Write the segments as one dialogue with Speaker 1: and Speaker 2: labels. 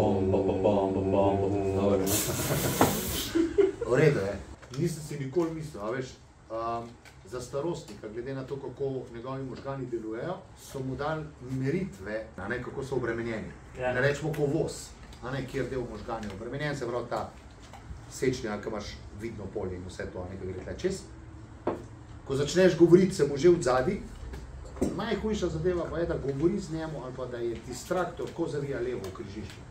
Speaker 1: bom, bom, bom, bom, bom, bom, bom. Dobro.
Speaker 2: V redu je. Nisem si nikoli mislil, a veš. Um, za starostnika, glede na to, kako njegovi možgani delujejo, so mu dali meritve, a ne, kako so obremenjeni.
Speaker 3: Ja.
Speaker 2: Ne rečemo, ko voz, a ne, kjer del možgani je obremenjen, se pravi ta sečnja, ki imaš vidno polje in vse to, a ne, ki gre tle čez. Ko začneš govoriti, se mu že v zadnji. Najhujša zadeva pa je, da govori z njemu ali pa da je distraktor, ko zavija levo v križišču.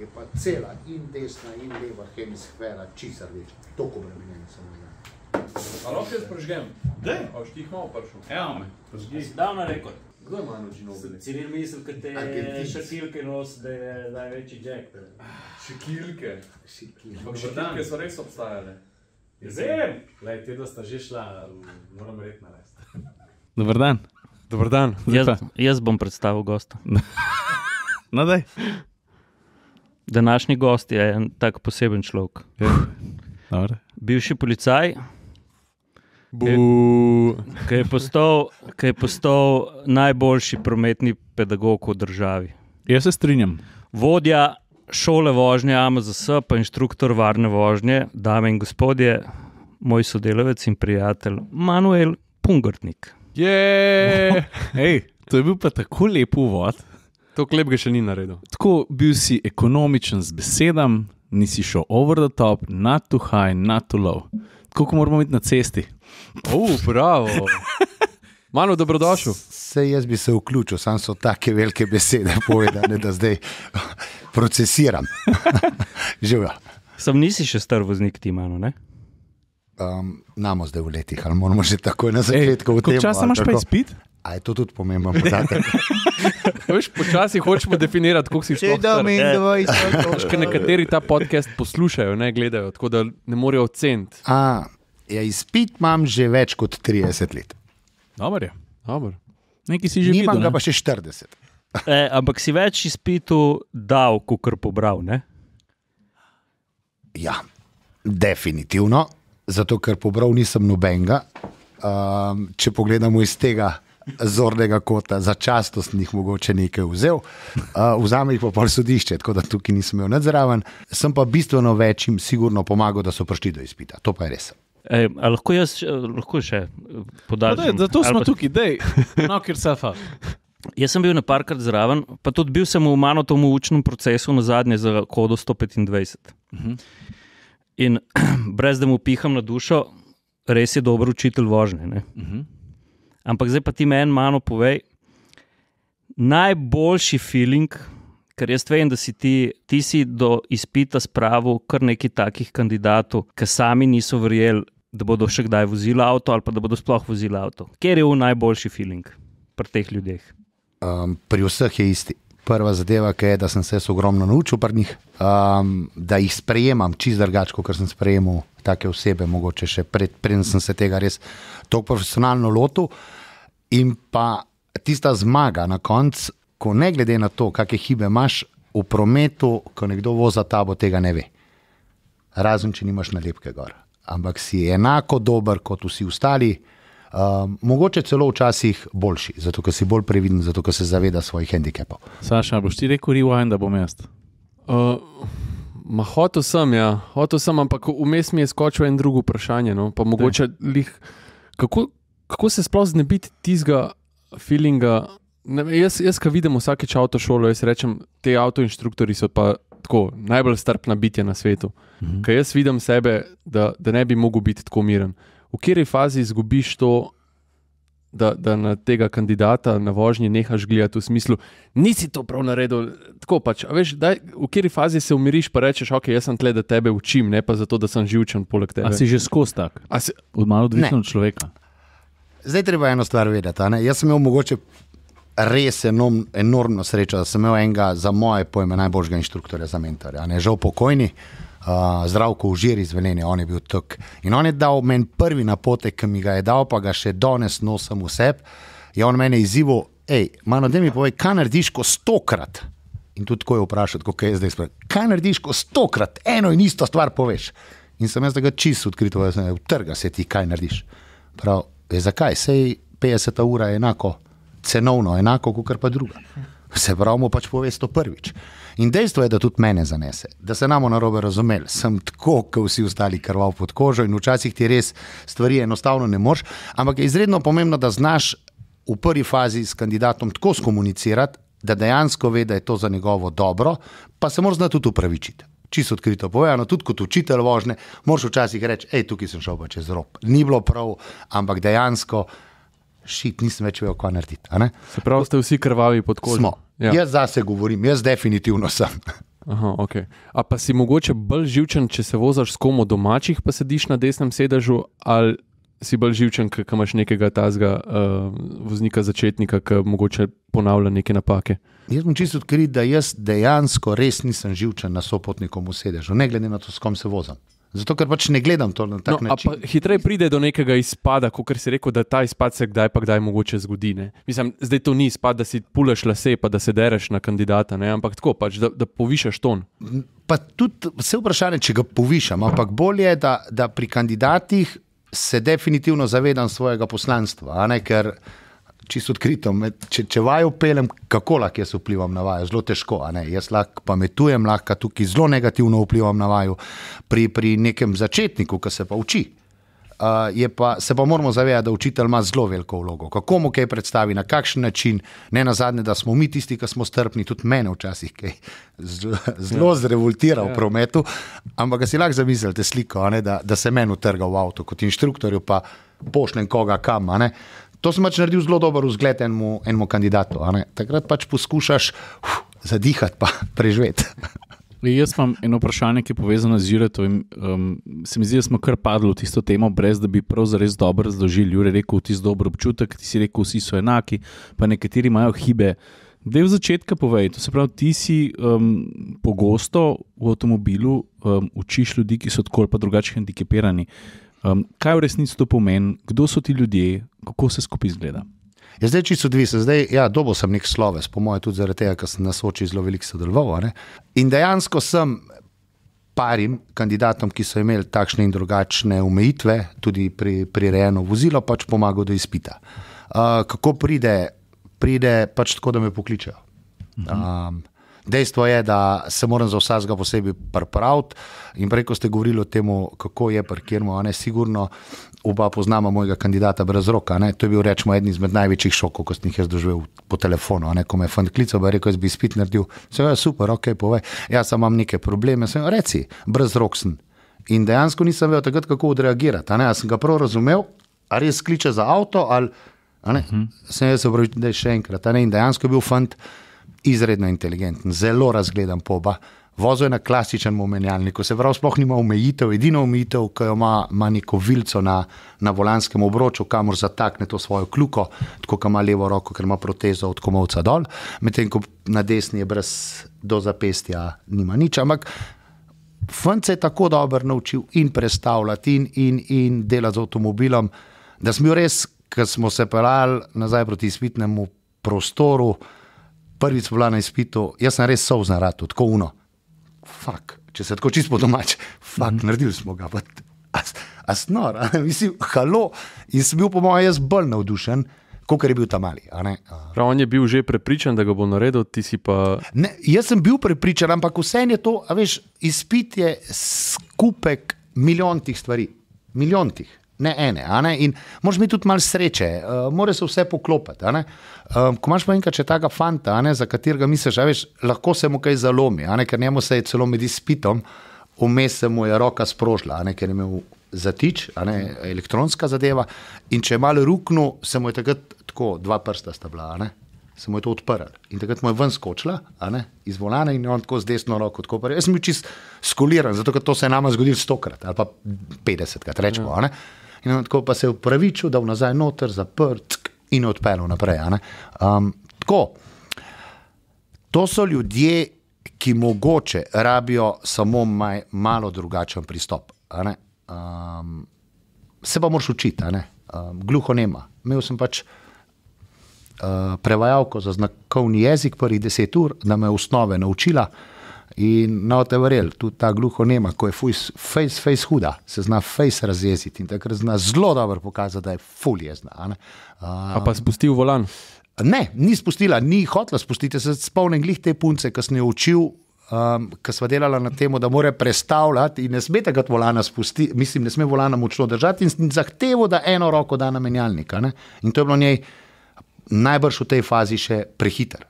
Speaker 2: Je pa cela in desna in leva hemisfera čisto rdeča. Toliko obremenjeni so možgani.
Speaker 1: A lahko jaz prežgem?
Speaker 3: Daj.
Speaker 1: A boš ti jih malo prišel?
Speaker 3: Evo me, pozgi. Dal na rekord.
Speaker 1: Kdo ima noči nobili?
Speaker 3: Ciril misli, da te
Speaker 2: Argentinci.
Speaker 3: šatilke nosi, da je največji jack.
Speaker 1: Šekilke.
Speaker 2: Šikir.
Speaker 1: Ampak
Speaker 4: Dober dan.
Speaker 1: šekilke so res obstajale.
Speaker 3: Zem!
Speaker 4: Lej, te, da sta že šla, moram red narediti. Dober dan.
Speaker 5: Dobar dan.
Speaker 3: Jaz, jaz bom predstavil gosta.
Speaker 4: No, daj.
Speaker 3: Današnji gost je en tak poseben človek.
Speaker 4: Dobre.
Speaker 3: Bivši policaj, ki je postal, ki je postal najboljši prometni pedagog v državi.
Speaker 4: Jaz se strinjam.
Speaker 3: Vodja šole vožnje AMZS, pa inštruktor varne vožnje, dame in gospodje, moj sodelavec in prijatelj Manuel Pungrtnik.
Speaker 5: Je.
Speaker 4: Ej, to je bil pa tako lep uvod.
Speaker 5: To klep ga še ni naredil.
Speaker 4: Tako bil si ekonomičen z besedami, nisi šel over the top, not too high, not too low. Tako kot moramo biti na cesti.
Speaker 5: Uf, bravo. Mano, dobrodošel.
Speaker 2: Se jaz bi se vključil, sam so take velike besede povedane, da zdaj procesiram. Živijo.
Speaker 3: Sam nisi še star voznik, ti mano, ne?
Speaker 2: Um, namo zdaj v letih, ali moramo že takoj na začetku v tem.
Speaker 4: Časa imaš pa izpit?
Speaker 2: A je to tudi pomemben podatek?
Speaker 5: Veš, počasi hočemo definirati, koliko si šel. Ker nekateri ta podcast poslušajo, ne gledajo, tako da ne morejo oceniti.
Speaker 2: A, ja, izpit imam že več kot 30 let.
Speaker 4: Dobro je.
Speaker 5: Dobro.
Speaker 4: Nekaj si že videl.
Speaker 2: ga
Speaker 4: ne?
Speaker 2: pa še 40.
Speaker 3: E, ampak si več izpitu dal, kot kar pobral, ne?
Speaker 2: Ja, definitivno, zato ker pobral nisem nobenega. Um, če pogledamo iz tega zornega kota, za častost jih mogoče nekaj vzel, uh, vzame jih pa pol sodišče, tako da tukaj nisem imel nadzraven. Sem pa bistveno več jim sigurno pomagal, da so prišli do izpita. To pa je res.
Speaker 3: E, a lahko jaz lahko še eh, podaljšam?
Speaker 4: daj, Zato smo
Speaker 3: pa-
Speaker 4: tukaj, dej. Knock yourself out.
Speaker 3: Jaz sem bil na parkrat zraven, pa tudi bil sem v Manotovem učnem procesu na zadnje za kodo 125.
Speaker 4: Mhm.
Speaker 3: In brez da mu piham na dušo, res je dober učitelj vožnje. Ne?
Speaker 4: Mhm.
Speaker 3: Ampak zdaj pa ti meni mano povej, najboljši feeling, ker jaz vem, da si ti, ti si do izpita spravil kar nekaj takih kandidatov, ki sami niso verjeli, da bodo še kdaj vozili avto ali pa da bodo sploh vozili avto. Ker je v najboljši feeling pri teh ljudeh.
Speaker 2: Um, pri vseh je isti. Prva zadeva ki je, da sem se ogromno naučil pri njih, um, da jih sprejemam čist drugače, kot sem sprejemal take osebe, mogoče še pred, preden sem se tega res tako profesionalno lotil. In pa tista zmaga na koncu, ko ne glede na to, kakšne hibe imaš v prometu, ko nekdo voza tabo, tega ne ve. Razen če nimaš nalepke gor. Ampak si enako dober kot vsi ostali. Um, mogoče celo včasih boljši, zato ker si bolj previden, zato ker se zaveda svojih handicapov.
Speaker 4: Saša, boš ti rekel rewind, da bom jaz.
Speaker 5: Uh, ma hotel sem, ja, hotel sem, ampak vmes mi je skočilo en drugo vprašanje. No? Pa mogoče lih, kako, kako se sploh znebiti tistega feelinga. Ne, jaz, jaz, ko vidim vsakeč avtošolo, jaz rečem, te avtoinštruktori so pa tako najbolj strpna bitja na svetu.
Speaker 4: Mhm.
Speaker 5: Ker jaz vidim sebe, da, da ne bi mogel biti tako miren. V kateri fazi izgubiš to, da, da na tega kandidata na vožnji nehaš gledati v smislu, nisi to prav naredil. Tako pač, a veš, daj, v kateri fazi se umiriš, pa rečeš, ok, jaz sem tle, da tebe učim, ne pa zato, da sem živčen poleg tebe.
Speaker 4: A si že skozi tak?
Speaker 5: A si,
Speaker 4: Od malo odvisno od človeka.
Speaker 2: Zdaj treba eno stvar vedeti. a ne. Jaz sem imel mogoče res enorm, enormno srečo, da sem imel enega za moje pojme najboljšega inštruktorja za mentorja. a ne. Žal pokojni, uh, zdravko užir iz Velenja, on je bil tak. In on je dal meni prvi napotek, ki mi ga je dal, pa ga še danes nosim v sebi. Je on mene izzival, hej, malo da mi povej, kaj narediš, ko stokrat. In tudi tako je vprašal, kako je zdaj spet. Kaj narediš, ko stokrat eno in isto stvar poveš? In sem jaz tega čisto odkrito, da se utrga se ti, kaj narediš. Prav, je, zakaj? Sej 50 ura je enako, cenovno enako, kot pa druga. Se pravi, mu pač poveš to prvič. In dejstvo je, da tudi mene zanese, da se namo na robe razumeli. Sem tako, kot vsi ostali, krval pod kožo in včasih ti res stvari enostavno ne moreš. Ampak je izredno pomembno, da znaš v prvi fazi s kandidatom tako skomunicirati, da dejansko ve, da je to za njegovo dobro, pa se znati tudi upravičiti. Čisto odkrito povedano, tudi kot učitelj vožnje, moraš včasih reči, hej, tukaj sem šel pa čez rob. Ni bilo prav, ampak dejansko, šit, nisem več vedel, kaj narediti.
Speaker 5: Se pravi, ste vsi krvavi pod kožo.
Speaker 2: Smo.
Speaker 5: Ja.
Speaker 2: Jaz zase govorim, jaz definitivno sem.
Speaker 5: Aha, okay. A pa si mogoče bolj živčen, če se voziš s komo domačih, pa sediš na desnem sedežu, ali si bolj živčen, ker imaš nekega tazga uh, voznika začetnika, ki mogoče ponavlja neke napake.
Speaker 2: Jaz sem čisto odkrit, da jaz dejansko res nisem živčen na sopotnikom v sedežu, ne glede na to, s kom se vozim. Zato, ker pač ne gledam to na tak
Speaker 5: No,
Speaker 2: način.
Speaker 5: hitreje pride do nekega izpada, kot si rekel, da ta izpad se kdaj pa kdaj mogoče zgodi. Ne? Mislim, zdaj to ni izpad, da si pulaš lase, pa da se dereš na kandidata, ne? ampak tako pač, da, da povišaš ton.
Speaker 2: Pa tudi vse vprašanje, če ga povišam, ampak bolje je, da, da pri kandidatih se definitivno zavedam svojega poslanstva, ker. Čisto odkrito, med- če, če vajo pelem, kako lahko jaz vplivam na vajo, zelo težko. Jaz lahko pametujem, lahko tukaj zelo negativno vplivam na vajo, pri, pri nekem začetniku, ki se pa uči. Uh, pa, se pa moramo zavedati, da učitelj ima zelo veliko vlogo. Kako mu kaj predstavi, na kakšen način, ne na zadnje, da smo mi tisti, ki smo strpni, tudi mene včasih kaj zelo, zelo zrevoltira v prometu. Ampak si lahko zamislite sliko, ne, da, da se meni utrga v avto, kot inštruktorju, pa pošljem koga kam. ne. To sem pač naredil zelo dober vzgled enemu, enemu kandidatu. Takrat pač poskušaš uf, zadihati, pa preživeti.
Speaker 4: Jaz imam eno vprašanje, ki je povezano z Juretom. Um, se mi zdi, da smo kar padli v tisto temo, brez da bi prav zares dobro razložili. Jure je rekel, ti si dober občutek, ti si rekel, vsi so enaki, pa nekateri imajo hibe. Da je v začetku povej, to se pravi, ti si um, pogosto v avtomobilu um, učiš ljudi, ki so tako ali pa drugače hendikepirani. Um, kaj v resnici to pomeni, kdo so ti ljudje, kako se skupaj izgleda?
Speaker 2: Je zdaj čisto odvisno. Zdaj, ja, dobo sem nek sloves, po mojem, tudi zaradi tega, ker sem na Soči zelo veliko sodeloval. ne. In dejansko sem parim kandidatom, ki so imeli takšne in drugačne omejitve, tudi pri prirejeno vozilo, pač pomagal do izpita. Uh, kako pride, pride pač tako, da me pokličejo. Um, dejstvo je, da se moram za vsakega posebej pripraviti. In prej, ko ste govorili o tem, kako je parkiramo, a ne sigurno. Oba poznamo mojega kandidata brez roka. Ne? To je bil rečemo eden izmed največjih šokov, ko sem jih jaz doživel po telefonu. a Ne? Ko me je fant klical, bi rekel, jaz bi spit naredil. Sem rekel, super, ok, povej. Jaz sem imam neke probleme, sem rekel, reci, brez rok sem. In dejansko nisem vedel takrat, kako odreagirati. A sem ga prav razumel, ali res kliče za avto, ali a ne. Sem jaz se pravi, da je še enkrat. In dejansko je bil fant izredno inteligenten, zelo razgledan poba. Vozil je na klasičnem menjalniku, se pravi, sploh nima omejitev, edina omejitev, ki jo ima, ima neko vilco na, na volanskem obroču, kamor zatakne to svojo kljuko, tako kot ima levo roko, ker ima protezo od komovca dol, medtem ko na desni je brez do zapestja, nima nič. Ampak Fant se je tako dobro naučil in predstavljati, in, in, in delati z avtomobilom, da smo res, ko smo se pelali nazaj proti izpitnemu prostoru, prvič bila na izpitu, jaz sem res sovzna rad, tako uno. Fak, če se tako čisto domač, fak, mm -hmm. naredili smo ga. pa t- A, s- a mislim, halo. In sem bil, po mojem, jaz bolj navdušen, kot je bil tam mali.
Speaker 5: Prav on je bil že prepričan, da ga bo naredil, ti si pa.
Speaker 2: Ne, jaz sem bil prepričan, ampak vseeno je to, veš, izpit je skupek milijontih stvari, milijontih, ne ene. Ne? In moraš imeti tudi malo sreče, uh, mora se vse poklopiti. Um, ko imaš pa enkrat če tega fanta, ne, za katerega misliš, veš, lahko se mu kaj zalomi, ne, ker njemu se je celo med izpitom, vmes se mu je roka sprožila, ne, ker je imel zatič, ne, elektronska zadeva. In če je malo ruknil, se mu je takrat tako, dva prsta sta bila. ne. se mu je to odprl. In takrat mu je ven skočila, iz volana in on tako z desno roko. Tako, jaz sem bil čist skoliran, zato ker to se je nama zgodilo stokrat ali pa petdesetkrat, rečemo. a ne. In tako pa se je upravičil, da je nazaj noter, zaprt in je odpeljal naprej. Um, tako, to so ljudje, ki mogoče rabijo samo maj, malo drugačen pristop. Um, se pa moraš učiti, ne. um, gluho nema. Imel sem pač uh, prevajalko za znakovni jezik, prvih deset ur, da me je osnove naučila. In na te verjel, tudi ta gluho nema, ko je fujs- face, face huda, se zna face razjeziti in takrat zna zelo dobro pokazati, da je ful jezna. a ne.
Speaker 5: A pa spustil volan.
Speaker 2: Ne, ni spustila, ni hotela spustiti. Se spomnim glih te punce, ki sem jo učil, um, ki smo delali na tem, da mora prestavljati in ne sme tega volana spustiti, mislim, ne sme volana močno držati in sem zahteval, da eno roko da na menjalnik. a ne. In to je bilo njej najbrž v tej fazi še prehiter.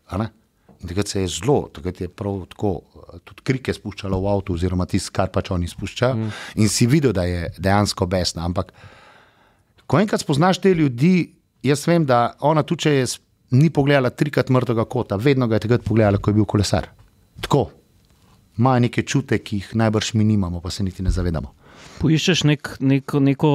Speaker 2: Takrat se je zelo, takrat je prav tako, tudi krike spuščala v avtu, oziroma tisto, kar pač oni spuščajo. Mm. In si videl, da je dejansko besna. Ampak ko enkrat spoznaš te ljudi, jaz vem, da ona tudi če je ni pogledala trikrat mrtvega kota, vedno ga je takrat pogledala, ko je bil kolesar. Tako. Imajo neke čute, ki jih najbrž mi nimamo, pa se niti ne zavedamo.
Speaker 3: Poiščeš nek, neko, neko,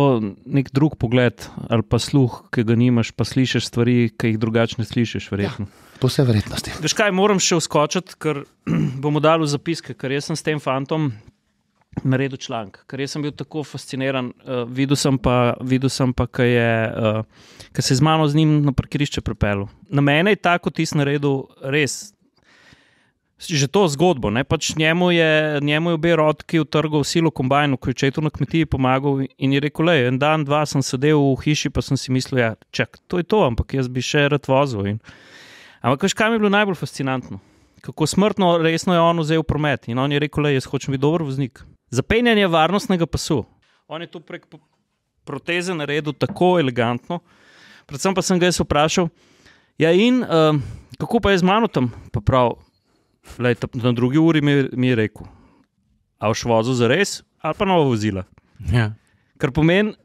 Speaker 3: nek drug pogled ali pa sluh, ki ga nimaš, pa slišiš stvari, ki jih drugače ne slišiš. Verjetno.
Speaker 2: Po vsej verjetnosti.
Speaker 3: Veš kaj, moram še uskočiti, ker bomo dali zapiske, ker jaz sem s tem fantom naredil članek, ker sem bil tako fasciniran. Uh, videl sem pa, videl sem pa kaj je, uh, kaj se je z mano z njim na parkirišče pripeljal. Na mene je tako tis naredil res. Že to zgodbo. Ne? Pač njemu, je, njemu je obe rodki utrgal silo kombajnu, ko je četu na kmetiji pomagal in je rekel: le, en dan, dva sem sedel v hiši, pa sem si mislil, ja, čak, to je to, ampak jaz bi še rad vozil. In, Ampak, kaj mi je bilo najbolj fascinantno? Kako smrtno resno je on vzel promet in on je rekel: le, jaz hočem biti dober voznik. Zapenjanje varnostnega pasu. On je to prek proteze naredil tako elegantno. Predvsem pa sem ga jaz vprašal, ja, in um, kako pa je z mano tam? Pa prav, lej, ta, na drugi uri mi, mi je rekel: A boš vozil za res ali pa novo vozila?
Speaker 4: Ja.
Speaker 3: Kar pomeni,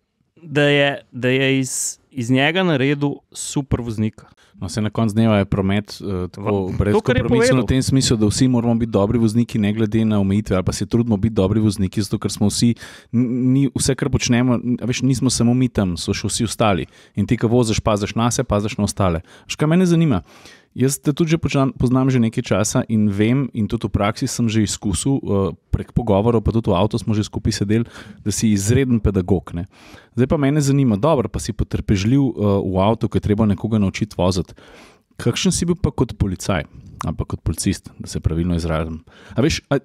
Speaker 3: da je, da je iz, iz njega naredil super voznika.
Speaker 4: No, se na koncu dneva je promet uh, tako brezkompromisen
Speaker 3: povedal.
Speaker 4: v tem smislu, da vsi moramo biti dobri vozniki, ne glede na omejitve, ali pa se trudimo biti dobri vozniki, zato ker smo vsi, ni, vse, kar počnemo, veš, nismo samo mi tam, so še vsi ostali. In ti, ki voziš, paziš na sebe, paziš na ostale. Še kaj mene zanima. Jaz te tudi že počam, poznam že nekaj časa in vem, in tudi v praksi sem že izkusil, uh, prek pogovorov, pa tudi v avtu smo že skupaj sedeli, da si izreden pedagog. Ne? Zdaj pa mene zanima, dobro, pa si potrpežljiv uh, v avtu, ko je treba nekoga naučiti voziti. Kakšen si bil pa kot policaj ali pa kot policist, da se pravilno izrazim? A veš, a,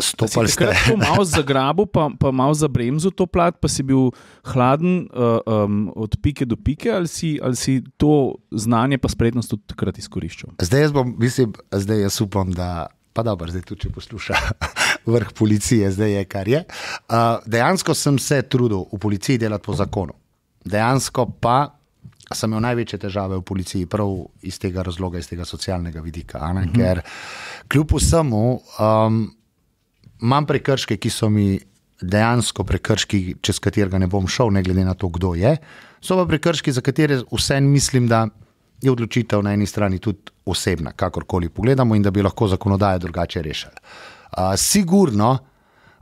Speaker 2: Stopali
Speaker 4: si
Speaker 2: ste.
Speaker 4: takrat to malo zagrabil, pa, pa malo za bremzo to plat, pa si bil hladen uh, um, od pike do pike, ali si, ali si to znanje pa spretnost tudi takrat izkoriščal?
Speaker 2: Zdaj jaz bom, mislim, zdaj jaz upam, da. Pa dobro, zdaj tudi če posluša vrh policije, zdaj je kar je. Uh, dejansko sem se trudil v policiji delati po zakonu. Dejansko pa sem imel največje težave v policiji, prav iz tega razloga, iz tega socialnega vidika. ne, Ker kljub vsemu um, imam prekrške, ki so mi dejansko prekrški, čez katerega ne bom šel, ne glede na to, kdo je. So pa prekrški, za katere vsem mislim, da je odločitev na eni strani tudi osebna, kakorkoli pogledamo, in da bi lahko zakonodajo drugače rešili. Uh, sigurno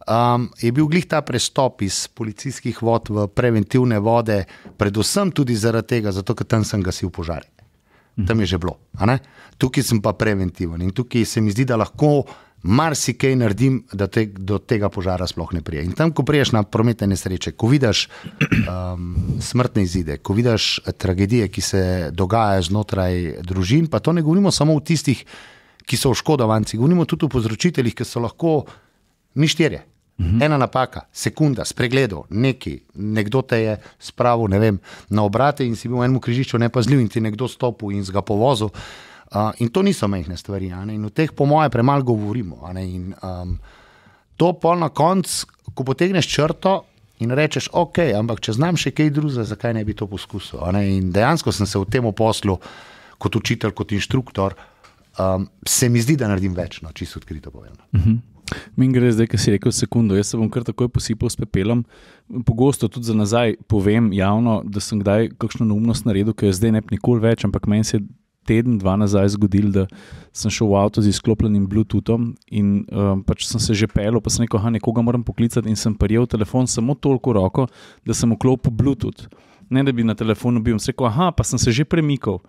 Speaker 2: um, je bil glih ta prestop iz policijskih vod v preventivne vode, predvsem tudi zaradi tega, zato, ker tam sem gasil požare. Tam je že bilo. Tukaj sem pa preventiven in tukaj se mi zdi, da lahko marsikaj naredim, da te, do tega požara sploh ne prije. In tam, ko priješ na prometne nesreče, ko vidiš um, smrtne izide, ko vidiš eh, tragedije, ki se dogajajo znotraj družin, pa to ne govorimo samo o tistih, ki so oškodovanci, govorimo tudi o povzročiteljih, ki so lahko mi štirje. Ena napaka, sekunda, spregledal, neki, nekdo te je spravil vem, na obrate in si bil v enem križišču nepazljiv in ti nekdo stopil in ga povozil. Uh, in to niso majhne stvari, in o teh, po mojem, premalo govorimo. In, um, to pa na koncu, ko potegneš črto in rečeš, ok, ampak če znam še kaj drugega, zakaj ne bi to poskusil. In dejansko sem se v tem poslu, kot učitelj, kot inštruktor, um, se mi zdi, da naredim več, no, čisto odkrito povedano.
Speaker 4: Mi gre zdaj, ki si rekel, sekundo. Jaz se bom kar takoj posipal s pepelom. Pogosto tudi za nazaj povem javno, da sem kdaj kakšno neumnost naredil, ki je zdaj ne bi nikoli več, ampak meni se je teden, dva nazaj zgodil, da sem šel v avto z izklopljenim Bluetoothom in um, pač sem se že pel, pa sem rekel, da nekoga moram poklicati in sem prijel telefon samo toliko roko, da sem vklopil Bluetooth. Ne da bi na telefonu bil, sem rekel, aha, pa sem se že premikal.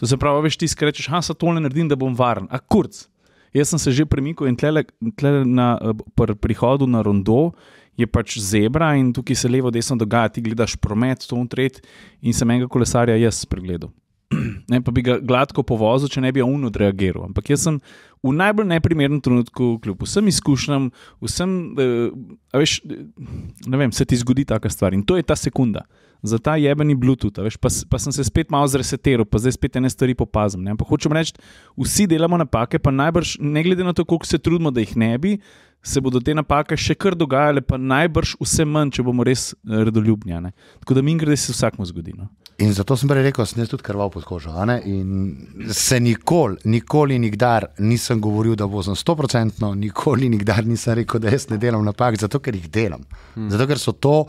Speaker 4: To se pravi, veš, ti skrečeš, aha, sa tole naredim, da bom varen. A kurc. Jaz sem se že premikal in tle, tle na pri prihodu na rondo je pač zebra in tukaj se levo, desno dogaja, ti gledaš promet, to untret in sem enega kolesarja jaz pregledal. Ne, pa bi ga gladko povozil, če ne bi on odreagiral. Ampak jaz sem v najbolj neprimernem trenutku, kljub vsem izkušnjam, vsem, uh, veš, ne vem, se ti zgodi taka stvar in to je ta sekunda. Za ta jebeni Bluetooth, veš, pa, pa sem se spet malo zresetiral, pa zdaj spet ene stvari popazim. ne. Ampak hočem reči, vsi delamo napake, pa najbrž, ne glede na to, koliko se trudimo, da jih ne bi, se bodo te napake še kar dogajale, pa najbrž vse manj, če bomo res eh, redoljubni. ne. Tako da mi gre, se vsakmu zgodi. No.
Speaker 2: In zato sem prej rekel, sem jaz tudi krval pod kožo. In se nikoli, nikoli, nikdar nisem govoril, da za 100%, nikoli, nikdar nisem rekel, da jaz ne delam napak, zato ker jih delam. Zato ker so to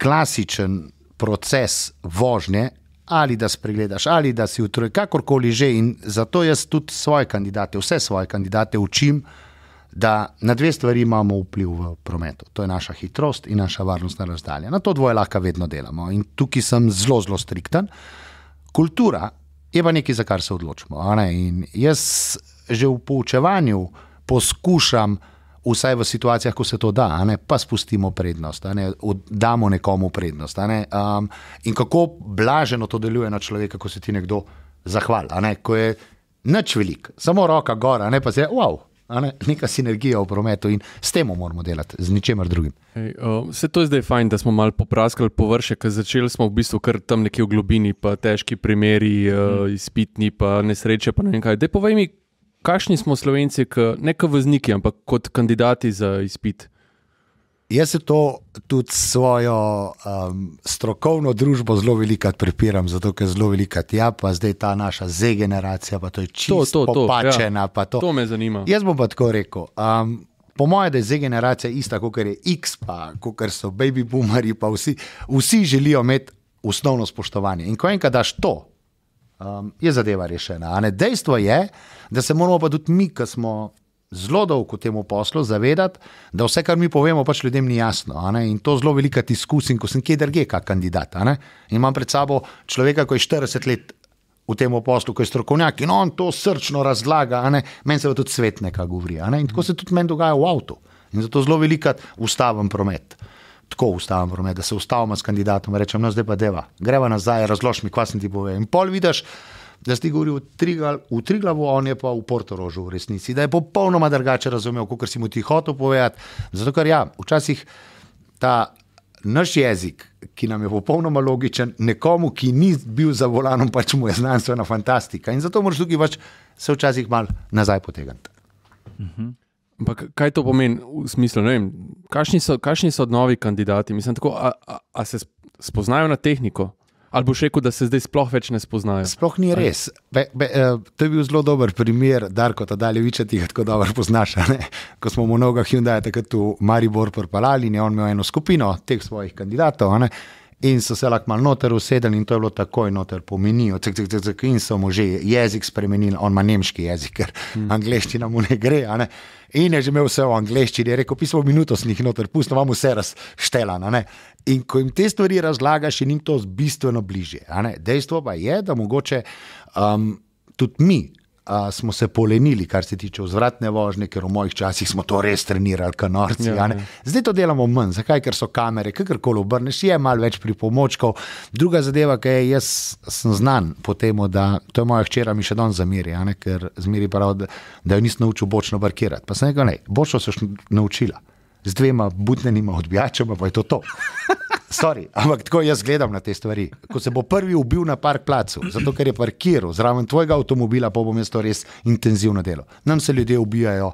Speaker 2: klasičen proces vožnje. Ali da spregledaš, ali da si utruješ, kakorkoli že. In zato jaz tudi svoje kandidate, vse svoje kandidate učim, da na dve stvari imamo vpliv v prometu. To je naša hitrost in naša varnostna razdalja. Na to dvoje lahko vedno delamo. In tukaj sem zelo, zelo strikten. Kultura je pa nekaj, za kar se odločimo. In jaz že v poučevanju poskušam, vsaj v situacijah, ko se to da, ne, pa spustimo prednost, ne, damo nekomu prednost. Ne, um, in kako blaženo to deluje na človeka, ko se ti nekdo zahvali, ne, ko je nič velik, samo roka gora, ne pa se je, wow, ne, neka sinergija v prometu in s tem moramo delati, z ničemer drugim.
Speaker 5: Hey, uh, vse to je zdaj fajn, da smo malo popraskali površje, ker začeli smo v bistvu kar tam nekje v globini, pa težki primeri, uh, izpitni, pa nesreče. Pa ne kaj. Dej povej mi, kakšni smo slovenci, k, ne kot vozniki, ampak kot kandidati za izpit.
Speaker 2: Jaz se to tudi s svojo um, strokovno družbo zelo velikokrat prepiram, zato ker zelo velikokrat ja, pa zdaj ta naša Z-generacija, pa to je čisto
Speaker 5: To, to, to,
Speaker 2: popačena.
Speaker 5: ja.
Speaker 2: pa to.
Speaker 5: To me zanima.
Speaker 2: Jaz bom pa tako rekel. Um, po mojem, da je Z-generacija ista, kot je X, pa kot so baby boomeri, pa vsi, vsi želijo imeti osnovno spoštovanje. In ko enkrat daš to, um, je zadeva rešena. a ne. Dejstvo je, da se moramo pa tudi mi, ki smo zelo dolgo v tem poslu, zavedati, da vse, kar mi povemo, pač ljudem ni jasno. In to zelo veliko izkusim, ko sem kje drugje, kot kandidat. In imam pred sabo človeka, ki je 40 let. V tem poslu, ko je strokovnjak in on to srčno razlaga, meni se pa tudi svet nekaj govori. Ne? In tako se tudi meni dogaja v avtu. In zato zelo velikrat ustavim promet. Tako ustavim promet, da se ustavim s kandidatom in rečem, no zdaj pa deva, greva nazaj, razloži mi, kva sem ti povedal. In pol vidiš, da si ti govoril v, Trigal, v Triglavu, on je pa v Portorožu v resnici, da je popolnoma drugače razumel, kot si mu ti hotel povedati. Zato ker ja, včasih ta naš jezik, ki nam je popolnoma logičen, nekomu, ki ni bil za volanom, pač mu je znanstvena fantastika. In zato moraš tukaj pač se včasih mal nazaj potegniti.
Speaker 5: Ampak kaj to pomeni v smislu? ne Vem, kakšni, so, kakšni so novi kandidati? Mislim, tako, a, a, a se sp- spoznajo na tehniko? Ali boš rekel, da se zdaj sploh več ne spoznajo?
Speaker 2: Sploh ni res. Be, be, eh, to je bil zelo dober primer, Darko Tadaljeviča, ti ga tako dobro poznaš. ne? Ko smo mu mnogo Hyundai takrat v Maribor prpalali in je on imel eno skupino teh svojih kandidatov. a ne, In so se lahko malo noter usedeli, in to je bilo takoj noter po meniju, cek, cek, cek, cek, in so mu že jezik spremenili, on ima nemški jezik, ker hmm. angliščina mu ne gre. a Ne? In je že imel vse v angliščini, je rekel, pismo minuto s njih noter, pusto vam vse razštelano. In ko jim te stvari razlagaš, je jim to bistveno bližje. a ne. Dejstvo pa je, da mogoče um, tudi mi. Uh, smo se polenili, kar se tiče vzvratne vožnje, ker v mojih časih smo to res trenirali, kanorci.
Speaker 5: Ja,
Speaker 2: Ja,
Speaker 5: ja.
Speaker 2: Zdaj to delamo manj, zakaj? Ker so kamere, kakorkoli obrneš, je malo več pripomočkov. Druga zadeva, ki je, jaz sem znan po tem, da to je moja hčera, mi še danes ne, ker zmeri prav, da, da jo nisem naučil bočno parkirati. Pa sem rekel, ne, bočno se boš naučila. Z dvema budnenima odbijačama pa je to to. Sorry, ampak tako jaz gledam na te stvari. Ko se bo prvi ubil na park placu, zato ker je parkiral zraven tvojega avtomobila, pa bom jaz to res intenzivno delo. Nam se ljudje ubijajo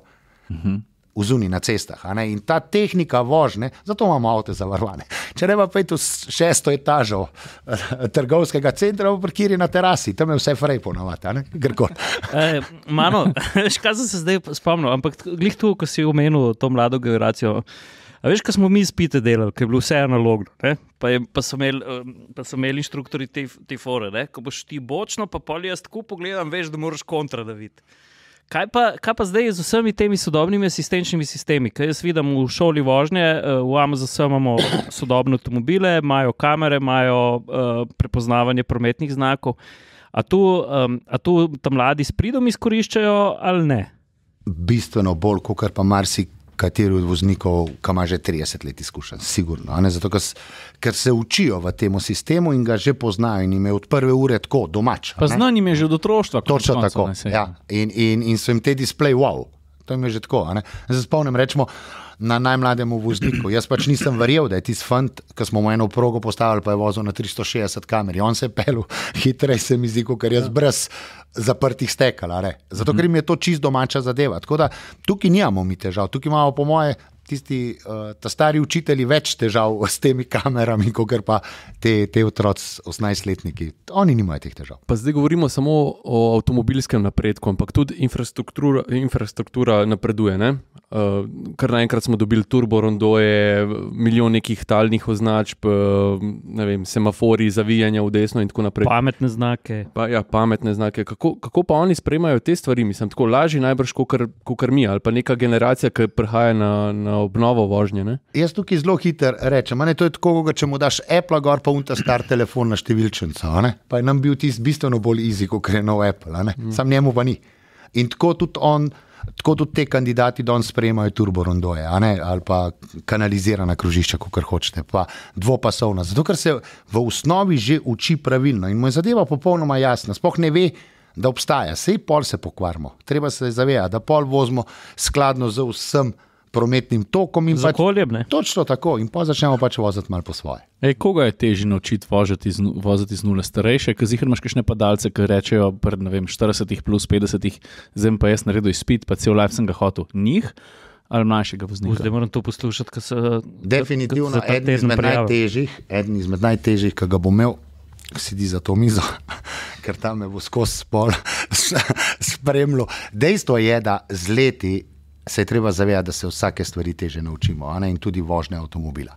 Speaker 2: v zuni na cestah. In ta tehnika vožnje, zato imamo avto zavarovane. Če ne pa pojdi v šesto etažo eh, trgovskega centra, parkiri na terasi, tam je vse frej ponovadi, grko.
Speaker 3: E, Mano, veš, kaj sem se zdaj spomnil, ampak glih tu, ko si omenil to mlado generacijo. A veš, ko smo mi spite delali, ker je bilo vse analogno, ne? pa, je, pa, so imeli, em, pa so imeli inštruktori te, te fore. Ne? Ko boš ti bočno, pa pol jaz tako pogledam, veš, da moraš kontra daviti. Kaj pa, kaj pa zdaj z vsemi temi sodobnimi asistenčnimi sistemi? Kaj jaz vidim v šoli vožnje, eh, v AMZS imamo sodobne avtomobile, imajo kamere, imajo uh, prepoznavanje prometnih znakov. A tu, um, a tu tam mladi s pridom izkoriščajo ali ne?
Speaker 2: Bistveno bolj, kot pa marsikaj kateri od voznikov, ki ima že 30 let izkušenj, sigurno. Zato, ker, ker se učijo v tem sistemu in ga že poznajo in jim je od prve ure tako domač.
Speaker 4: Pa
Speaker 2: ne.
Speaker 4: znanje je že od otroštva.
Speaker 2: Točno
Speaker 4: koncev,
Speaker 2: tako. Ja. In, in, in so jim te displeji, wow, to jim je že tako. Se spomnim, rečemo, na najmlademu vozniku. Jaz pač nisem verjel, da je tisti fant, ki smo mu eno progo postavili, pa je vozil na 360 kamer. On se je pel hitreje, se mi zdi, kot jaz brez zaprtih stekal. a ne. Zato, ker jim je to čist domača zadeva. Tako da tukaj nimamo mi težav, tukaj imamo, po moje, tisti uh, ta stari učitelji več težav s temi kamerami, kot pa te, te otroci, 18-letniki. Oni nimajo teh težav.
Speaker 5: Pa zdaj govorimo samo o avtomobilskem napredku, ampak tudi infrastruktura, infrastruktura napreduje. Ne? Uh, kar naenkrat smo dobili turbo rondoje, milijon nekih talnih označb, uh, ne vem, semafori, zavijanja v desno in tako naprej.
Speaker 3: Pametne znake.
Speaker 5: Pa, ja, pametne znake. Kako, kako pa oni sprejemajo te stvari? Mislim, tako lažje najbrž, kot mi, ali pa neka generacija, ki prihaja na, na obnovo vožnje. Ne?
Speaker 2: Jaz tukaj zelo hitro rečem, a ne, to je tako, kot če mu daš Apple, gor pa unta star telefon na številčnico. a ne. Pa je nam bil tisti bistveno bolj easy, kot je nov Apple, a ne. sam njemu pa ni. In tako tudi on. Tako tudi te kandidati danes sprejemajo turborondoje ali pa kanalizirana krožišča, kot hočete, pa dvopasovna. Zato, ker se v osnovi že uči pravilno in mu je zadeva popolnoma jasna. Sploh ne ve, da obstaja, sej pol se pokvarimo. Treba se zavedati, da pol vozimo skladno z vsem prometnim tokom in
Speaker 3: Z
Speaker 2: pač
Speaker 3: okoljem, ne?
Speaker 2: Točno tako, in pa začnemo pač voziti malo po svoje.
Speaker 4: Ej, koga je težje naučiti voziti iz, voziti iz nule? Starejše, ki zihar imaš kakšne padalce, ki rečejo, pred ne vem, 40 plus 50, zdaj pa jaz naredil izpit, pa cel life sem ga hotel. Njih ali mlajšega voznika?
Speaker 3: Zdaj moram to poslušati, ker se
Speaker 2: Definitivno eden izmed najtežjih, eden izmed najtežjih, ki ga bom imel, sedi za to mizo, ker tam me bo skozi spol spremljal. Dejstvo je, da z leti se je treba zavedati, da se vsake stvari teže naučimo, in tudi vožnje avtomobila.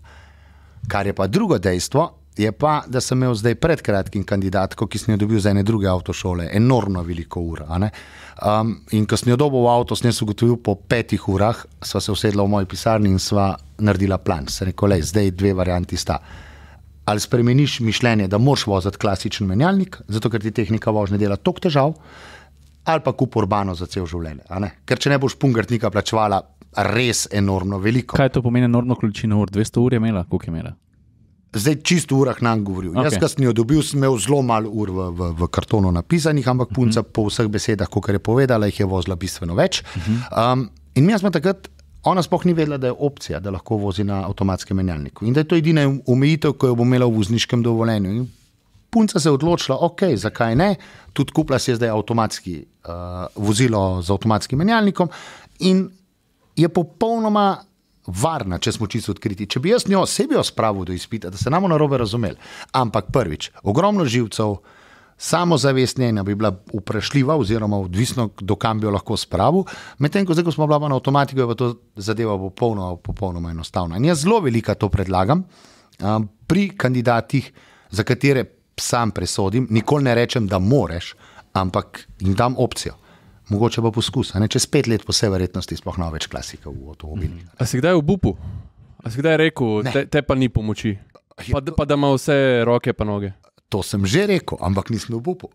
Speaker 2: Kar je pa drugo dejstvo, je pa, da sem imel zdaj pred kratkim kandidatko, ki sem jo dobil za ene druge avtošole, enormno veliko ur. Um, in ko sem jo dobil v avto, sem jaz ugotovil po petih urah, sva se usedla v moji pisarni in sva naredila plan. Se rekel, le, zdaj dve varianti sta. Ali spremeniš mišljenje, da moraš voziti klasičen menjalnik, zato ker ti tehnika vožnje dela toliko težav, ali pa kup urbano za cel življenje. Ker če ne boš pungartnika plačevala res enormno veliko.
Speaker 4: Kaj to pomeni, enormno količino ur? 200 ur je imela, koliko je imela?
Speaker 2: Zdaj čisto v urah nam govoril. Okay. Jaz, ki sem jo dobil, sem imel zelo malo ur v, v, v kartonu napisanih, ampak punca po vseh besedah, kot je povedala, jih je vozila bistveno več. Um, in mi smo takrat, ona sploh ni vedela, da je opcija, da lahko vozi na avtomatskem menjalniku in da je to edina omejitev, ki jo bo imela v vozniškem dovoljenju. In punca se je odločila, ok, zakaj ne, tudi kupila si je zdaj avtomatski uh, vozilo z avtomatskim menjalnikom in je popolnoma varna, če smo čisto odkriti. Če bi jaz njo sebi spravil do izpita, da se nam na robe razumeli. Ampak prvič, ogromno živcev, samozavest njena bi bila vprašljiva, oziroma odvisno, do kam bi jo lahko spravil, medtem ko zdaj, ko smo bila na avtomatiko, je pa to zadeva popolnoma, popolnoma enostavna. In jaz zelo velika to predlagam um, pri kandidatih, za katere sam presodim, nikoli ne rečem, da moreš, ampak jim dam opcijo. Mogoče pa poskus, ne čez pet let, po vsej verjetnosti, sploh ne bo več klasika v avtomobilih.
Speaker 5: A si kdaj v bupu? A si kdaj rekel,
Speaker 2: Ne.
Speaker 5: te, te pa ni pomoči? Pa, da- pa da ima vse roke pa noge.
Speaker 2: To sem že rekel, ampak nisem v upu.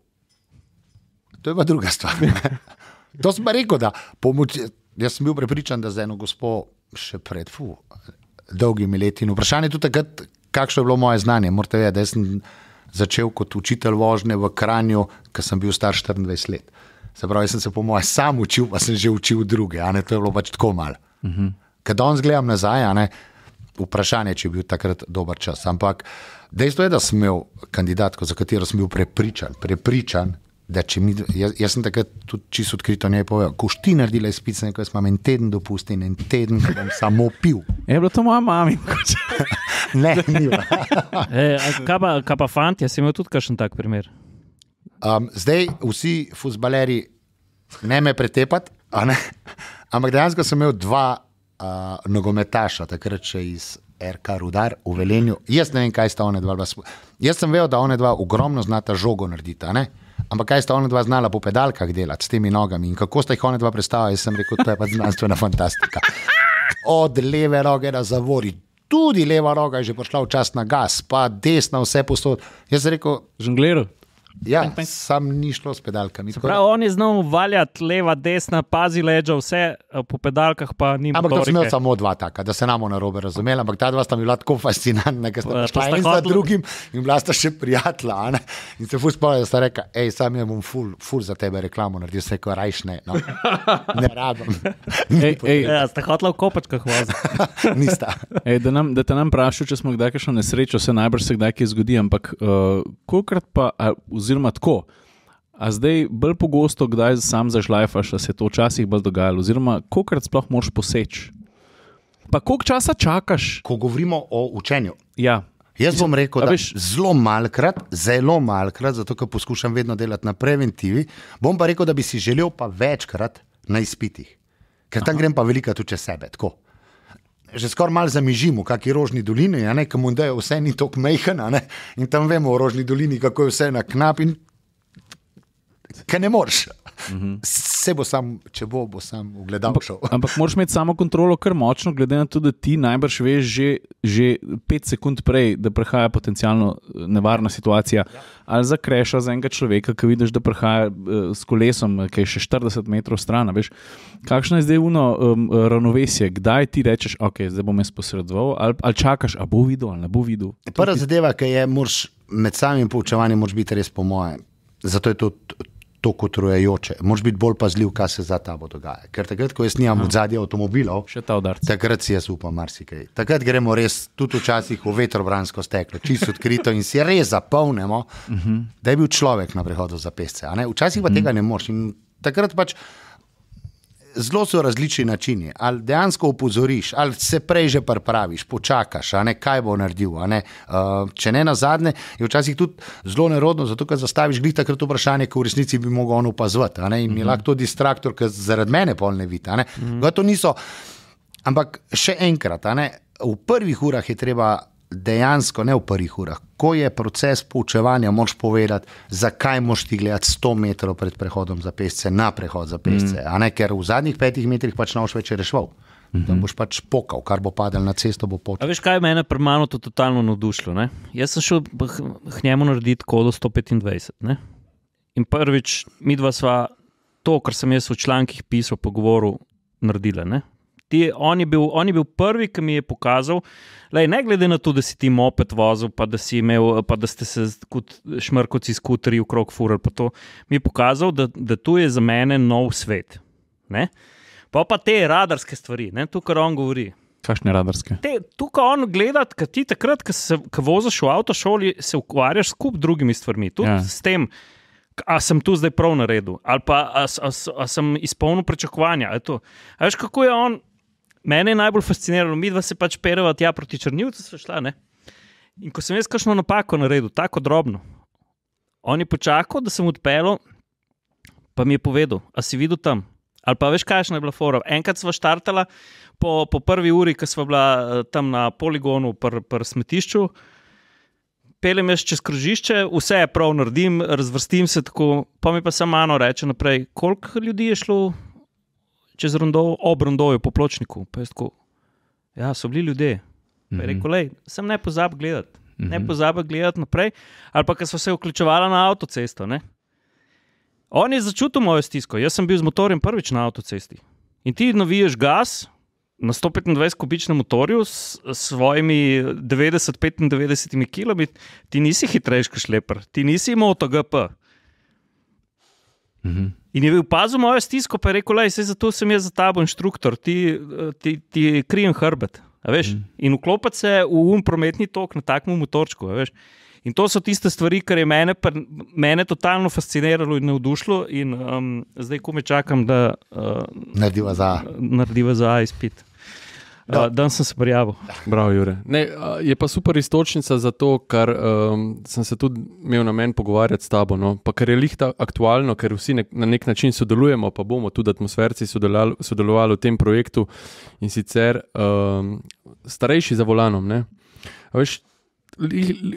Speaker 2: To je pa druga stvar. to sem pa rekel, da pomoč. Jaz sem bil prepričan, da za eno gospo še pred fu, dolgimi leti. In vprašanje je tudi takrat, kakšno je bilo moje znanje. Morate vedeti, da sem začel kot učitelj vožnje v Kranju, ko sem bil star 24 let. Se pravi, sem se po mojem sam učil, pa sem že učil druge, a ne to je bilo pač tako malo. Uh -huh. Kaj danes gledam nazaj, ne, vprašanje, če je bil takrat dober čas. Ampak dejstvo je, da sem imel kandidatko, za katero sem bil prepričan, prepričan da če mi, jaz, jaz sem takrat tudi čisto odkrito njej povedal, ko ti naredila izpit, sem rekel, jaz imam en teden dopusti in en teden, ko bom samo pil.
Speaker 4: Je bilo to moja mama.
Speaker 2: Ne, ni. bilo.
Speaker 3: E, a kaj, pa, kaj pa fanti, si imel tudi kakšen tak primer?
Speaker 2: Um, zdaj vsi futbaleri, ne me pretepati, a ne? ampak dejansko sem imel dva uh, nogometaša, takrat še iz RK Rudar v Velenju. Jaz ne vem, kaj sta one dva. Jaz sem vedel, da one dva ogromno znata žogo narediti, a ne? Ampak kaj sta one dva znala po pedalkah delati s temi nogami in kako sta jih one dva predstavila, jaz sem rekel, to je pa znanstvena fantastika. Od leve roke na zavori. Tudi leva roka je že prišla včasih na gas, pa desna, vse posod. Jaz sem rekel,
Speaker 4: Žongleru.
Speaker 2: Ja,
Speaker 4: Peng, peng.
Speaker 2: sam ni šlo s pedalkami. tako da-
Speaker 3: Prav, on je znal valjati leva, desna, pazi leđa, vse eh, po pedalkah, pa ni
Speaker 2: Ampak to sem imel samo dva taka, da se namo na robe razumeli, ampak ta dva sta mi bila tako fascinantna, ker sta šla
Speaker 3: sta
Speaker 2: en za drugim in bila sta še prijatelja. a ne. In se fus spomnim, da sta rekla, hej, sam jaz bom ful, ful za tebe reklamo naredil, se ko rajš ne. No. Ne rabim.
Speaker 4: Ej, ej,
Speaker 3: Ja, ste hoteli v kopačkah voziti.
Speaker 2: Nista.
Speaker 4: Ej, da, nam, da te nam vprašajo, če smo kdaj kakšno nesrečo, se najbrž se kdaj kaj zgodi, ampak uh, kolikrat pa, a, oziroma tako. A zdaj bolj pogosto, kdaj sam zažlajfaš, a se je to včasih bolj dogajalo, oziroma kolikrat sploh moraš poseči. Pa koliko časa čakaš?
Speaker 2: Ko govorimo o učenju,
Speaker 4: Ja,
Speaker 2: Jaz bom rekel, da
Speaker 4: veš-
Speaker 2: zelo malkrat, zelo malkrat, zato ker poskušam vedno delati na preventivi. Bom pa rekel, da bi si želel pa večkrat na izpitih, ker tam grem pa veliko tudi čez sebe. Tako. Že skoraj malo zamižimo, kakšni rožni dolini, ne, kam da je vse ni tako mehko. In tam vemo v rožni dolini, kako je vse na knap in kaj ne moreš. Mm -hmm. Se bo sam, če bo, bo sam v gledalko šel.
Speaker 4: ampak moraš imeti samo kontrolo kar močno, glede na to, da ti najbrž veš že, že pet sekund prej, da prihaja potencialno eh, nevarna situacija. Ali za kreša za enega človeka, ki vidiš, da prihaja uh, s kolesom, ki je še 40 metrov stran. Veš, kakšno je zdaj uno um, ravnovesje, kdaj ti rečeš, ok, zdaj bom jaz posredoval, ali, ali čakaš, a bo videl ali ne bo videl.
Speaker 2: Prva zadeva, ki je moraš med samim poučevanjem, biti res po mojem. Zato je to tako utrujajoče. Moraš biti bolj pazljiv, kaj se za tabo dogaja. Ker takrat, ko jaz nimam od zadnje avtomobilov,
Speaker 4: ta
Speaker 2: takrat si jaz upam marsikaj. Takrat gremo res tudi včasih v vetrobransko steklo, čisto odkrito in si res zapolnimo, uh -huh. da je bil človek na prehodu za pesce. Včasih pa uh -huh. tega ne moreš. In takrat pač zelo so različni načini. Ali dejansko opozoriš, ali se prej že pripraviš, počakaš, ne, kaj bo naredil. ne. Uh, če ne na zadnje, je včasih tudi zelo nerodno, zato ker zastaviš glih takrat vprašanje, ki v resnici bi mogel on opazovati. In mi je lahko to distraktor, ki zaradi mene pol ne vidi. ne. Ga To niso. Ampak še enkrat, ne, v prvih urah je treba dejansko, ne v prvih urah, ko je proces poučevanja, moš povedati, zakaj moš ti gledati 100 metrov pred prehodom za pesce na prehod za pesce. Mm. Ne, ker v zadnjih petih metrih pač ne boš več rešval. Mm -hmm. Tam boš pač pokal, kar bo padel na cesto, bo
Speaker 3: A
Speaker 2: počel.
Speaker 3: veš, kaj je mene pri manu to totalno navdušilo? Ne? Jaz sem šel k njemu narediti kodo 125. Ne? In prvič, mi dva sva to, kar sem jaz v člankih pisal, pogovoril, naredila. Ne? Ti, on, je bil, on je bil prvi, ki mi je pokazal, lej, ne glede na to, da si ti moped vozil, pa da, si imel, pa da ste se kot šmrkoci skuteri v krog furali, pa to mi je pokazal, da, da tu je za mene nov svet. Ne? Pa pa te radarske stvari, ne? to, kar on govori.
Speaker 4: Kakšne radarske?
Speaker 3: Te, tukaj on gleda, kad ti takrat, ko se ko voziš v avtošoli, se ukvarjaš skupaj z drugimi stvarmi. Tudi
Speaker 4: Ja.
Speaker 3: ja. s tem, a sem tu zdaj prav naredil, ali pa a, a, s- a sem izpolnil pričakovanja. a. A veš, kako je on, mene je najbolj fasciniralo, mi dva se pač pereva tja proti črnivcu, sva šla. Ne? In ko sem jaz kakšno napako naredil, tako drobno, on je počakal, da sem odpeljal, pa mi je povedal, a si videl tam. Ali pa veš, kakšna je bila fora. Enkrat sva štartala, po, po prvi uri, ko smo bila eh, tam na poligonu, pri pr smetišču, peljem jaz čez krožišče, vse je prav, naredim, razvrstim se tako, pa mi pa samo eno reče naprej, koliko ljudi je šlo čez rondo, ob rondoju po pločniku. Pa tako, ja, so bili ljudje. Pa je rekel, lej, sem ne pozabi gledati. Ne pozabi gledati naprej, ali pa ko so se vključevali na avtocesto. Ne? On je začutil mojo stisko, jaz sem bil z motorjem prvič na avtocesti. In ti naviješ gas na 125-kubičnem motorju s s svojimi 90-95 km, ti nisi hitrejši kot šleper, ti nisi imel In je opazil mojo stisko, pa je rekel: "Lej, saj zato sem jaz za tabo inštruktor, ti, eh, ti, ti krijem hrbet. mm. In vklopiti se v um prometni tok na takem motorčku. In to so tiste stvari, kar je mene, pr- mene totalno fasciniralo in navdušilo. In um, zdaj, ko me čakam, da uh,
Speaker 2: Narediva za.
Speaker 3: narediva za izpit. Uh, Dan sem se prijavil.
Speaker 5: Bravo, Jure. Ne, a, je pa super istočnica za to, kar um, sem se tudi imel na meni pogovarjati s tabo. No? Pa ker je lihta aktualno, ker vsi nek, na nek način sodelujemo, pa bomo tudi atmosferci sodelovali, sodelovali v tem projektu in sicer um, starejši za volanom. Ne? A Veš,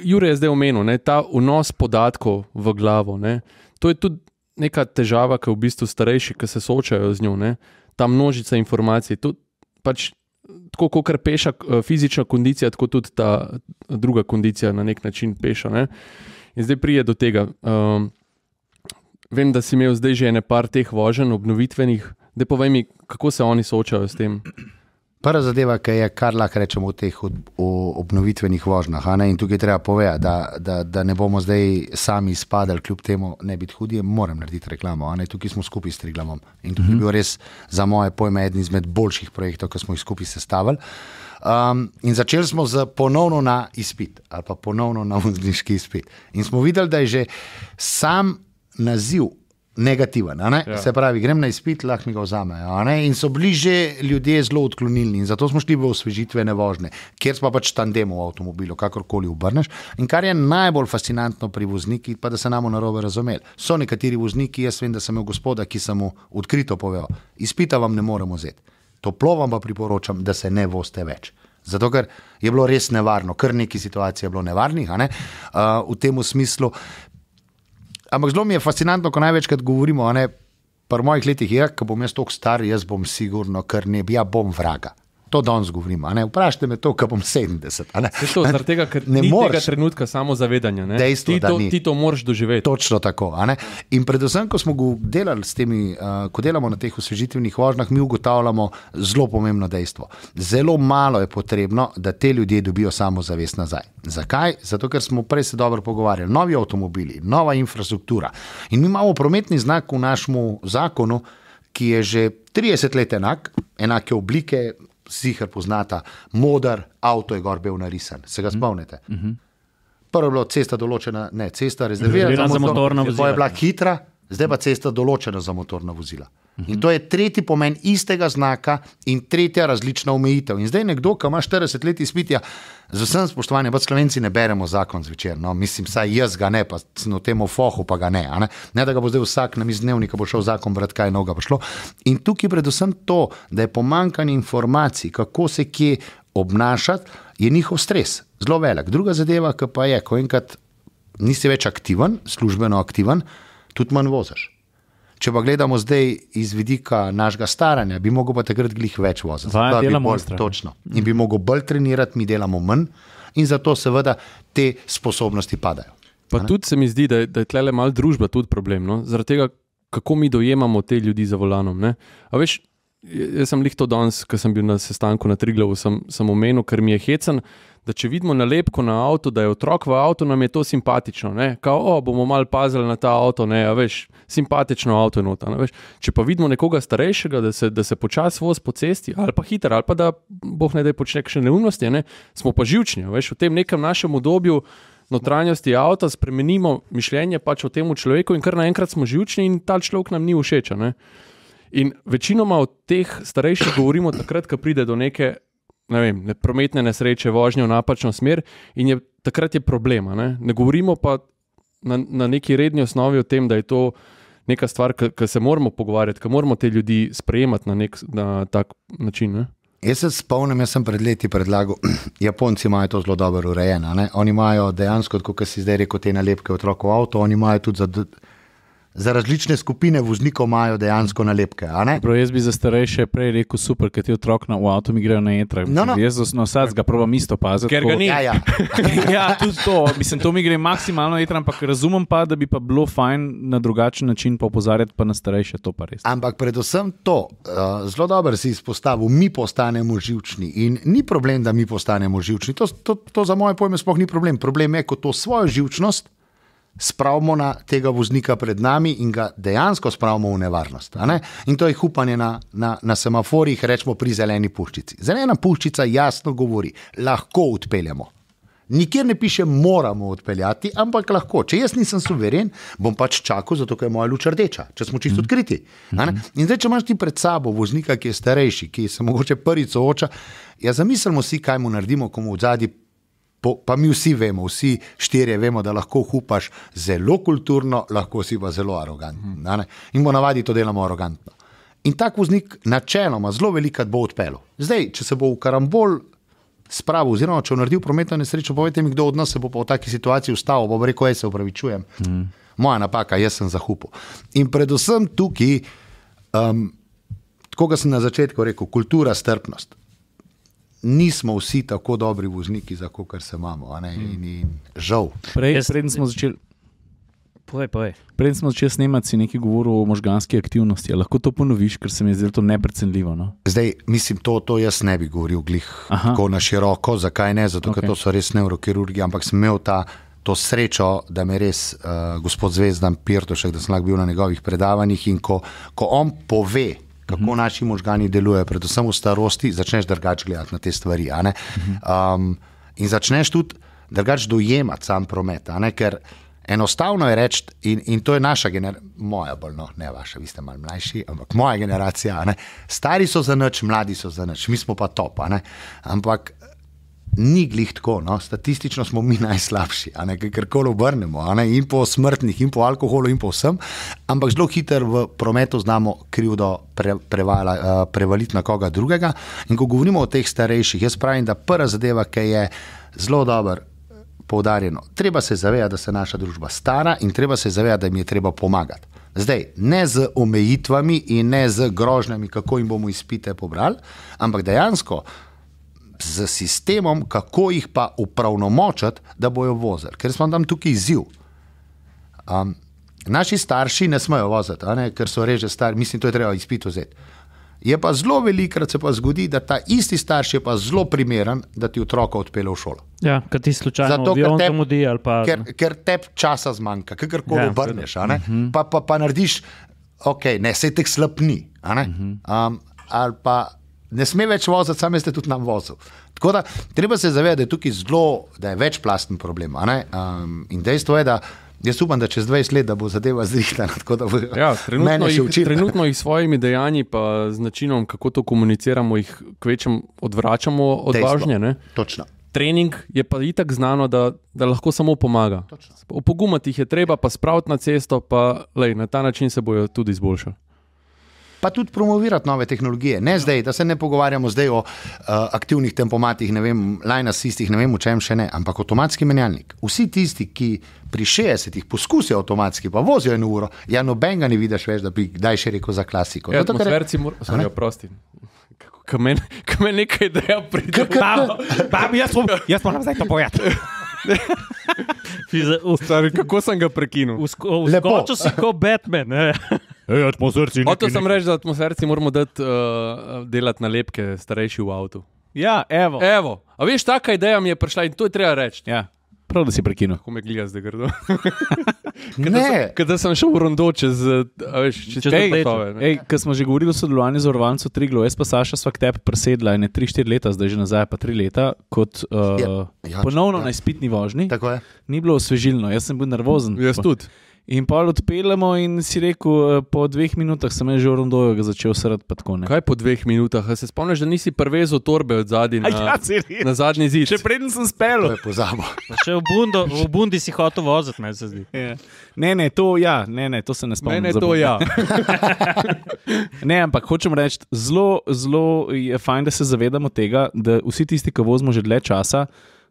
Speaker 5: Jure je zdaj omenil, ne, ta vnos podatkov v glavo. Ne, to je tudi neka težava, ki v bistvu starejši, ki se soočajo z njo, ne, ta množica informacij. To, pač, tako kot peša eh, fizična kondicija, tako tudi ta druga kondicija na nek način peša. Ne. In zdaj prije do tega. Um, vem, da si imel zdaj že ene par teh voženj, obnovitvenih. Da povej mi, kako se oni soočajo s tem.
Speaker 2: Prva zadeva, ki je, kar lahko rečemo v teh od, o obnovitvenih vožnjah. In tukaj treba povedati, da, da, da ne bomo zdaj sami izpadali, kljub temu ne biti hudi, moram narediti reklamo. Tukaj smo skupaj s Triglamom. In tukaj je bil res za moje pojme eden izmed boljših projektov, ki smo jih skupaj sestavili. Um, in začeli smo z ponovno na izpit, ali pa ponovno na vozniški izpit. In smo videli, da je že sam naziv negativen. ne.
Speaker 5: Ja.
Speaker 2: Se pravi, grem na izpit, lahko mi ga vzamejo. In so bili že ljudje zelo odklonilni, in zato smo šli v osvežitvene vožnje, kjer smo pač tandem v avtomobilu, kakorkoli obrneš. In kar je najbolj fascinantno pri voznikih, pa da se nam narobe razumeli. So nekateri vozniki, jaz vem, da sem imel gospoda, ki sem mu odkrito povedal: izpita vam ne moremo vzeti. Toplo vam pa priporočam, da se ne voste več. Zato, ker je bilo res nevarno, kar nekaj situacij je bilo nevarnih, ne? uh, v tem smislu. Ampak zelo mi je fascinantno, ko največkrat govorimo, a ne, pri mojih letih je, ko bom jaz tako star, jaz bom sigurno, ker ne bi, ja bom vraga. To danes ne. Vprašajte me to, ko bom 70. a ne.
Speaker 5: Je to zaradi tega, ker
Speaker 2: Ne moreš.
Speaker 5: tega trenutka samozavedanja. ne.
Speaker 2: Dejstvo,
Speaker 5: ti, to,
Speaker 2: ni.
Speaker 5: ti to moraš doživeti.
Speaker 2: Točno tako. In predvsem, ko smo delali s temi, uh, ko delamo na teh osvežitvenih vožnjah, mi ugotavljamo zelo pomembno dejstvo. Zelo malo je potrebno, da te ljudje dobijo samozavest nazaj. Zakaj? Zato, ker smo prej se dobro pogovarjali. Novi avtomobili, nova infrastruktura. In mi imamo prometni znak v našem zakonu, ki je že 30 let enak, enake oblike. Sicer poznata, modar, avto je gor bil narisan. Se ga spomnite? Uh -huh. Prvo je bila cesta določena, ne, cesta rezervirana
Speaker 3: za motorna
Speaker 2: To
Speaker 3: vozila.
Speaker 2: je bila hitra, zdaj pa cesta določena za motorna vozila. In to je tretji pomen istega znaka in tretja različna omejitev. In zdaj nekdo, ki ima 40 let izpitja, z vsem spoštovanjem, pa slovenci ne beremo zakon zvečer. No, mislim, saj jaz ga ne, pa sem v tem fohu pa ga ne, ne. Ne, da ga bo zdaj vsak na mizi dnevnika bo šel zakon brati, kaj noga bo šlo. In tukaj predvsem to, da je pomankanje informacij, kako se kje obnašati, je njihov stres zelo velik. Druga zadeva, ki pa je, ko enkrat nisi več aktiven, službeno aktiven, tudi manj voziš. Če pa gledamo zdaj iz vidika našega staranja, bi mogel pa takrat glih več.
Speaker 4: Vaja
Speaker 2: Da bi bolj-. Točno. In bi mogel bolj trenirati, mi delamo manj, in zato seveda te sposobnosti padajo.
Speaker 5: Pa tudi se mi zdi, da je, da je tle malo družba tudi problem. No? Zaradi tega, kako mi dojemamo te ljudi za volanom. Ne? A veš, jaz sem lih to danes, ko sem bil na sestanku na Triglavu, sem, sem omenil, ker mi je hecen. Da če vidimo nalepko na avtu, da je otrok v avtu, nam je to simpatično. Ne? Kao, o, bomo malo pazili na ta avto, ne, a veš, simpatično avto je nota. ne, veš. Če pa vidimo nekoga starejšega, da se, da se počasi vozi po cesti, ali pa hiter, ali pa da boh ne da počne še neumnosti, ne, smo pa živčni. Veš, v tem nekem našem obdobju notranjosti avta spremenimo mišljenje pač o tem človeku in kar naenkrat smo živčni in ta človek nam ni všeč. In večinoma od teh starejših govorimo takrat, ko pride do neke ne vem, ne, prometne nesreče, vožnje v napačno smer in je, takrat je problem. Ne? ne govorimo pa na, na neki redni osnovi o tem, da je to neka stvar, ki se moramo pogovarjati, ki moramo te ljudi sprejemati na, nek, na tak način. Ne?
Speaker 2: Jaz se spomnim, jaz sem pred leti predlagal, Japonci imajo to zelo dobro urejeno. ne. Oni imajo dejansko, kot si zdaj rekel, te nalepke otrokov avto, oni imajo tudi za, za različne skupine voznikov imajo dejansko nalepke. a ne.
Speaker 4: Prav, jaz bi za starejše prej rekel, super, ker ti otrok na, v avtu mi grejo na etra.
Speaker 2: No, no.
Speaker 4: Jaz na vsakega provam isto paziti.
Speaker 5: Ker ga ni.
Speaker 2: Ja, ja.
Speaker 4: ja, tudi to. Mislim, to mi gre maksimalno etra, ampak razumem pa, da bi pa bilo fajn na drugačen način pa opozarjati pa na starejše, to pa res.
Speaker 2: Ampak predvsem to, uh, zelo dobro si izpostavil, mi postanemo živčni. In ni problem, da mi postanemo živčni. To, to, to za moje pojme sploh ni problem. Problem je, ko to svojo živčnost spravimo na tega voznika pred nami in ga dejansko spravimo v nevarnost. ne? In to je upanje na, na, na semaforjih, rečemo pri zeleni puščici. Zelena puščica jasno govori, lahko odpeljemo. Nikjer ne piše, moramo odpeljati, ampak lahko. Če jaz nisem suveren, bom pač čakal, zato je moja luč rdeča, če smo čisto odkriti. a ne? In zdaj, če imaš ti pred sabo voznika, ki je starejši, ki se mogoče prvi sooča, ja, zamislimo si, kaj mu naredimo, ko mu v zadnji. Po, pa mi vsi vemo, vsi štirje vemo, da lahko hupaš zelo kulturno, lahko si pa zelo aroganten. a ne? In po navadi to delamo arogantno. In tak voznik načeloma zelo velikrat bo odpeljal. Zdaj, če se bo v karambol spravil, oziroma če bo naredil prometno nesrečo, povejte mi, kdo od nas se bo v taki situaciji ustavil, bo rekel, jaz se upravičujem. Mm. Moja napaka, jaz sem zahupil. In predvsem tukaj, um, tako kot sem na začetku rekel, kultura strpnost. Nismo vsi tako dobri vozniki, za kar se imamo. a ne, In, in žal.
Speaker 4: Prej,
Speaker 3: Jaz-
Speaker 4: preden smo začeli.
Speaker 3: Povej, povej.
Speaker 4: Prej smo začeli snemati, si nekaj govoril o možganski aktivnosti. A lahko to ponoviš, ker se mi je zdelo to neprecenljivo. No?
Speaker 2: Zdaj, mislim, to, to jaz ne bi govoril glih
Speaker 4: Aha.
Speaker 2: tako na široko. Zakaj ne? Zato, ker
Speaker 4: Okej.
Speaker 2: to so res neurokirurgi, ampak sem imel ta, to srečo, da me res uh, gospod Zvezdan Pirtošek, da sem lahko bil na njegovih predavanjih in ko, ko on pove, kako
Speaker 4: Mhm.
Speaker 2: uh -huh. naši možgani delujejo, predvsem v starosti, začneš drugače gledati na te stvari. ne.
Speaker 4: Mhm.
Speaker 2: Um, in začneš tudi drugače dojemati sam promet. Ker enostavno je reči, in, in to je naša generacija, moja bolj, no, ne vaša, vi ste malo mlajši, ampak moja generacija. Stari so za nič, mladi so za nič, mi smo pa top. a ne. Ampak ni glih tako, no? statistično smo mi najslabši, ker koli obrnemo, in po smrtnih, in po alkoholu, in po vsem, ampak zelo hitro v prometu znamo krivdo pre, prevala, uh, prevaliti na koga drugega. In ko govorimo o teh starejših, jaz pravim, da prva zadeva, ki je zelo dobro poudarjeno, treba se zavedati, da se naša družba stara in treba se zavedati, da jim je treba pomagati. Zdaj, ne z omejitvami in ne z grožnjami, kako jim bomo izpite pobrali, ampak dejansko z sistemom, kako jih pa upravnomočiti, da bojo vozili. Ker smo tam tukaj izziv. Um, naši starši ne smejo voziti, ne, ker so reže stari, mislim, to je treba izpit vzeti. Je pa zelo velikrat se pa zgodi, da ta isti starš je pa zelo primeren, da ti otroka odpele v šolo.
Speaker 3: Ja, kad ti slučajno
Speaker 2: Zato, ker te-
Speaker 3: ali pa.
Speaker 2: Ker, ker te časa zmanjka, kakorkoli
Speaker 3: Ja,
Speaker 2: obrneš, a ne, pa, pa, pa narediš, ok, ne, se tek slab ni. a ne, Um, ali pa ne sme več voziti, sam ste tudi nam vozil. Tako da treba se zavedati, da je tukaj zelo, da je večplasten problem. Um, in dejstvo je, da jaz upam, da čez 20 let bo zadeva zrihtana.
Speaker 5: Ja, trenutno, jih, trenutno jih s svojimi dejanji, pa z načinom, kako to komuniciramo, jih kvečem odvračamo od
Speaker 2: Dejstvo.
Speaker 5: važnje. Ne?
Speaker 2: Točno.
Speaker 5: Trening je pa itak znano, da, da lahko samo pomaga. Opogumati jih je treba, pa spraviti na cesto, pa lej, na ta način se bojo tudi izboljšali.
Speaker 2: Pa tudi promovirati nove tehnologije. Ne zdaj, da se ne pogovarjamo zdaj o uh, aktivnih tempomatih, ne vem, line assistih, ne vem, o čem še ne, ampak avtomatski menjalnik. Vsi tisti, ki pri 60-ih poskusijo avtomatski, pa vozijo eno uro, ja, noben ga ne vidiš več, da bi kdaj še rekel za klasiko.
Speaker 5: Ja,
Speaker 2: Zato, ker-
Speaker 5: atmosferci morajo, ja, prosti. Ko meni men nekaj ideja pride.
Speaker 6: Babi, jaz, bom- jaz moram zdaj to povedati.
Speaker 5: Stari, kako sem ga prekinil?
Speaker 2: Lepo.
Speaker 3: uskočil si kot Batman. Ne?
Speaker 6: Ej, atmosferci.
Speaker 5: Hotel sem reči, da atmosferci moramo dati uh, delati nalepke starejši v avtu.
Speaker 4: Ja, evo.
Speaker 5: Evo, a veš, taka ideja mi je prišla in to je treba reči.
Speaker 4: Ja, prav, da si prekinil.
Speaker 5: Ko me gleda zdaj grdo.
Speaker 2: Ne,
Speaker 5: Kada sem šel v rondo čez, eh, veš, ne.
Speaker 4: Ej, ko smo že govorili o sodelovanju z Orvanco Triglo, jaz pa Saša sva k tebi presedla in 3-4 leta, zdaj že nazaj pa 3 leta, kot uh,
Speaker 2: Ja,
Speaker 4: ja,
Speaker 2: ja,
Speaker 4: ponovno
Speaker 2: ja.
Speaker 4: na izpitni vožnji.
Speaker 2: tako je.
Speaker 4: Ni bilo osvežilno, jaz sem bil nervozen.
Speaker 5: Jaz tudi.
Speaker 4: In pa odpeljemo in si rekel, eh, po dveh minutah sem že v Rondoju začel srati. pa tako, ne.
Speaker 5: Kaj po dveh minutah? A se spomniš, da nisi prevezel torbe od zadaj
Speaker 4: A
Speaker 5: na,
Speaker 4: ja,
Speaker 5: na zadnji zid?
Speaker 4: Še preden sem
Speaker 2: To
Speaker 4: spel.
Speaker 2: je pozabo.
Speaker 3: Pa Še v, bundo, v Bundi si hotel voziti, meni se zdi.
Speaker 4: Ja. Ne, ne, to, ja, ne, ne, to se ne spomnim.
Speaker 5: Mene
Speaker 4: Zdaj
Speaker 5: to ja.
Speaker 4: Ne, ampak hočem reči, zelo, zelo je fajn, da se zavedamo tega, da vsi tisti, ki vozimo že dlje časa,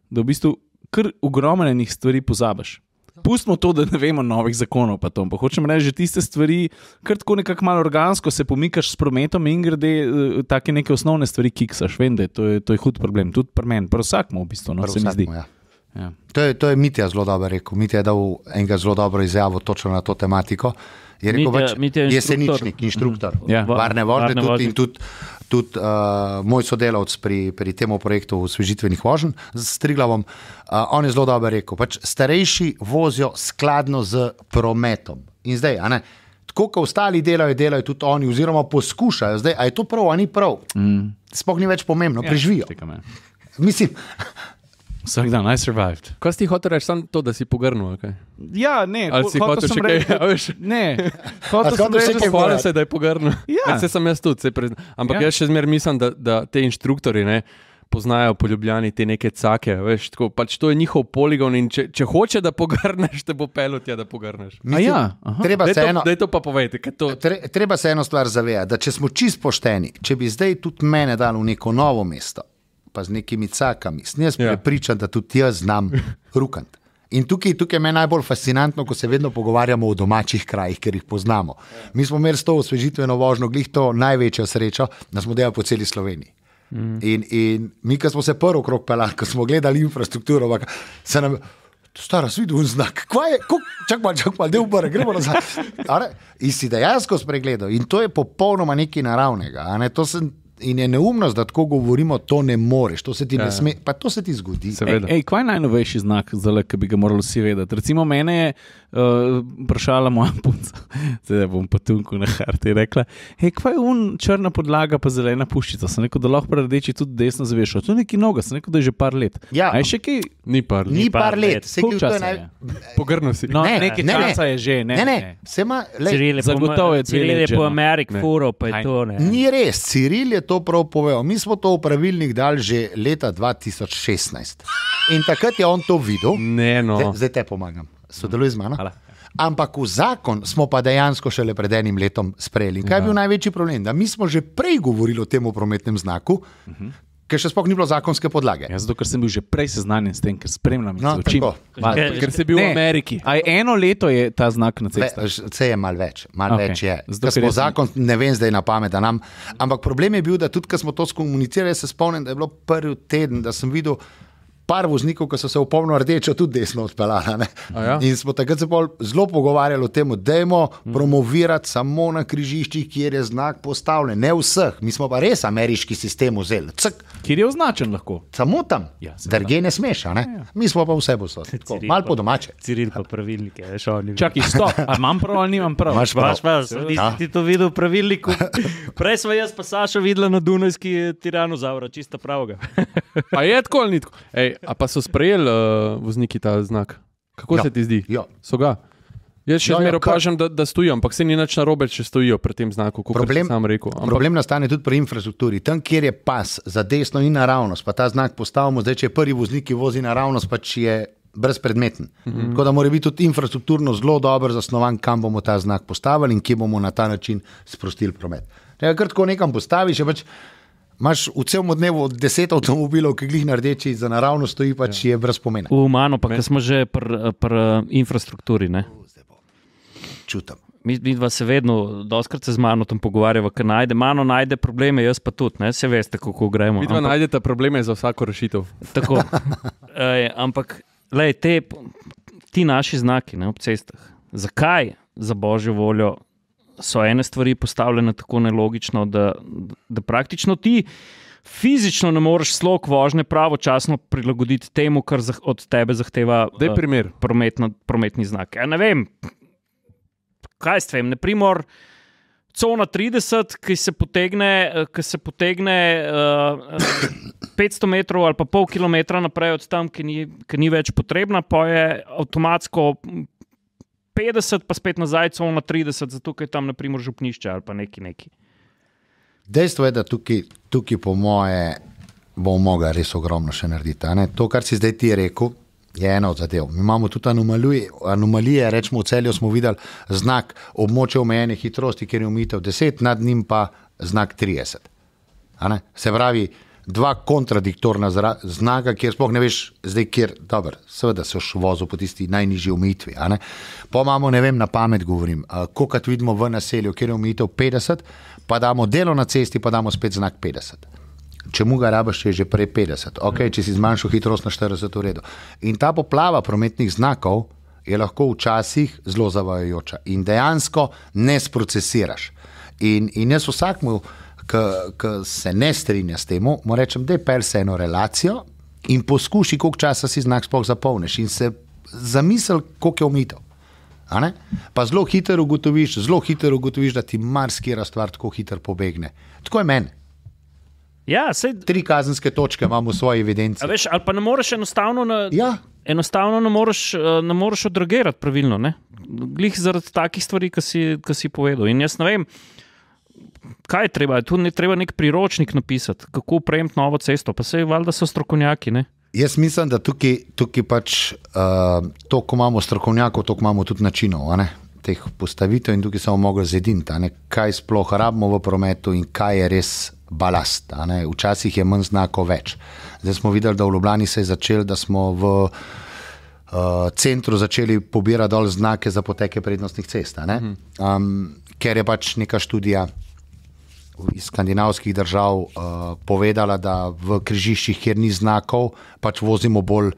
Speaker 4: da v bistvu kar ogromno enih stvari pozabiš. Pustimo to, da ne vemo novih zakonov. Pa to. Ampak hočem reči, že tiste stvari, kar tako nekako malo organsko se pomikaš s prometom in grede uh, take neke osnovne stvari kiksaš. Vem, da je to, je, to je hud problem, tudi pri meni, pri vsakmu v bistvu, no,
Speaker 2: Prav
Speaker 4: se mi zdi.
Speaker 2: vsakmu, ja.
Speaker 4: Ja.
Speaker 2: To je, to je Mitja zelo dobro rekel. Mitja je dal enega zelo dobro izjavo točno na to tematiko. Je rekel, pač,
Speaker 3: Mitja je inštruktor.
Speaker 2: jeseničnik, inštruktor.
Speaker 4: Ja.
Speaker 2: Varne vožnje
Speaker 3: Varne
Speaker 2: tudi, in tudi, tudi uh, moj sodelavec pri, pri tem projektu osvežitvenih voženj z Striglavom. Uh, on je zelo dobro rekel, pač starejši vozijo skladno z prometom. In zdaj, a ne. Tako kot ostali delajo, delajo tudi oni, oziroma poskušajo. Zdaj, a je to prav, ali ni prav? Mm. Sploh ni več pomembno, ja, preživijo.
Speaker 4: Me.
Speaker 2: Mislim,
Speaker 4: Vsak dan, I survived.
Speaker 5: Kaj si hotel reči, samo to, da si pogrnil? Okay?
Speaker 4: Ja, ne,
Speaker 5: Ali si hotel še kaj? A veš?
Speaker 4: Ne, hotel
Speaker 2: si
Speaker 4: sem reči,
Speaker 2: kaj
Speaker 5: Hvala se, da je pogrnil.
Speaker 4: Ja.
Speaker 5: Se sem jaz tudi, prizna. Ampak
Speaker 4: Ja.
Speaker 5: ja. jaz še zmeraj mislim, da, da te inštruktori ne, poznajo po ljubljani te neke cake. Veš, tako, pač to je njihov poligon in če, če hoče, da pogrneš, te bo pelot, ja, da pogrneš.
Speaker 4: A ja, aha.
Speaker 2: treba
Speaker 5: Daj
Speaker 2: se
Speaker 5: to,
Speaker 2: eno.
Speaker 5: daj to pa povejte. kaj To,
Speaker 2: Tre, treba se eno stvar zavedati, da če smo čist pošteni, če bi zdaj tudi mene dali v neko novo mesto, pa z nekimi cakami, sem jaz
Speaker 5: Ja.
Speaker 2: prepričan, da tudi jaz znam rukant. In tukaj, tukaj je meni najbolj fascinantno, ko se vedno pogovarjamo o domačih krajih, ker jih poznamo. Mi smo imeli s to osvežitveno vožnjo, glih to največjo srečo, da smo delali po celi Sloveniji. In, in mi, ki smo se prvi krok pelali, ko smo gledali infrastrukturo, pa se nam, Stara, si videl znak, kaj je, čak malo, čak malo, da ubere, gremo nazaj. In si dejansko spregledal. In to je popolnoma nekaj naravnega. Ne? To sem, in je neumnost, da tako govorimo, to ne moreš, to se ti
Speaker 5: Ja,
Speaker 2: ne sme, pa to se ti zgodi.
Speaker 4: Ej, ej, kaj je najnovejši znak, ki bi ga morali vsi vedeti? Recimo, mene je uh, vprašala moja punca, zdaj bom pa tunku na harti rekla. Hej, kaj je un črna podlaga, pa zelena puščica? Sem rekel, da lahko rdeči tudi desno zaveš. To je neki noga, sem rekel, da je že par let.
Speaker 2: Ja.
Speaker 4: A je še kaj?
Speaker 5: Ni par.
Speaker 2: Ni
Speaker 3: par
Speaker 2: let,
Speaker 3: let.
Speaker 2: se
Speaker 4: Koliko
Speaker 2: to je
Speaker 4: časa
Speaker 2: naj...
Speaker 5: Pogrnil si.
Speaker 4: No,
Speaker 2: Ne,
Speaker 4: nekaj
Speaker 2: ne, ne.
Speaker 4: časa je že, ne.
Speaker 2: Ne, ne, se ima, lej,
Speaker 3: Ciril je
Speaker 4: Zagotovo je
Speaker 3: Ciril je
Speaker 4: let
Speaker 3: po
Speaker 4: no.
Speaker 3: Ameriki,
Speaker 5: Ne.
Speaker 3: furo pa je
Speaker 4: Kaj?
Speaker 3: to. Ne.
Speaker 2: Ni res, Ciril je to prav povedal. Mi smo to v pravilnik dali že leta 2016. In takrat je on to videl.
Speaker 5: Ne, no.
Speaker 2: Zdaj, zdaj te pomagam, sodeluj z mano.
Speaker 4: Hvala.
Speaker 2: Ampak v zakon smo pa dejansko šele pred enim letom sprejeli. Kaj je bil največji problem? Da mi smo že prej govorili o tem prometnem znaku, uh -huh. ker še sploh ni bilo zakonske podlage.
Speaker 4: Ja, zato, ker sem bil že prej seznanjen s tem, ker spremljam in
Speaker 2: No,
Speaker 4: se učim.
Speaker 3: Ker-
Speaker 5: Ker si bil v
Speaker 4: Ne.
Speaker 5: Ameriki.
Speaker 4: A eno leto je ta znak na cesti?
Speaker 2: vse je malo več, malo okay. več je.
Speaker 4: Zato,
Speaker 2: smo zakon, ne vem zdaj na pamet, da nam. Ampak problem je bil, da tudi, ko smo to skomunicirali, se spomnim, da je bilo prvi teden, da sem videl. Par voznikov, ki so se v polno rdečo, tudi desno odpeljali. ne.
Speaker 5: A ja?
Speaker 2: In smo takrat se zelo pogovarjali o tem, da je promovirati samo na križiščih, kjer je znak postavljen, ne vseh. Mi smo pa res ameriški sistem vzeli, Cak,
Speaker 4: Kjer je označen lahko?
Speaker 2: samo tam,
Speaker 4: Ja, seveda.
Speaker 2: drugje ne smeš, a ne? mi smo pa vse posod,
Speaker 3: pa-
Speaker 2: po domače.
Speaker 3: Ciril pa pravilnike, veš, oni.
Speaker 4: Čakaj, stop. A imam prav ali nimam prav?
Speaker 2: Imaš prav.
Speaker 3: Pa, sem
Speaker 2: Ja.
Speaker 3: nisi ti to videl v pravilniku. Prej smo jaz pa Sašo videla na Dunajski tiranozaura, čista pravega.
Speaker 5: A je tako ali ni tako? Ej, a pa so sprejeli uh, vozniki ta znak? Kako
Speaker 2: Ja.
Speaker 5: se ti zdi?
Speaker 2: Ja.
Speaker 5: So ga? Jaz še
Speaker 2: Ja, ja, kar-
Speaker 5: opažam, da, da stojijo, ampak se ni nič narobe, če stojijo pri tem znaku,
Speaker 2: Problem-
Speaker 5: sam rekel. Ampak,
Speaker 2: Problem nastane tudi pri infrastrukturi. Tam, kjer je pas za desno in naravnost, pa ta znak postavimo, zdaj, če je prvi voznik, ki vozi naravnost, pač je brezpredmeten. Mm -hmm. Tako da mora biti tudi infrastrukturno zelo dobro zasnovan, kam bomo ta znak postavili in kje bomo na ta način sprostili promet. Če ga kar tako nekam postaviš, je pač. Imaš v celem dnevu deset avtomobilov, ki glih na rdeči za naravno stoji, pač ja. je brez pomena.
Speaker 3: V mano, pa smo že pri pr, infrastrukturi. Ne?
Speaker 2: Čutim.
Speaker 3: Mi, mi dva se vedno, doskrat se z mano tam pogovarjava, ker najde, mano najde probleme, jaz pa tudi, ne? se veste, kako gremo.
Speaker 5: vidva najdete probleme za vsako rešitev.
Speaker 3: Tako. Ej, ampak, lej, te, ti naši znaki ne, ob cestah, zakaj za božjo voljo so ene stvari postavljene tako nelogično, da, da praktično ti fizično ne moreš slog vožnje pravočasno prilagoditi temu, kar zah, od tebe zahteva
Speaker 5: Daj
Speaker 3: eh,
Speaker 5: primer.
Speaker 3: prometno, prometni znak. Ja, ne vem, kaj s tem, naprimer. Cona 30, ki se potegne, eh, ki se potegne uh, 500 metrov ali pa pol kilometra naprej od tam, ki ni, ki ni več potrebna, pa je avtomatsko 50, pa spet nazaj, cona 30, zato ker je tam naprimer župnišče ali pa neki neki.
Speaker 2: Dejstvo je, da tukaj, tukaj po moje, bomo mogli res ogromno še narediti. To, kar si zdaj ti rekel, je ena od zadev. Mi imamo tudi anomalije, anomalije rečemo v celju smo videli znak območja omejene hitrosti, kjer je omitev 10, nad njim pa znak 30. A ne? Se pravi, dva kontradiktorna znaka, kjer sploh ne veš, zdaj kjer, dobro, seveda se boš vozil po tisti najnižji omejitvi. Pa imamo, ne vem, na pamet govorim, kot vidimo v naselju, kjer je omejitev 50, pa damo delo na cesti, pa damo spet znak 50. Čemu ga rabiš, če je že prej 50? Okay, če si zmanjšal hitrost na 40, v redu. In ta poplava prometnih znakov je lahko včasih zelo zavajajoča in dejansko ne sprocesiraš. In, in jaz vsakmu, ki se ne strinja s tem, mu rečem, da je pel se eno relacijo in poskuši, koliko časa si znak sploh zapolniš in se zamisel, koliko je omitev. Pa zelo hitro ugotoviš, zelo hitro ugotoviš, da ti marsikera stvar tako hitro pobegne. Tako je meni.
Speaker 3: Ja, sej,
Speaker 2: Tri kazenske točke imamo v svoji evidenci.
Speaker 3: a veš, ali pa ne moreš enostavno, na,
Speaker 2: Ja,
Speaker 3: enostavno ne moreš, eh, ne moreš odreagirati pravilno. Ne? Glih zaradi takih stvari, ki si, ki si povedal. In jaz ne vem, kaj je treba. Tu je treba nek priročnik napisati, kako upremiti novo cesto. Pa se valjda so strokovnjaki. Ne?
Speaker 2: jaz mislim, da tukaj, tukaj pač uh, to, ko imamo strokovnjakov, to imamo tudi načinov. ne, Teh postavitev in tukaj samo mogli zediniti, a ne, kaj sploh rabimo v prometu in kaj je res balast. ne. Včasih je manj znakov več. Zdaj smo videli, da v Ljubljani se je začelo, da smo v uh, centru začeli pobirati dol znake za poteke prednostnih cest. ne. Um, ker je pač neka študija iz skandinavskih držav uh, povedala, da v križiščih, kjer ni znakov, pač vozimo bolj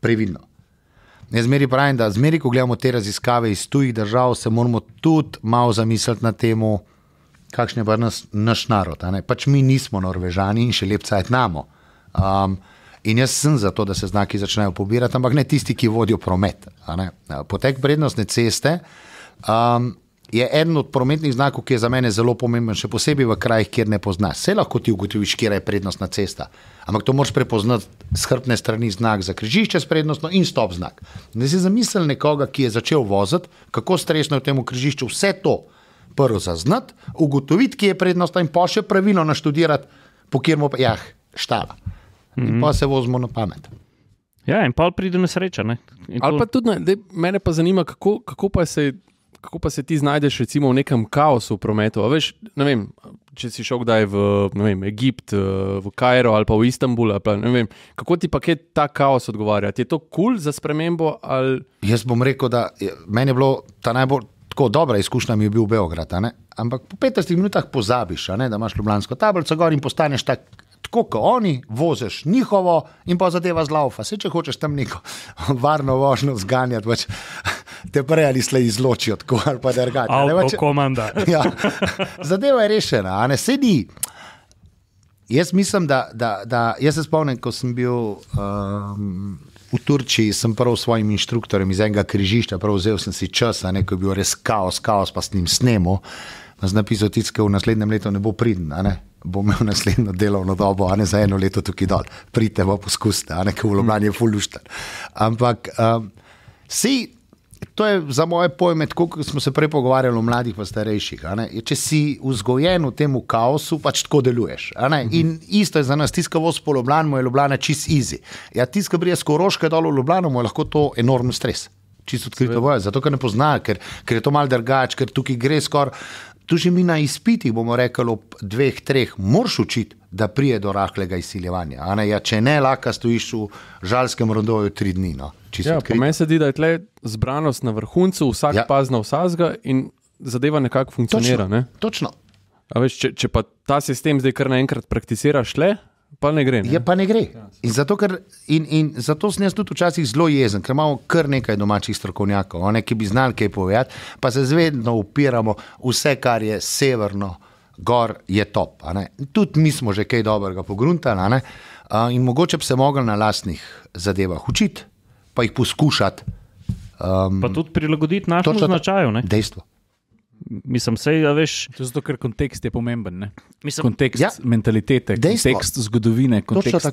Speaker 2: previdno. Jaz zmeri pravim, da zmeri, ko gledamo te raziskave iz tujih držav, se moramo tudi malo zamisliti na temo, kakšen je pa nas, naš narod. Pač mi nismo Norvežani in še lepca je namo. Um, in jaz sem za to, da se znaki začnejo pobirati, ampak ne tisti, ki vodijo promet. Potek prednostne ceste. Um, Je eden od prometnih znakov, ki je za mene zelo pomemben, še posebej v krajih, kjer ne poznaš. Vse lahko ti ugotoviš, kje je prednostna cesta. Ampak to moraš prepoznati z hrbtne strani znak za križišče s prednostno in stop znak. Ne si zamisel nekoga, ki je začel voziti, kako stresno je v tem križišču vse to prvo zaznati, ugotoviti, kje je prednostna in pa še pravilno naštudirati, po kjer mu pa jah, štala. In pa se vozimo na pamet.
Speaker 3: Ja, in pa pride nesreča. Ne? In
Speaker 5: Ali
Speaker 3: to-
Speaker 5: pa tudi, ne, dej, mene pa zanima, kako, kako, pa se, kako pa se ti znajdeš recimo, v nekem kaosu v prometu. A Veš, ne vem, če si šel kdaj v vem, Egipt, eh, v Kairo ali pa v Istanbul. Pa, vem, kako ti pa kaj ta kaos odgovarja? Ti je to kul cool za spremembo? Ali...
Speaker 2: Jaz bom rekel, da je, meni je bilo ta najbolj tako dobra izkušnja, mi je bil Beograd. Ampak po 15 minutah pozabiš, ne, da imaš ljubljansko tablico gor in postaneš tak. Tako kot oni, voziš njihovo, in pa zadeva zlaufa. Se če hočeš tam neko varno vožnjo zganjati, pač te prej ali slej izločijo, tako ali pa drugače. a ne, pač-
Speaker 3: Avtokomanda.
Speaker 2: ja, zadeva je rešena, a ne sedi. Jaz mislim, da, da, da jaz se spomnim, ko sem bil um, v Turčiji, sem prav s svojim inštruktorjem iz enega križišča, prav vzel sem si čas, a ne, ko je bil res kaos, kaos pa s njim snemo. Pa sem napisal, da v naslednjem letu ne bo pridn, ne. Bo imel naslednjo delovno dobo, a ne za eno leto tukaj dol. Pridite, pa poskusite, a ne, ker v Ljubljani je fulušten. Ampak um, si To je za moje pojme, tako kot smo se prej pogovarjali o mladih in starejših. Če si vzgojen v tem kaosu, pač tako deluješ. a ne. In isto je za nas, tiska voz po Ljubljani, mu je Ljubljana čist easy. Ja, tiska brije skoroške dol v Ljubljano, mu je lahko to enormen stres. Čisto odkrito boje, zato ker ne pozna, ker, ker je to mal drugače, ker tukaj gre skoraj. Tu že mi na izpitih bomo rekli, ob dveh, treh, moraš učiti, da prije do rahlega izsiljevanja. ne. Ja, če ne, laka stojiš v žalskem rodoju tri dni. No. Čisto
Speaker 5: Ja, po meni se zdi, da je tle zbranost na vrhuncu, vsak
Speaker 2: Ja.
Speaker 5: pazna vsazga in zadeva nekako funkcionira. Ne?
Speaker 2: Točno.
Speaker 5: A Veš, če, če pa ta sistem zdaj kar naenkrat prakticiraš, le, pa ne gre. Ne?
Speaker 2: Je pa ne gre. In zato, ker, in, in zato sem jaz tudi včasih zelo jezen, ker imamo kar nekaj domačih strokovnjakov, one, ki bi znali kaj povedati, pa se zvedno upiramo, vse, kar je severno, gor je top. ne. Tudi mi smo že kaj dobrega pogruntali ne. A, in mogoče bi se mogli na lastnih zadevah učiti, pa jih poskušati. Um,
Speaker 3: Pa tudi prilagoditi našemu značaju. Ne?
Speaker 2: dejstvo.
Speaker 3: Mislim, sej, ja, veš,
Speaker 4: To je zato, ker kontekst je pomemben. Ne?
Speaker 3: mislim,
Speaker 4: Kontekst
Speaker 2: Ja.
Speaker 4: mentalitete,
Speaker 2: Dejstvo.
Speaker 4: kontekst zgodovine, kontekst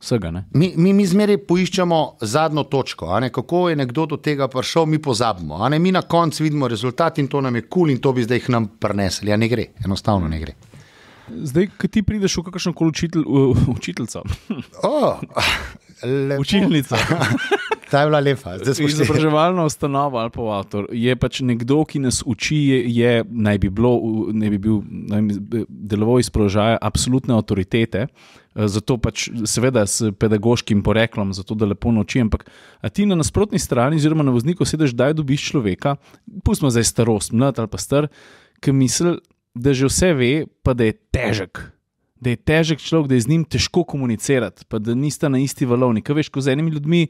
Speaker 4: vsega. Ne?
Speaker 2: Mi, mi, mi zmeraj poiščemo zadnjo točko, a ne, kako je nekdo do tega prišel, mi pozabimo. a Ne, mi na koncu vidimo rezultat in to nam je kul, cool in to bi zdaj nam prinesli. Ja, ne gre, enostavno ne gre.
Speaker 4: Zdaj, ko ti prideš v kakršno koli učitelj, učiteljco,
Speaker 2: Oh, lepo.
Speaker 4: učilnico,
Speaker 2: Ta je bila lepa, zdaj smo šli.
Speaker 4: izobraževalno ustanovo ali pa avtor, je pač nekdo, ki nas uči, je, je naj bi, bilo, naj bi bil naj bi deloval iz položaja absolutne avtoritete. eh, Zato pač, seveda, s pedagoškim poreklom, zato da lepo nauči. Ampak ti na nasprotni strani, oziroma na vozniku, sediš, da dobiš človeka, pustimo zdaj starost, mlad ali pa star, ki misli, da že vse ve, pa da je težek. Da je težek človek, da je z njim težko komunicirati, da nista na isti valovni. Kaj veš, ko z enimi ljudmi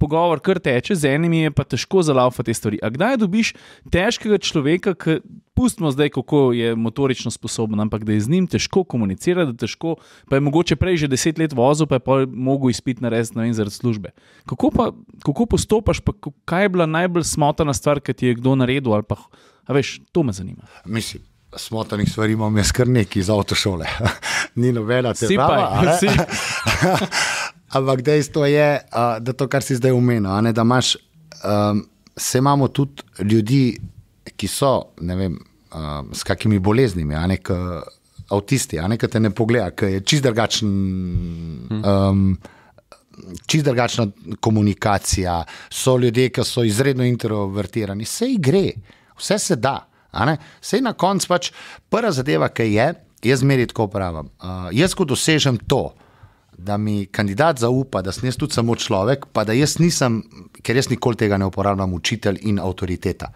Speaker 4: pogovor kar teče, z enimi je pa težko zalaufati te stvari. A kdaj dobiš težkega človeka, ki pustimo zdaj, kako je motorično sposoben, ampak da je z njim težko komunicirati, da težko, pa je mogoče prej že deset let vozil, pa je pa mogel izpit narediti, ne vem, zaradi službe. Kako, pa, kako postopaš, pa kaj je bila najbolj smotana stvar, ki ti je kdo naredil, ali pa, a veš, to me zanima.
Speaker 2: Mislim, smotanih stvari imam jaz kar nekaj iz avtošole. Ni nobena težava. a ne?
Speaker 4: Sipaj,
Speaker 2: Ampak dejstvo je, da to, kar si zdaj omenil, a ne, da imaš, um, se imamo tudi ljudi, ki so, ne vem, um, s kakimi boleznimi, a ne, k, avtisti, a ne, ki te ne pogleda, ki je čist drugačen. Um, Čist drugačna komunikacija, so ljudje, ki so izredno introvertirani, vse gre, vse se da. Vse na koncu pač prva zadeva, ki je, jaz zmeri tako pravim. Uh, jaz, ko dosežem to, da mi kandidat zaupa, da sem jaz tudi samo človek, pa da jaz nisem, ker jaz nikoli tega ne uporabljam, učitelj in avtoriteta.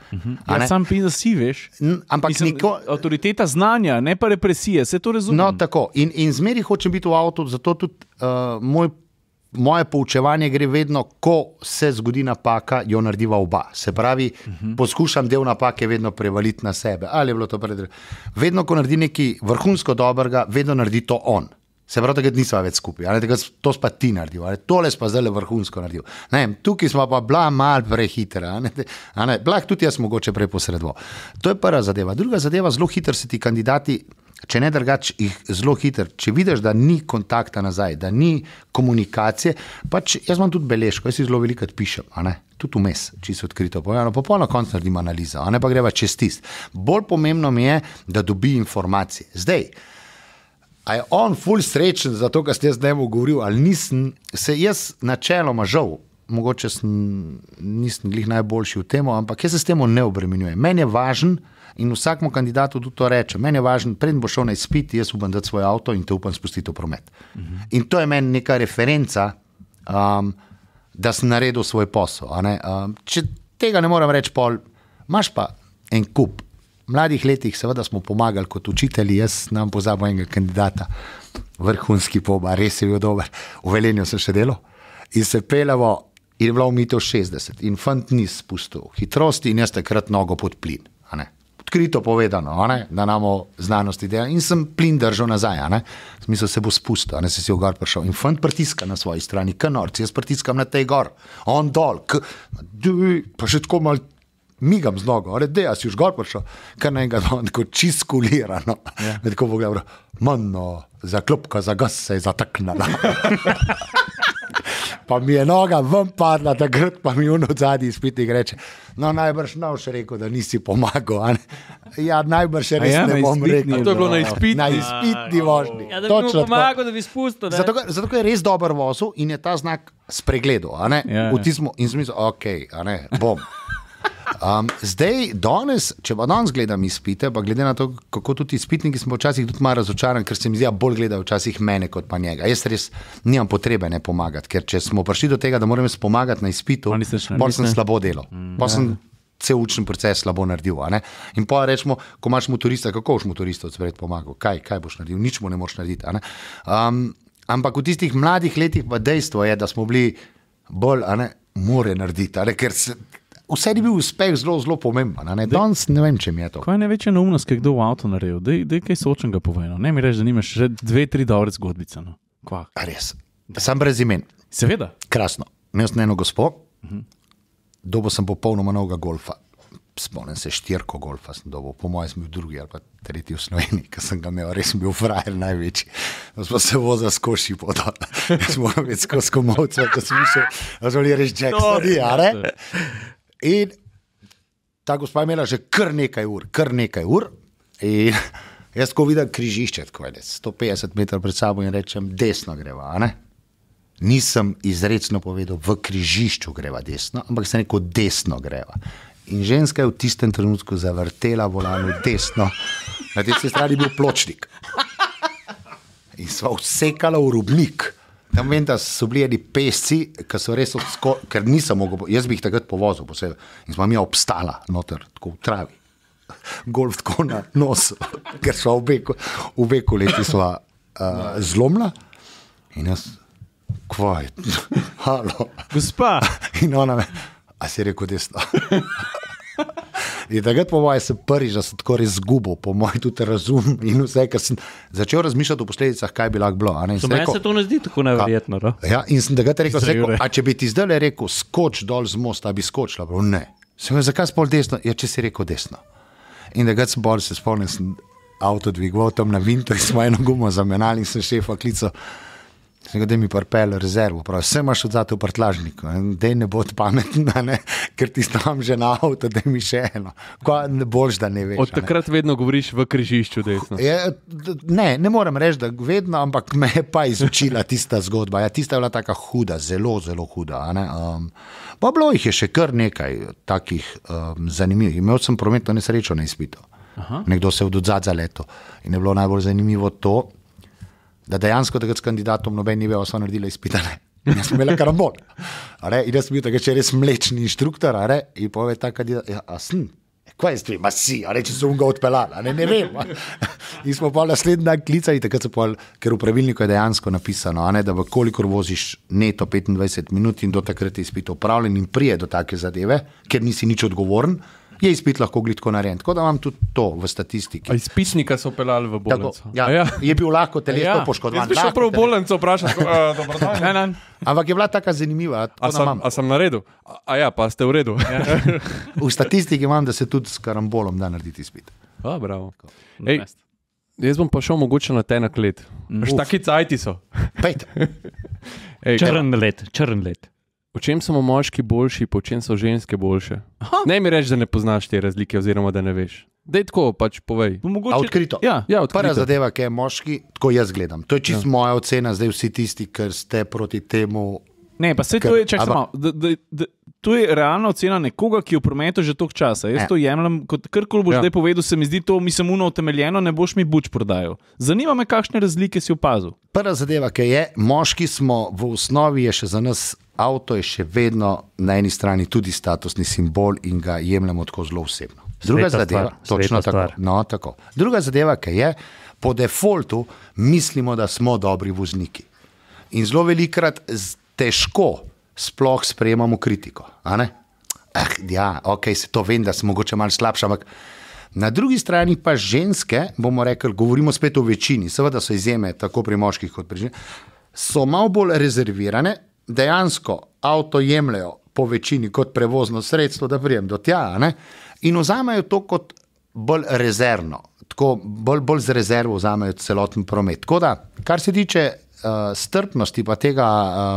Speaker 2: A
Speaker 4: Ja,
Speaker 2: ne?
Speaker 4: sam pisa si, veš.
Speaker 2: N- Ampak
Speaker 4: Mislim,
Speaker 2: nikoli.
Speaker 4: Avtoriteta znanja, ne pa represije, se to razume.
Speaker 2: No, tako. In, in zmeri hočem biti v avtu, zato tudi uh, moj moje poučevanje gre vedno, ko se zgodi napaka, jo narediva oba. Se pravi, uh -huh. poskušam del napake vedno prevaliti na sebe. Ali je bilo to pred. Vedno, ko naredi nekaj vrhunsko dobrega, vedno naredi to on. Se pravi, da nismo več skupaj, ali da to spa ti naredil, ali tole spa zdaj le vrhunsko naredil. Ne, tukaj smo pa bila mal prehitra, blah tudi jaz mogoče prej posredoval. To je prva zadeva. Druga zadeva, zelo hitro se ti kandidati. Če ne drugače, jih zelo hitro, če vidiš, da ni kontakta nazaj, da ni komunikacije. Pač jaz imam tudi beležko, jaz si zelo veliko pišem, tudi vmes, čisto odkrito. Povedano, popolno konc naredim analizo, a ne pa greva čez tist. Bolj pomembno mi je, da dobi informacije. Zdaj. A je on ful srečen za to, kar ste jaz mu govoril, ali nisem, se jaz načeloma žal, mogoče sem, nisem glih najboljši v tem, ampak jaz se s tem ne obremenjujem. Meni je važno in vsakmu kandidatu tudi to reče, meni je važno, preden bo šel na izpit, jaz upam dati svoj avto in te upam spustiti v promet. Uh -huh. In to je meni neka referenca, um, da sem naredil svoj posel. Um, če tega ne morem reči, pol, imaš pa en kup mladih letih, seveda, smo pomagali kot učitelji, jaz nam pozabo enega kandidata, vrhunski poba, res je bil dober, v Velenju sem še delal in se pelavo. In je bilo umito 60, in fant ni spustil hitrosti, in jaz takrat nogo pod plin. Odkrito povedano, da nam znanosti dela. In sem plin držal nazaj, smisel se bo spustil, ne se si v gor prišel. In fant pritiska na svoji strani, kanorci, jaz pritiskam na tej gor, on dol, k, duj, pa še tako malo migam z nogo, ali da si už gor prišel, kar naj ga tako čist skulirano. Ja. Tako bo govoril, manno, za klopko, za gas se je zataknila. pa mi je noga ven padla, takrat pa mi v zadnji izpitnik reče. No, najbrž ne boš rekel, da nisi pomagal. Ja, najbrž še res ja, ne bom rekel.
Speaker 5: To je bilo na izpitni,
Speaker 2: na izpitni vožnji.
Speaker 3: Ja, da bi Točno, pomagal, da bi spustil.
Speaker 2: Zato, zato je res dober vozil in je ta znak spregledal. Ja, ja. V tismu in smislu, ok, bom. Um, zdaj, danes, če pa danes gledam izpite, pa glede na to, kako tudi izpitniki smo včasih tudi malo razočarani, ker se mi zdi, da bolj gledajo včasih mene kot pa njega. Jaz res nimam potrebe ne pomagati, ker če smo prišli do tega, da moram jaz pomagati na izpitu, bolj sem slabo delal. Mm, ja. Cel učni proces slabo naredil. In pa rečemo, ko imaš motorista, kako boš motorista odsvet pomagal, kaj, kaj boš naredil, nič mu ne moreš narediti. Um, ampak v tistih mladih letih pa dejstvo je, da smo bili bolj, ne, more narediti, ker se vse je bil uspeh zelo, zelo pomemben. Ne? Danes ne vem, če mi je to.
Speaker 4: Kaj je največja neumnost, ki je kdo v avtu naredil? Da je kaj sočnega povedal. Ne mi reči, da nimaš že dve, tri dobre zgodbice. No.
Speaker 2: Res. Sam brez imen.
Speaker 4: Seveda.
Speaker 2: Krasno. Imel sem eno gospod, uh -huh. dobo sem popolnoma novega golfa. Spomnim se štirko golfa, sem dobil, po mojem, sem bil drugi ali pa tretji v Sloveniji, ki sem ga imel, res sem bil frajer največji. Smo se vozili skozi podal, smo bili skozi komovce, ko sem mislil, da so bili res Jacksoni, a ne? In ta gospa je imela že kar nekaj ur, kar nekaj ur. In jaz, ko vidim križišče, tako je 150 metrov pred sabo in rečem, desno greva. Nisem izrecno povedal, v križišču greva desno, ampak sem rekel, desno greva. In ženska je v tistem trenutku zavrtela volano desno, na tej strani je bil pločnik. In sva vsekala v rubnik. Tam vem, da so bili neki pesci, ki so res odskočili, ker nisem mogel, jaz bi jih takrat povozil posebej. In smo mi obstala noter, tako v travi. Golf tako na nos, ker so v veku leti sva uh, zlomila. In jaz, kvaj, halo.
Speaker 4: Gospa.
Speaker 2: In ona me, a si rekel desno. In takrat, po mojem, sem prvič, da sem tako res izgubil, po mojem, tudi razum in vse, ker sem začel razmišljati o posledicah, kaj bi lahko bilo. Meni
Speaker 3: se to ne zdi tako nevrjetno. No?
Speaker 2: Ja, in sem takrat rekel, rekel a če bi ti zdaj rekel, skoč dol z mosta, bi skočila. Bro, ne. Sem rekel, zakaj spol desno? Ja, če si rekel desno. In takrat sem bolj se spomnil, sem avto dvigoval tam na vinto in smo eno gumo zamenjali in sem šefa klical. Da mi pripelje rezervo, pravi, vse imaš od zadaj v prtlažniku, da ne bo pametno, ker ti tam že na avtu, da mi še eno. Ne boš, da ne veš.
Speaker 5: Od takrat ne. vedno govoriš v križišču.
Speaker 2: Je, ne, ne morem reči, da vedno, ampak me je pa izučila tista zgodba. Ja, tista je bila tako huda, zelo, zelo huda. Um, pa bilo jih je še kar nekaj takih um, zanimivih. Imel sem prometno nesrečo na izpitu. Aha. Nekdo se je od zadaj zaletel. In je bilo najbolj zanimivo to, da dejansko takrat s kandidatom noben ni več naredil izpitane. Jaz sem imel karambol. In jaz sem bil takrat res mlečni inštruktor. In pove ta kandidat, ja, a sem. Kaj je stvar, si, reči so ga odpeljali, ne, ne vem. In smo pa naslednji dan klicali, takrat so pol, ker v pravilniku je dejansko napisano, ne, da v kolikor voziš neto 25 minut in do takrat je izpit upravljen in prije do take zadeve, ker nisi nič odgovoren, je izpit lahko glitko narejen. Tako da imam tudi to v statistiki.
Speaker 5: A izpisnika so peljali v
Speaker 2: Tako,
Speaker 5: bolnico.
Speaker 2: ja,
Speaker 5: A
Speaker 2: ja.
Speaker 5: ja.
Speaker 2: Je bil lahko telesno
Speaker 5: Ja.
Speaker 2: ja. poškodovan.
Speaker 5: Jaz bi šel prav v bolnico vprašati. Dobro dan.
Speaker 4: Ne, ne.
Speaker 2: Ampak je bila tako zanimiva.
Speaker 5: A
Speaker 2: tako
Speaker 5: sem, a sem na redu? A, a ja, pa ste v redu. Ja.
Speaker 2: V statistiki imam, da se tudi s karambolom da narediti izpit.
Speaker 5: A, bravo. Ej, jaz bom pa šel mogoče na te naklet.
Speaker 2: Uf.
Speaker 5: Uf. Taki cajti so.
Speaker 3: Črn let, črn let.
Speaker 5: V čem smo moški boljši, po čem so ženske boljše? Aha. Ne mi reči, da ne poznaš te razlike, oziroma da ne veš. Dej tako, pač povej.
Speaker 2: A
Speaker 4: Mogoče,
Speaker 2: odkrito.
Speaker 4: ja,
Speaker 5: Ja,
Speaker 2: Prva
Speaker 5: odkrito.
Speaker 2: zadeva, ki je moški, tako jaz gledam. To je čisto ja. moja ocena, zdaj vsi tisti, ki ste proti temu.
Speaker 4: Ne, pa se to je,
Speaker 2: ampak-
Speaker 4: samo, da, da, da, to je realna ocena nekoga, ki je v prometu že toliko časa. Jaz
Speaker 2: Ja.
Speaker 4: ja. to jemljem, kot karkoli boš
Speaker 5: Ja.
Speaker 4: zdaj povedal, se mi zdi to, mislim, uno utemeljeno, ne boš mi buč prodajal. Zanima me, kakšne razlike si opazil.
Speaker 2: Prva zadeva, ki je, moški smo v osnovi, je še za nas avto, je še vedno na eni strani tudi statusni simbol in ga jemljemo tako zelo osebno. Druga
Speaker 3: Sveta
Speaker 2: zadeva,
Speaker 3: stvar,
Speaker 2: točno tako,
Speaker 3: stvar.
Speaker 2: no, tako. Druga zadeva, ki je, po defaultu mislimo, da smo dobri vozniki. In zelo velikrat z- težko sploh sprejemamo kritiko. Ah, ja, ok, se to vem, da sem mogoče malo slabša, ampak na drugi strani pa ženske, bomo rekli, govorimo spet o večini, seveda so izjeme, tako pri moških kot pri ženskah, so malo bolj rezervirane, dejansko avto jemljajo po večini kot prevozno sredstvo, da prijem do tja, ne? in vzamejo to kot bolj rezervno. Tako bolj, bolj z rezervo vzamejo celoten promet. Tako da, kar se tiče uh, strpnosti, pa tega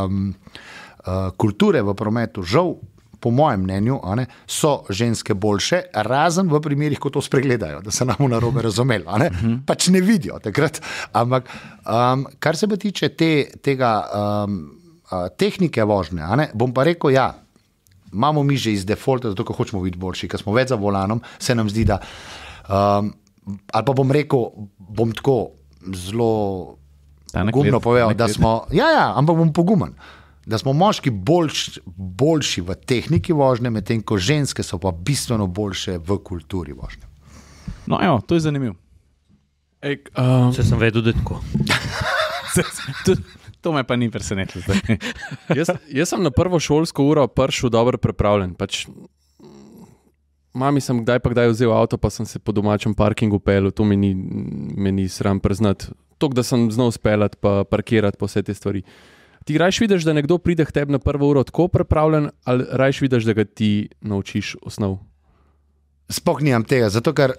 Speaker 2: um, uh, kulture v prometu, žal, po mojem mnenju, ne, so ženske boljše, razen v primerih, ko to spregledajo, da se nam na robe razumeli. a Ne? Pač ne vidijo takrat. Ampak, um, kar se pa tiče te, tega um, uh, tehnike vožnje, a ne, bom pa rekel, ja. Imamo mi že iz defaulta, zato ker hočemo biti boljši, ker smo več za volanom, se nam zdi, da. Um, ali pa bom rekel, bom tako zelo pogumno povedal, da smo. Ja, ja, ampak bom pogumen. Da smo moški boljš, boljši v tehniki vožnje, medtem ko ženske so pa bistveno boljše v kulturi vožnje.
Speaker 4: No, evo, to je zanimivo.
Speaker 5: Ej, um,
Speaker 3: Vse sem vedel, da je tako.
Speaker 4: to, me pa ni presenetilo.
Speaker 5: jaz, jaz sem na prvo šolsko uro prišel dobro pripravljen. Pač, mami sem kdaj pa kdaj vzel avto, pa sem se po domačem parkingu pelil, to mi ni, me ni sram priznati. To, da sem znal speljati, pa parkirati, pa vse te stvari. Ti rajš vidiš, da nekdo pride k tebi na prvo uro tako pripravljen, ali rajš vidiš, da ga ti naučiš osnov?
Speaker 2: Sploh nimam tega, zato ker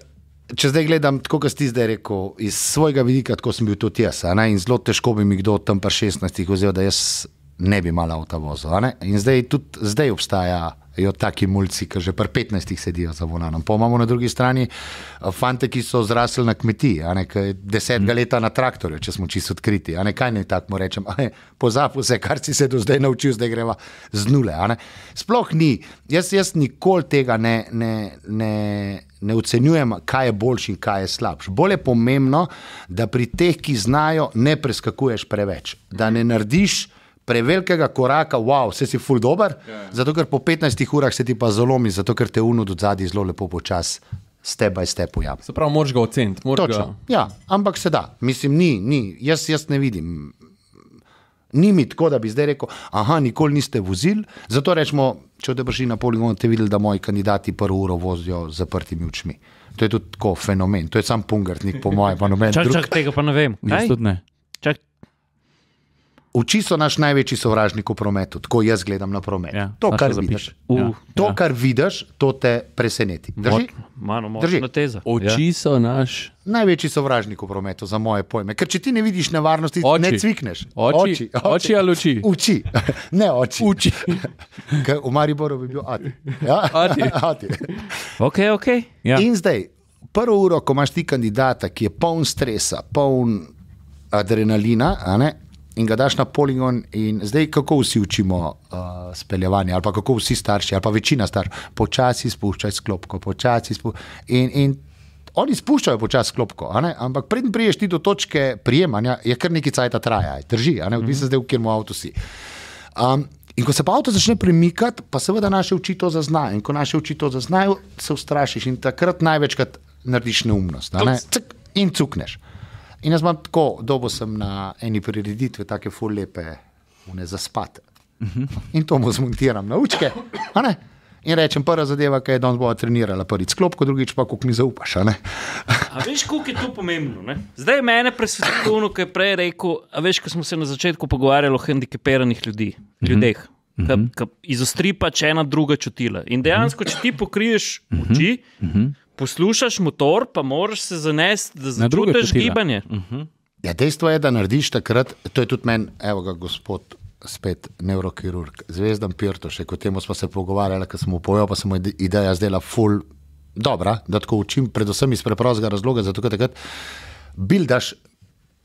Speaker 2: če zdaj gledam, tako kot si zdaj rekel, iz svojega vidika, tako sem bil tudi jaz. a ne, In zelo težko bi mi kdo tam pa 16 vzel, da jaz ne bi imel avta vozil. ne. In zdaj tudi zdaj obstajajo taki mulci, ki že pri 15 sedijo za volanom. Pa imamo na drugi strani eh, fante, ki so zrasli na kmetiji, ne, desetega leta na traktorju, če smo čisto odkriti. Ne, kaj naj tako rečem? ne, Pozabi vse, kar si se do zdaj naučil, zdaj greva z nule. ne. Sploh ni. Jaz, jaz nikoli tega ne, ne, ne, ne ocenjujem, kaj je boljši in kaj je slabši. Bolje je pomembno, da pri teh, ki znajo, ne preskakuješ preveč. Da ne narediš prevelikega koraka, wow, vse si full dober, yeah. zato ker po 15 urah se ti pa zalomi, zato ker te unud od zadaj zelo lepo počasi, step by step ujame.
Speaker 5: Se pravi, moraš ga oceniti. moraš. Ga...
Speaker 2: Ja, ampak se da, mislim, ni, ni. Jaz, jaz ne vidim. Ni mi tako, da bi zdaj rekel, aha, nikoli niste vozili. Zato rečemo, če boste prišli na poligon, ste videli, da moji kandidati prvo uro vozijo z zaprtimi očmi. To je tudi tako fenomen, to je sam pungertnik, po mojem, pa noben
Speaker 3: Čak,
Speaker 2: drug.
Speaker 3: čak, tega pa ne vem.
Speaker 4: Jaz
Speaker 3: Kaj?
Speaker 4: tudi ne.
Speaker 3: Čak,
Speaker 2: Oči so naš največji sovražnik v prometu, tako jaz gledam na promet.
Speaker 4: Ja,
Speaker 2: to, kar vidiš,
Speaker 3: uh,
Speaker 2: to,
Speaker 4: Ja.
Speaker 2: kar vidiš, to te preseneti. Drži?
Speaker 3: Malo
Speaker 2: Drži.
Speaker 3: teza.
Speaker 5: Oči so naš.
Speaker 2: Največji sovražnik v prometu, za moje pojme. Ker če ti ne vidiš nevarnosti,
Speaker 5: Oči.
Speaker 2: ne cvikneš.
Speaker 5: Oči. Oči ali oči?
Speaker 2: Uči, ne oči.
Speaker 5: Uči.
Speaker 2: Ker v Mariboru bi bil Ati. Ja?
Speaker 5: Ati.
Speaker 2: Ati.
Speaker 3: Ok, ok.
Speaker 4: Ja.
Speaker 2: In zdaj, prvo uro, ko imaš ti kandidata, ki je poln stresa, poln adrenalina, a ne, in ga daš na poligon, in zdaj kako vsi učimo uh, speljevanje, ali pa kako vsi starši, ali pa večina staršev, počasi spuščaj sklopko, počasi spuščaj. In, in oni spuščajo počasi sklopko, ampak predn priješ ti do točke prijemanja, je kar nekaj cajta traja, drži, a ne, odvisno zdaj, v kjer mu avto si. Um, in ko se pa avto začne premikati, pa seveda naše oči to zaznajo. In ko naše oči to zaznajo, se ustrašiš in takrat največkrat narediš neumnost. Ne? Cik, in cukneš. In jaz imam tako, dobo sem na eni prireditvi, tako ful lepe, une za spat. In to mu zmontiram na učke. a ne. In rečem, prva zadeva, ki je danes bo trenirala, prvič sklopko, drugič pa, kako mi zaupaš. a ne.
Speaker 3: A veš, koliko je to pomembno? Ne? Zdaj je mene presvetlilo ono, kar je prej rekel. A veš, ko smo se na začetku pogovarjali o hendikepiranih ljudi, ljudeh. Ki, ki izostri pač ena druga čutila. In dejansko, če ti pokriješ oči, poslušaš motor, pa moraš se zanesti, da
Speaker 4: Na druga
Speaker 3: začutiš
Speaker 4: čutila.
Speaker 3: gibanje.
Speaker 2: Ja, dejstvo je, da narediš takrat, to je tudi meni, evo ga, gospod, spet neurokirurg, zvezdan Pirtoš, o tem smo se pogovarjali, ker sem mu povedal, pa se mu je ideja zdela ful dobra, da tako učim, predvsem iz preprostega razloga, zato ker takrat bildaš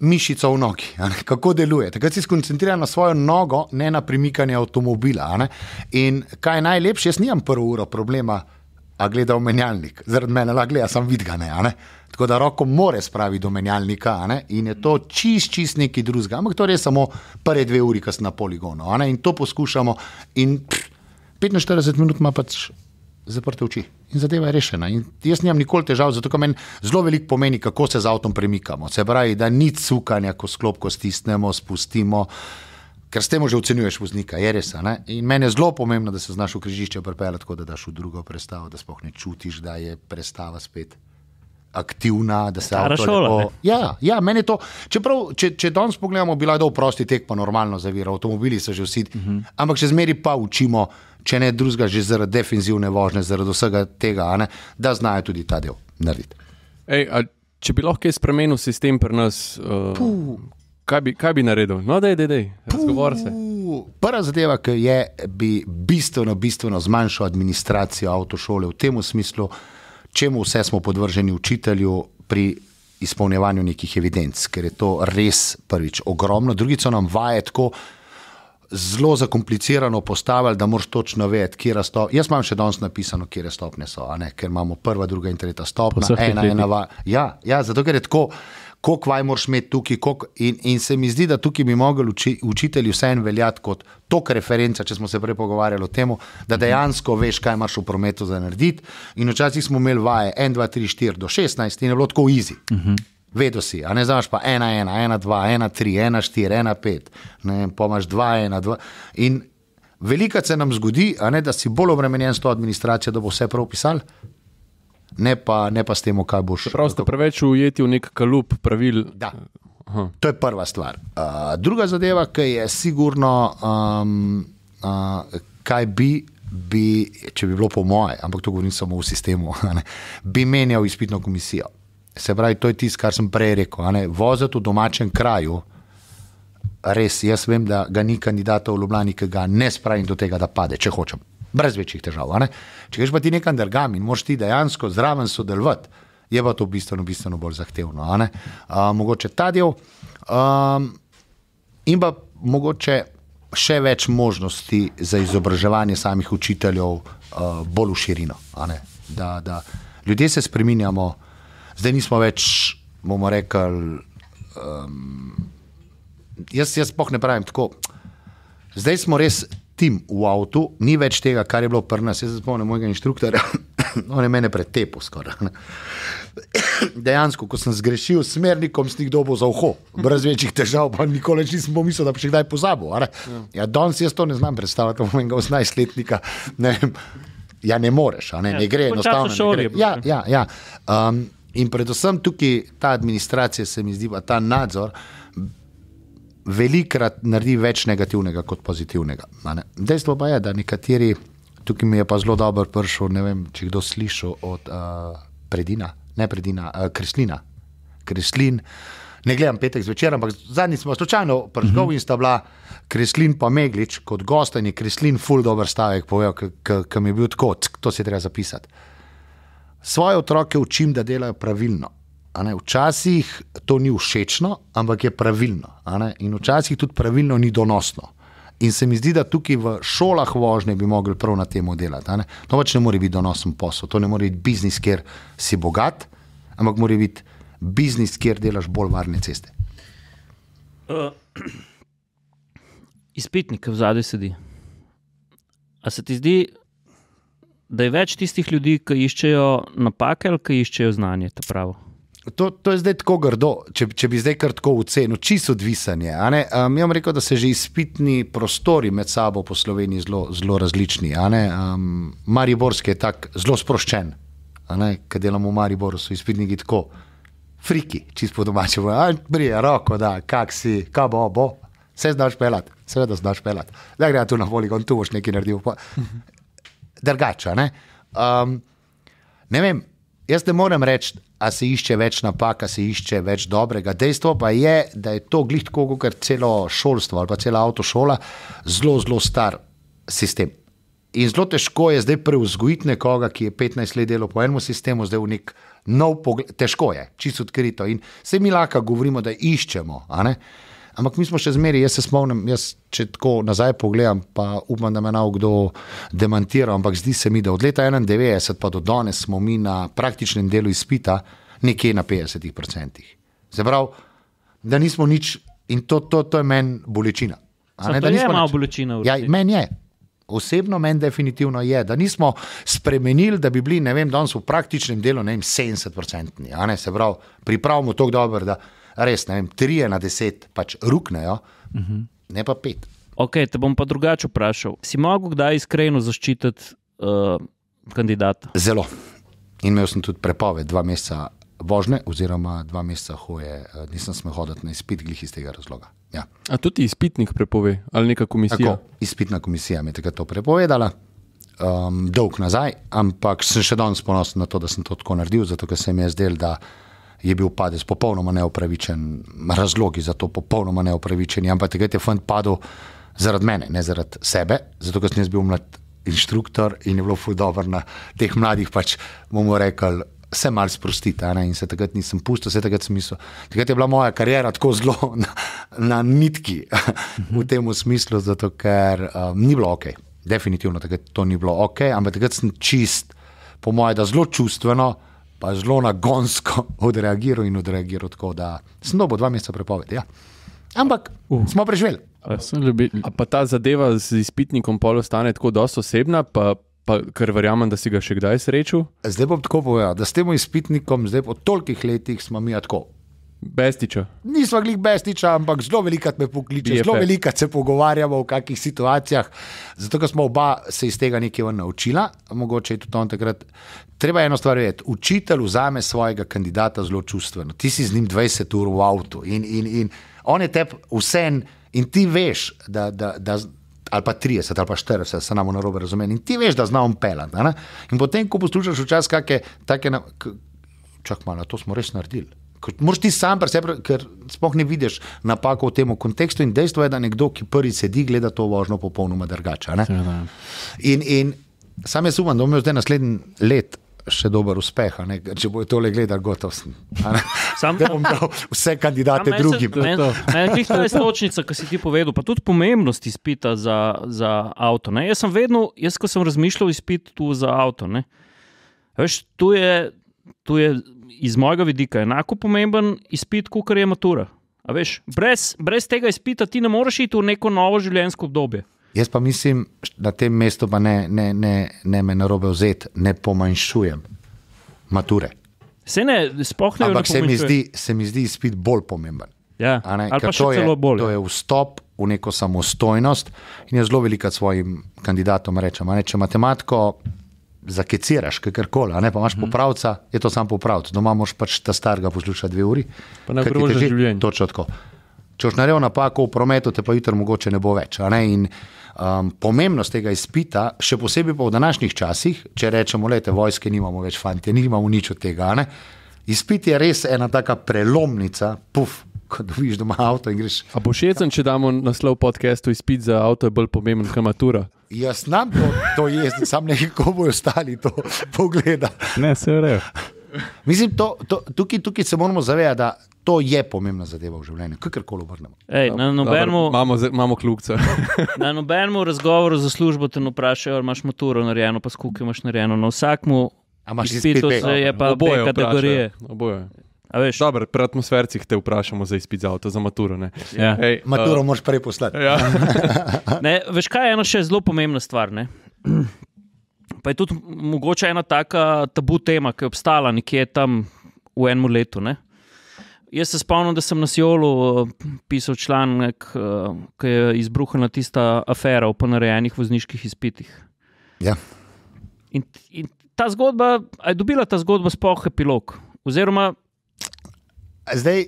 Speaker 2: mišico v nogi, a ne, kako deluje. Takrat si skoncentriran na svojo nogo, ne na premikanje avtomobila. a ne. In kaj je najlepše, jaz nimam prvo uro problema, a gleda v menjalnik, zaradi mene lahko gleda, sem vidga ne. a ne. Tako da roko more spraviti do menjalnika ne, in je to čist, čist neki drugega. Ampak to je samo prve dve uri, ko sem na poligonu. ne, In to poskušamo. In pff, 45 minut ima pač zaprte oči in zadeva je rešena. In jaz nimam nikoli težav, zato ker meni zelo veliko pomeni, kako se z avtom premikamo. Se pravi, da ni cukanja, ko sklopko stisnemo, spustimo. Ker s tem že ocenjuješ voznika, je res. a ne? In meni je zelo pomembno, da se znaš v križišče pripeljati tako, da daš v drugo prestavo, da sploh ne čutiš, da je prestava spet aktivna, da se
Speaker 3: Stara šola,
Speaker 2: lepo- Ja, ja, meni je to. Čeprav, če, če danes pogledamo, bi lahko dal prosti tek, pa normalno zavira, avtomobili so že vsi. Uh -huh. Ampak še zmeri pa učimo, če ne drugega, že zaradi defenzivne vožnje, zaradi vsega tega, a ne, da znajo tudi ta del narediti.
Speaker 5: Ej, a, če bi lahko kaj spremenil sistem pri nas, uh, kaj, bi, kaj bi naredil? No, da je, da je, razgovor se.
Speaker 2: Prva zadeva, ki je, bi bistveno, bistveno zmanjšal administracijo avtošole v tem smislu, čemu vse smo podvrženi učitelju pri izpolnjevanju nekih evidenc, ker je to res prvič ogromno. Drugič so nam vaje tako zelo zakomplicirano postavili, da moraš točno vedeti, kje je stopnja. Jaz imam še danes napisano, kje stopnje so, a ne? ker imamo prva, druga in tretja stopnja, ena, ena, va, ja, ja, zato ker je tako. Koliko vaj moraš imeti tukaj, koliko, in, in se mi zdi, da tukaj bi mogli uči, učitelji vseeno veljati kot tok referenca, če smo se prej pogovarjali o tem, da dejansko veš, kaj imaš v prometu za narediti. In včasih smo imeli vaje 1, 2, 3, 4 do 16 in je bilo tako easy. Uh -huh. Vedo si, a ne znaš pa 1, 1, 1, 2, 1, 3, 1, 4, 1, 5, ne vem, pa imaš 2, 1, 2. In velika se nam zgodi, a ne, da si bolj obremenjen s to administracijo, da bo vse prav pisal, ne pa, ne pa s tem, kaj boš.
Speaker 5: Prav ste preveč ujeti v nek kalup pravil.
Speaker 2: Da. To je prva stvar. Uh, druga zadeva, ki je sigurno, um, uh, kaj bi, bi, če bi bilo po moje, ampak to govorim samo v sistemu, ne, bi menjal izpitno komisijo. Se pravi, to je tisto, kar sem prej rekel. Voziti v domačem kraju, res, jaz vem, da ga ni kandidata v Ljubljani, ki ga ne spravim do tega, da pade, če hočem. Brez večjih težav. a. Če greš pa ti nekam drugam in moraš ti dejansko zraven sodelovati, je pa to bistveno, bistveno bolj zahtevno. a. Uh, mogoče ta del. Um, in pa mogoče še več možnosti za izobraževanje samih učiteljev, uh, bolj v širino. a. Da, da ljudje se spremenjamo, zdaj nismo več, bomo rekli, jaz, jaz spoh ne pravim tako. Zdaj smo res tim v avtu, ni več tega, kar je bilo pri nas. Jaz se spomnim mojega inštruktorja, on je mene pretepel skoraj. Dejansko, ko sem zgrešil s smernikom, stik dobo za uho, brez večjih težav, pa nikoli nisem pomislil, da bi še kdaj pozabil. Ja, danes jaz to ne znam predstavljati, mojega 18-letnika. Ne, ja, ne moreš, ne,
Speaker 3: Ja,
Speaker 2: ne gre
Speaker 3: tako v času
Speaker 2: enostavno. ne gre. Ja, ja, ja. Um, in predvsem tukaj ta administracija, se mi zdi, ta nadzor, velikrat naredi več negativnega kot pozitivnega. Dejstvo pa je, da nekateri, tukaj mi je pa zelo dobro prišel, ne vem, če kdo slišal od uh, Predina, ne Predina, uh, Kreslina. Kreslin. Ne gledam petek zvečer, ampak zadnjič smo slučajno prišli uh -huh. in sta bila Kreslin pa Meglič kot gost in je Kreslin ful dober stavek povedal, ki mi je bil tako, "Ck, to si treba zapisati. Svoje otroke učim, da delajo pravilno. Ne. Včasih to ni všečno, ampak je pravilno. In včasih tudi pravilno ni donosno. In se mi zdi, da tukaj v šolah vožnje bi mogli prav na tem delati. ne. To pač ne more biti donosen posel, to ne more biti biznis, kjer si bogat, ampak mora biti biznis, kjer delaš bolj varne ceste.
Speaker 3: Uh, izpitnik v zadnji sedi. A se ti zdi, da je več tistih ljudi, ki iščejo napake ali ki iščejo znanje?
Speaker 2: To, to je zdaj tako grdo, če, če bi zdaj kar tako ocenil, čisto odvisen je. Um, jaz rekel, da se že izpitni prostori med sabo po Sloveniji zelo, zelo različni. Um, Mariborski je tako zelo sproščen, ker delamo v Mariboru, so izpitniki tako, friki, čisto po domače. Brije roko, da, kak si, kaj bo, bo. Vse znaš pelati, seveda znaš pelati. Da gre tu na poligon, tu boš nekaj naredil. pa- Drugače, ne. Um, ne vem, jaz ne morem reči, a se išče več napak, a se išče več dobrega. Dejstvo pa je, da je to glih tako, kot celo šolstvo ali pa cela avtošola, zelo, zelo star sistem. In zelo težko je zdaj preuzgojiti nekoga, ki je 15 let delal po enem sistemu, zdaj v nek nov pogled. Težko je, čisto odkrito. In vse mi lahko govorimo, da iščemo. Ampak mi smo še zmeraj, jaz se spomnim, jaz, če tako nazaj pogledam, pa upam, da me naj kdo demantira, ampak zdi se mi, da od leta 91 pa do danes smo mi na praktičnem delu izpita nekje na 50%. Se pravi, da nismo nič, in to, to, to je meni bolečina. Ne,
Speaker 3: to je malo bolečina
Speaker 2: Ja, meni je. Osebno meni definitivno je, da nismo spremenili, da bi bili, ne vem, danes v praktičnem delu, ne vem, 70-odstotni. Se pravi, pripravimo to dobro, da res, ne vem, 3 na 10 pač ruknejo, uh
Speaker 3: Mhm.
Speaker 2: -huh. ne pa 5.
Speaker 3: Ok, te bom pa drugače vprašal. Si mogel kdaj iskreno zaščititi uh, kandidata?
Speaker 2: Zelo. In imel sem tudi prepoved, dva meseca vožnje, oziroma dva meseca hoje, eh, nisem smel hoditi na izpit, glih iz tega razloga. Ja.
Speaker 5: A tudi izpitnik prepove ali neka komisija?
Speaker 2: Tako, izpitna komisija mi je takrat to prepovedala, um, dolg nazaj, ampak sem še danes ponosen na to, da sem to tako naredil, zato ker se mi je zdelo, da je bil padec popolnoma neupravičen, razlogi za to popolnoma neupravičeni, ampak takrat je fant padel zaradi mene, ne zaradi sebe, zato ker sem jaz bil mlad inštruktor in je bilo ful dobro na teh mladih, pač bomo rekli. Se mal sprostiti, a ne, in se takrat nisem pustil, se takrat sem mislil. Takrat je bila moja karijera tako zelo na, na nitki v tem smislu, zato ker um, ni bilo ok. Definitivno takrat to ni bilo ok, ampak takrat sem čist, po mojem, da zelo čustveno, pa zelo nagonsko odreagiral in odreagiral tako, da sem dobil dva meseca prepovedi. Ja. Ampak uh. smo preživeli.
Speaker 4: A sem ljubi,
Speaker 5: A pa ta zadeva z izpitnikom pol ostane tako dosto osebna, pa, pa ker verjamem, da si ga še kdaj srečal.
Speaker 2: Zdaj bom tako povedal, da s tem izpitnikom, zdaj po tolikih letih smo mi tako.
Speaker 5: Bestiča.
Speaker 2: Nismo glih bestiča, ampak zelo velikrat me pokliče, zelo velikrat se pogovarjamo v kakšnih situacijah. Zato, ker smo oba se iz tega nekaj naučila, mogoče je tudi on takrat. Treba je eno stvar vedeti. Učitelj vzame svojega kandidata zelo čustveno. Ti si z njim 20 ur v avtu in, in, in on je tebi vse in ti veš, da. da, da Ali pa 30, ali pa 40, se nam na robe razume. In ti veš, da zna on pelati. In potem, ko poslušaš včasih kakšne take. Čak malo, to smo res naredili. Moraš ti sam pri sebi, ker sploh ne vidiš napako v tem kontekstu. In dejstvo je, da nekdo, ki prvi sedi, gleda to vožnjo popolnoma drugače. a ne.
Speaker 4: seveda.
Speaker 2: In, in sam jaz upam, da bomo zdaj naslednji let še dober uspeh, če bojo tole gledali, gotov sem. a ne.
Speaker 3: Sam-
Speaker 2: Da bom dal vse kandidate
Speaker 3: Ja, se-
Speaker 2: drugim.
Speaker 3: meni- Meni je to istočnica, ki si ti povedal, pa tudi pomembnost izpita za, za avto. Ne? Jaz sem vedno, jaz ko sem razmišljal o izpitu za avto, ne? Veš, tu, je, tu je iz mojega vidika enako pomemben izpit, kot je matura. A Veš, brez, brez tega izpita ti ne moreš iti v neko novo življenjsko obdobje.
Speaker 2: Jaz pa mislim, na tem mestu pa ne, ne, ne, ne me narobe vzeti, ne pomanjšujem mature.
Speaker 3: Se ne, sploh ne
Speaker 2: Ampak se mi, zdi, se mi zdi izpit bolj pomemben.
Speaker 3: ja. Ali pa še
Speaker 2: to je,
Speaker 3: celo bolj.
Speaker 2: To je vstop v neko samostojnost in jaz zelo veliko svojim kandidatom rečem. Ne, če matematiko zakeciraš, kakorkoli, a ne pa imaš
Speaker 3: Mhm.
Speaker 2: popravca, je to sam popravc. Doma moraš pač ta starega poslušati dve uri.
Speaker 5: Pa
Speaker 2: ti
Speaker 5: možeš
Speaker 2: teži.
Speaker 5: življenje.
Speaker 2: Točno tako. Če boš naredil napako v prometu, te pa jutri mogoče ne bo več. Ne? In, um, pomembnost tega izpita, še posebej pa v današnjih časih, če rečemo, da vojske nimamo več, fanti, nimamo nič od tega. ne. Izpit je res ena taka prelomnica, puf, ko dobiš doma avto in greš.
Speaker 5: A bo šecen, če damo naslov podcastu izpit za avto, je bolj pomemben kot matura.
Speaker 2: Jaz znam to, to jezdi, sam ne vem, kako bojo ostali to pogledali.
Speaker 4: Ne, se reje.
Speaker 2: Mislim, to, to, tukaj, tukaj se moramo zavedati, da to je pomembna zadeva v življenju, kakorkoli obrnemo.
Speaker 3: Ej, na,
Speaker 5: Dobro,
Speaker 3: nobenemu,
Speaker 5: Imamo, imamo kljubca.
Speaker 3: na nobenemu razgovoru za službo te vprašajo, ali imaš maturo narejeno, pa skupaj imaš narejeno. Na vsakmu
Speaker 2: A imaš
Speaker 3: izpitu
Speaker 2: izpit B?
Speaker 3: se je pa
Speaker 5: Oboje
Speaker 3: kategorije.
Speaker 5: Oboje. Dobro, pri atmosfercih te vprašamo za izpit za avto, za maturo. Ne?
Speaker 4: Ja.
Speaker 5: Ej,
Speaker 2: Maturo
Speaker 5: uh,
Speaker 2: moraš prej poslati.
Speaker 5: ja.
Speaker 3: Ne, veš, kaj je ena še zelo pomembna stvar. Ne? Pa je tudi mogoče ena taka tabu tema, ki je obstala nekje tam v enem letu. Ne? Jaz se spomnim, da sem na Sjolu eh, pisal članek, eh, ki je izbruhnila tista afera o ponarejenih vozniških izpitih.
Speaker 2: Ja.
Speaker 3: In, in ta zgodba, a je dobila ta zgodba sploh epilog? Oziroma,
Speaker 2: Zdaj,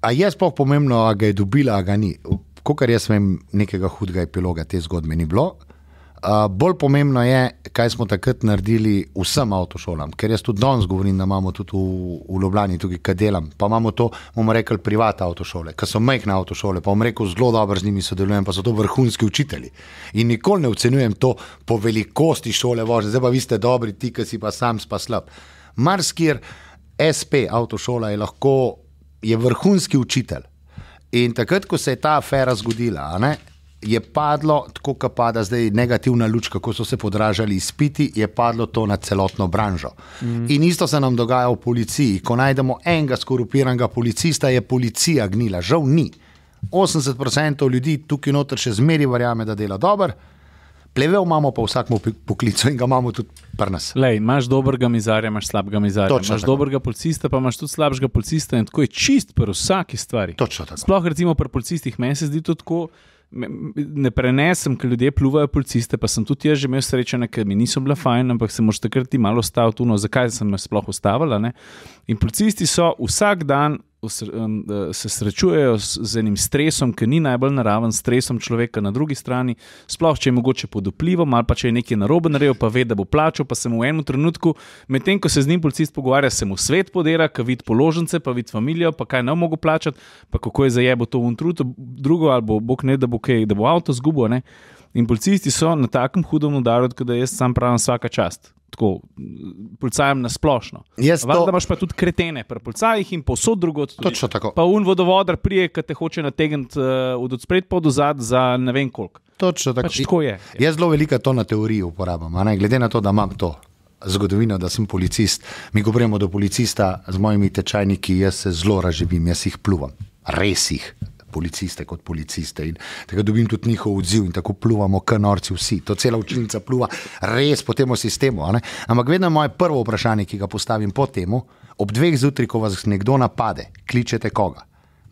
Speaker 2: a je sploh pomembno, a ga je dobila, a ga ni. Kot jaz vem, nekega hudega epiloga te zgodbe ni bilo. Uh, bolj pomembno je, kaj smo takrat naredili vsem avtošolam, ker jaz tudi danes govorim, da imamo tudi v, v Ljubljani, tukaj, kaj delam. Pa imamo to, bomo rekli, privatne avtošole, ki so majhne avtošole. Pa bom rekel, zelo dobro z njimi sodelujem, pa so to vrhunski učitelji. In nikoli ne ocenjujem to po velikosti šole vožnje, zdaj pa vi ste dobri, ti, ki si pa sam pa slab. Marskir SP avtošola je lahko je vrhunski učitelj. In takrat, ko se je ta afera zgodila, ne, je padlo, tako kot pada zdaj negativna luč, kako so se podražali izpiti, je padlo to na celotno branžo. Mm. In isto se nam dogaja v policiji. Ko najdemo enega skorupiranega policista, je policija gnila. Žal ni. 80% ljudi tukaj noter še zmeri verjame, da dela dobro. Plevel imamo pa vsakmu poklicu in ga imamo tudi pri nas.
Speaker 4: Lej, imaš dobrega mizarja, imaš slabega mizarja.
Speaker 2: Točno
Speaker 4: imaš
Speaker 2: tako.
Speaker 4: dobrega policista, pa imaš tudi slabega policista in tako je čist pri vsaki stvari.
Speaker 2: Točno tako.
Speaker 4: Sploh recimo pri policistih, meni se zdi to tako. Ne prenesem, ker ljudje pluvajo policiste, pa sem tudi jaz že imel srečanje, ker mi niso bila fajn, ampak se moraš takrat ti malo ustaviti, no, zakaj sem me sploh ustavila. Ne? In policisti so vsak dan se srečujejo z, enim stresom, ki ni najbolj naraven, stresom človeka na drugi strani, sploh če je mogoče pod vplivom ali pa če je nekaj narobe naredil, pa ve, da bo plačal, pa se mu v enem trenutku, medtem ko se z njim policist pogovarja, se mu svet podira, ki vidi položnice, pa vidi familijo, pa kaj ne mogel plačati, pa kako je zajebo to v untrutu, drugo ali bo bog ne, da bo, kaj, da bo avto zgubo. Ne? In policisti so na takem hudem udaru, da jaz sam pravim vsaka čast. Tako, policajem na splošno.
Speaker 2: Jaz to-
Speaker 4: Valjda imaš pa tudi kretene, pri policajih in povsod drugod. tudi.
Speaker 2: Točno tako.
Speaker 4: Pa un vodovodar prije, ki te hoče nategniti uh, od spred pa do zad za ne vem koliko.
Speaker 2: Točno tako.
Speaker 4: Pač tako je.
Speaker 2: Jaz zelo veliko to na teoriji uporabljam, glede na to, da imam to zgodovino, da sem policist. Mi govorimo do policista z mojimi tečajniki, jaz se zelo razživim, jaz jih pluvam, res jih. Policiste kot policiste. In tako dobim tudi njihov odziv, in tako pluvamo, kot norci vsi. To cela učilnica pluva, res po tem sistemu. Ampak vedno je moje prvo vprašanje, ki ga postavim po temu, ob dveh zjutraj, ko vas nekdo napade, kličete koga?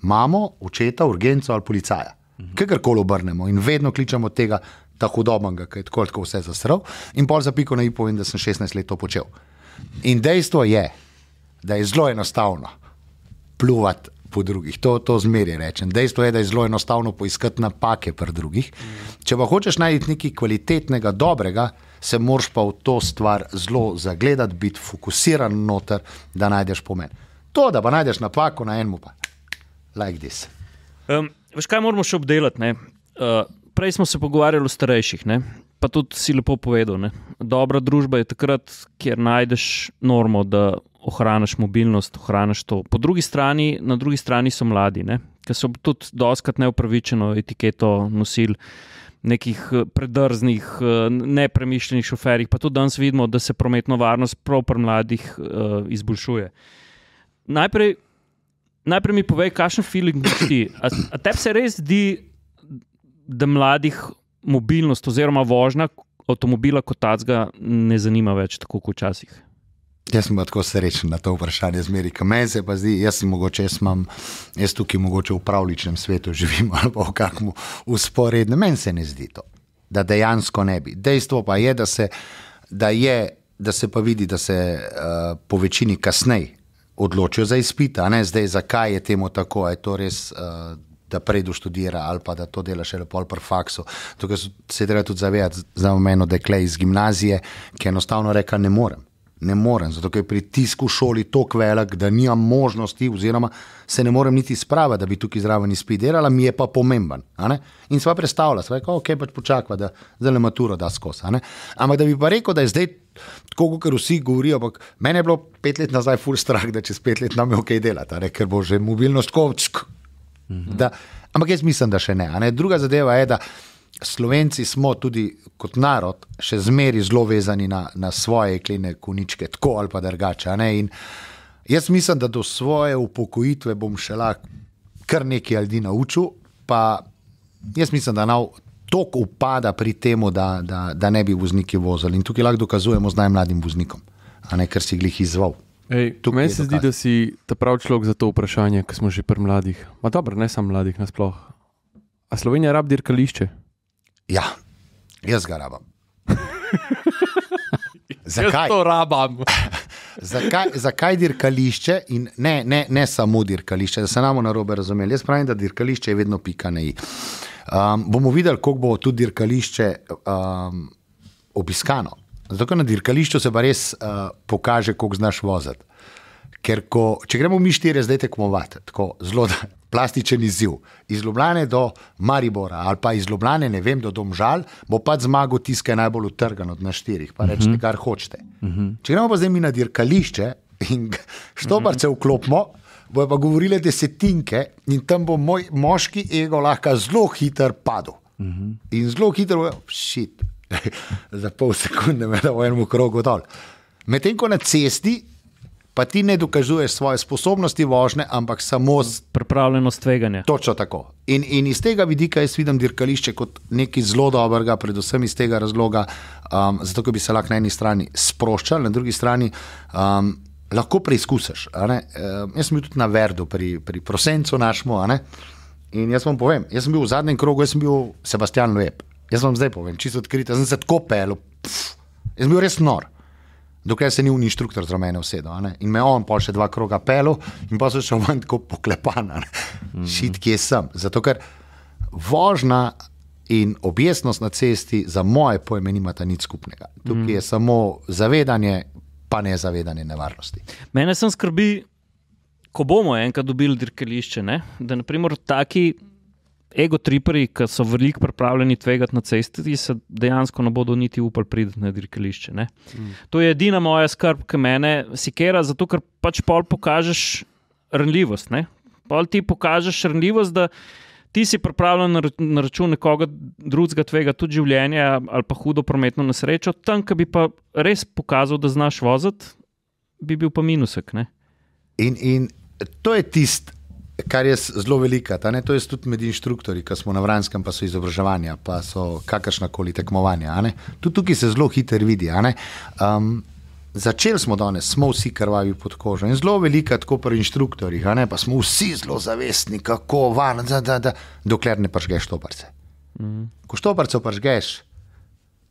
Speaker 2: Mamo, očeta, urgenco ali policaja. Kakorkoli obrnemo in vedno kličemo tega, ta hudobnega, ki je tako, tako vse zasral. In pol za piko na i povem, da sem 16 let to počel. In dejstvo je, da je zelo enostavno pljuvati po drugih. To, to zmeraj rečem. Dejstvo je, da je zelo enostavno poiskati napake pri drugih. Če pa hočeš najti nekaj kvalitetnega, dobrega, se moraš pa v to stvar zelo zagledati, biti fokusiran noter, da najdeš pomen. To, da pa najdeš napako na enem, pa like this.
Speaker 3: Um, veš, kaj moramo še obdelati? ne? Uh, prej smo se pogovarjali o starejših, ne? Pa tudi si lepo povedal. Ne? Dobra družba je takrat, kjer najdeš normo, da ohraniš mobilnost, ohraniš to. Po drugi strani, na drugi strani so mladi, ne? ki so tudi doskrat neupravičeno etiketo nosili. Nekih eh, predrznih, eh, nepremišljenih šoferjih, pa tudi danes vidimo, da se prometna varnost prav pri mladih uh, izboljšuje. Najprej, najprej mi povej, kakšen feeling ti. A, a tebi se res zdi, da mladih mobilnost oziroma vožnja avtomobila kot tacga ne zanima več tako kot včasih?
Speaker 2: Jaz sem tako srečen na to vprašanje, zmeri, ki me se pa zdi, jaz sem mogoče, jaz, imam, jaz tukaj mogoče v pravličnem svetu živim ali pa v kakšnem usporednem, meni se ne zdi to, da dejansko ne bi. Dejstvo pa je, da se, da je, da se pa vidi, da se uh, po večini kasneje odločijo za izpit, a ne zdaj, zakaj je temu tako, je to res. Uh, Da prej doštudira, ali pa da to dela še lepo pri faksu. Tukaj se treba tudi zavedati, za meno dekle iz gimnazije, ki enostavno reka: Ne morem, ne morem, zato je pritisk v šoli tako velik, da nimam možnosti, oziroma se ne morem niti spraviti, da bi tukaj zraven izpit delala, mi je pa pomemben. In sva predstavlja, sva rekla, ok, pač počakva, da zdaj maturo da skozi. a ne. Ampak da bi pa rekel, da je zdaj. Tako kot vsi govorijo, ampak meni je bilo pet let nazaj ful strah, da čez pet let nam je ok delati, ker bo že mobilnost kovčk. Da, ampak jaz mislim, da še ne, ne. Druga zadeva je, da Slovenci smo tudi kot narod še zmeraj zelo vezani na, na svoje kline koničke, tako ali pa drugače. Jaz mislim, da do svoje upokojitve bom še lahko kar nekaj ljudi naučil, pa jaz mislim, da nav toliko upada pri tem, da, da, da ne bi vozniki vozili. In tukaj lahko dokazujemo z najmladim voznikom, a ne ker si glih izval.
Speaker 5: Ej,
Speaker 2: Tukaj
Speaker 5: meni se zdi, da si ta pravi človek za to vprašanje, ki smo že pri mladih. Ma dobro, ne samo mladih, nasploh. A Slovenija rab dirkališče?
Speaker 2: Ja, jaz ga rabam. Zakaj?
Speaker 5: Jaz to rabam.
Speaker 2: Zakaj, zakaj dirkališče in ne, ne, ne samo dirkališče, da se nam na robe razumeli? Jaz pravim, da dirkališče je vedno pika na i. Um, bomo videli, koliko bo tudi dirkališče um, obiskano. Zato, ker na dirkališču se pa res uh, pokaže, koliko znaš voziti. Ker ko, če gremo mi štiri zdaj tekmovati, tako zelo plastičen izziv, iz Ljubljana do Maribora ali pa iz Ljubljana, ne vem, do Domžal, bo pač zmagal tisti, ki je najbolj utrgan od nas štirih, pa rečete, kar hočete. Če gremo pa zdaj mi na dirkališče in g- štoparce vklopimo, bojo pa govorile desetinke in tam bo moj moški ego lahko zelo hiter padel. In zelo hitro, bojo, šit, za pol sekunde me da v enem krogu dol. Medtem ko na cesti pa ti ne dokazuješ svoje sposobnosti vožnje, ampak samo z
Speaker 3: Pripravljenost tveganja.
Speaker 2: Točno tako. In, in iz tega vidika jaz vidim dirkališče kot nekaj zelo dobrega, predvsem iz tega razloga, um, zato bi se lahko na eni strani sproščal, na drugi strani um, lahko preizkusiš. Um, jaz sem bil tudi na Verdu, pri, pri Prosencu našemu. In jaz vam povem, jaz sem bil v zadnjem krogu, jaz sem bil Sebastian Loeb. Jaz vam zdaj povem, čisto odkrito, jaz sem se tako pel, pf, jaz sem bil res nor. Dokler se ni un inštruktor za mene usedel. In me on pol še dva kroga pelil, in pa so šel ven tako poklepan. a ne. Šit, kje sem. Zato ker vožnja in objestnost na cesti za moje pojme nimata nič skupnega. Tukaj je samo zavedanje, pa ne zavedanje nevarnosti.
Speaker 3: Mene sem skrbi, ko bomo enkrat dobili dirkališče, ne? da naprimer taki egotriperji, ki so veliko pripravljeni tvegati na cesti, se dejansko ne bodo niti upali priti na dirkališče. Ne? Mm. To je edina moja skrb, ki mene sikera, zato ker pač pol pokažeš ranljivost. Ne? Pol ti pokažeš ranljivost, da ti si pripravljen na, na račun nekoga drugega tvega tudi življenje ali pa hudo prometno nesrečo, tam, ki bi pa res pokazal, da znaš voziti, bi bil pa minusek. Ne?
Speaker 2: In, in to je tisto, kar je zelo velika. ta, ne, To je tudi med inštruktorji, ki smo na Vranskem, pa so izobraževanja, pa so kakršna koli tekmovanja. Tudi tukaj se zelo hitro vidi. Um, Začeli smo danes, smo vsi krvavi pod kožo in zelo velika, tako pri inštruktorjih, pa smo vsi zelo zavestni, kako varno, da, da, da, dokler ne pržgeš toparce. Mm. Ko štoparce pržgeš,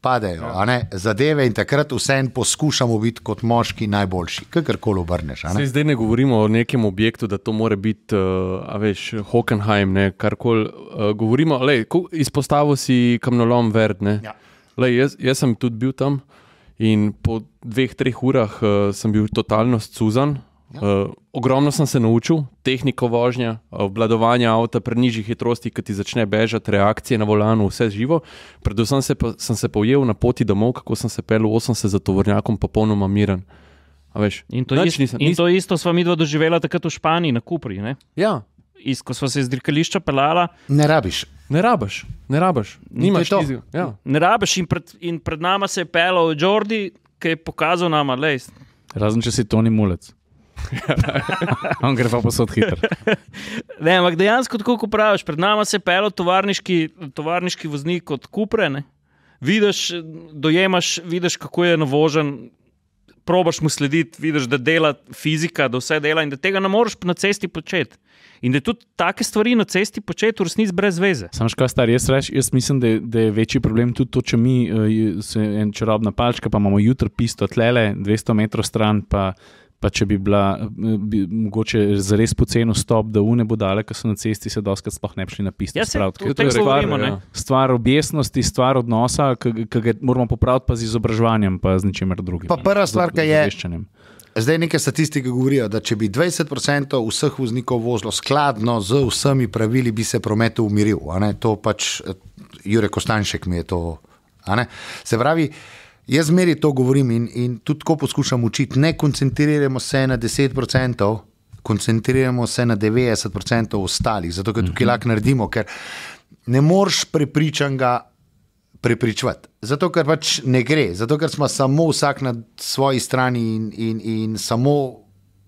Speaker 2: padejo ja. zadeve in takrat vsem poskušamo biti kot moški najboljši, kakorkoli obrneš. ne.
Speaker 5: Zdaj ne govorimo o nekem objektu, da to mora biti, uh, veš, Hockenheim, ne, karkoli. Uh, govorimo, lej, izpostavil si kamnolom Verd. ne.
Speaker 2: Ja.
Speaker 5: Lej, jaz, jaz sem tudi bil tam in po dveh, treh urah uh, sem bil totalno scuzan. Ja. Uh, ogromno sem se naučil, tehniko vožnje, obvladovanja avta pri nižjih hitrostih, ki ti začne bežati, reakcije na volanu, vse živo. Predvsem se pa, sem se pojel na poti domov, kako sem se pel 80 za tovornjakom, popolnoma miren. A Veš,
Speaker 3: In to,
Speaker 5: nič
Speaker 3: ist,
Speaker 5: nisem-
Speaker 3: in
Speaker 5: nisem-
Speaker 3: to isto sva mi dva doživela takrat v Španiji, na Kupri. Ne?
Speaker 5: Ja,
Speaker 3: Iz, ko sva se iz dirkališča pelala,
Speaker 2: Ne rabiš.
Speaker 5: ne rabaš, ne rabaš. Nimaš
Speaker 2: to.
Speaker 5: tizga. Ja.
Speaker 3: ne rabiš, in pred, in pred nama se je pelal Jordi, ki je pokazal nama, da
Speaker 4: Razen če si Toni Mulec. On gre pa posod hiter.
Speaker 3: Ne, ampak dejansko, tako kot praviš, pred nami se pelil tovarniški, tovarniški voznik od Kupre. Ne? Vidiš, dojemaš, vidiš, kako je navožen, probaš mu slediti, vidiš, da dela fizika, da vse dela in da tega ne moreš na cesti početi. In da je tudi take stvari na cesti početi v resnici brez veze.
Speaker 4: Sam škar star, jaz, reš, jaz mislim, da je, da je večji problem tudi to, če mi uh, se en čarobna palčka, pa imamo jutro pisto tlele, 200 metrov stran, pa, pa če bi bila bi, mogoče za res poceni stop, da une bodale, ki so na cesti, se doskrat sploh ne bi šli na pisto.
Speaker 3: Ja, saj
Speaker 4: spravit,
Speaker 3: o
Speaker 4: ker
Speaker 3: tem
Speaker 4: to je stvar,
Speaker 3: govorimo, ne.
Speaker 5: ja.
Speaker 4: stvar objestnosti, stvar odnosa, ki ga moramo popraviti pa z izobraževanjem, pa z ničemer drugim.
Speaker 2: Pa prva stvar, ki je-. Zdaj neke statistike govorijo, da če bi 20% vseh voznikov vozilo skladno z vsemi pravili, bi se promet umiril. a ne. To pač eh, Jure Kostanšek mi je to. a ne. Se pravi, jaz zmeri to govorim in, in tudi ko poskušam učiti, ne koncentriramo se na 10%. Koncentriramo se na 90% ostalih, zato ker tukaj lahko naredimo, ker ne moreš prepričan ga prepričevati. Zato, ker pač ne gre, zato, ker smo samo vsak na svoji strani in, in, in samo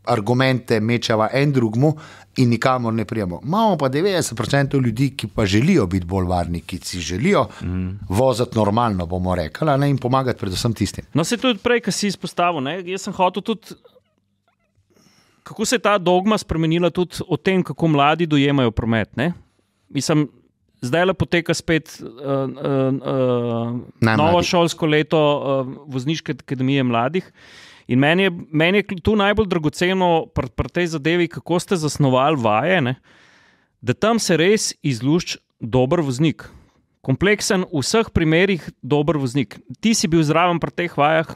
Speaker 2: argumente mečeva en drugmu in nikamor ne prijemo. Imamo pa 90% ljudi, ki pa želijo biti bolj varni, ki si želijo mm. voziti normalno, bomo rekli, ne, in pomagati predvsem tistim.
Speaker 3: No, se tudi prej, ki si izpostavil. Ne? Jaz sem hotel tudi kako se je ta dogma spremenila tudi o tem, kako mladi dojemajo promet. Ne? Mislim, zdaj le poteka spet uh, uh, uh,
Speaker 2: Najmladi.
Speaker 3: novo šolsko leto uh, Vozniške akademije mladih. In meni je, meni je tu najbolj dragoceno pri pr tej zadevi, kako ste zasnovali vaje, ne? da tam se res izlušč dober voznik. Kompleksen, v vseh primerih dober voznik. Ti si bil zraven pri teh vajah,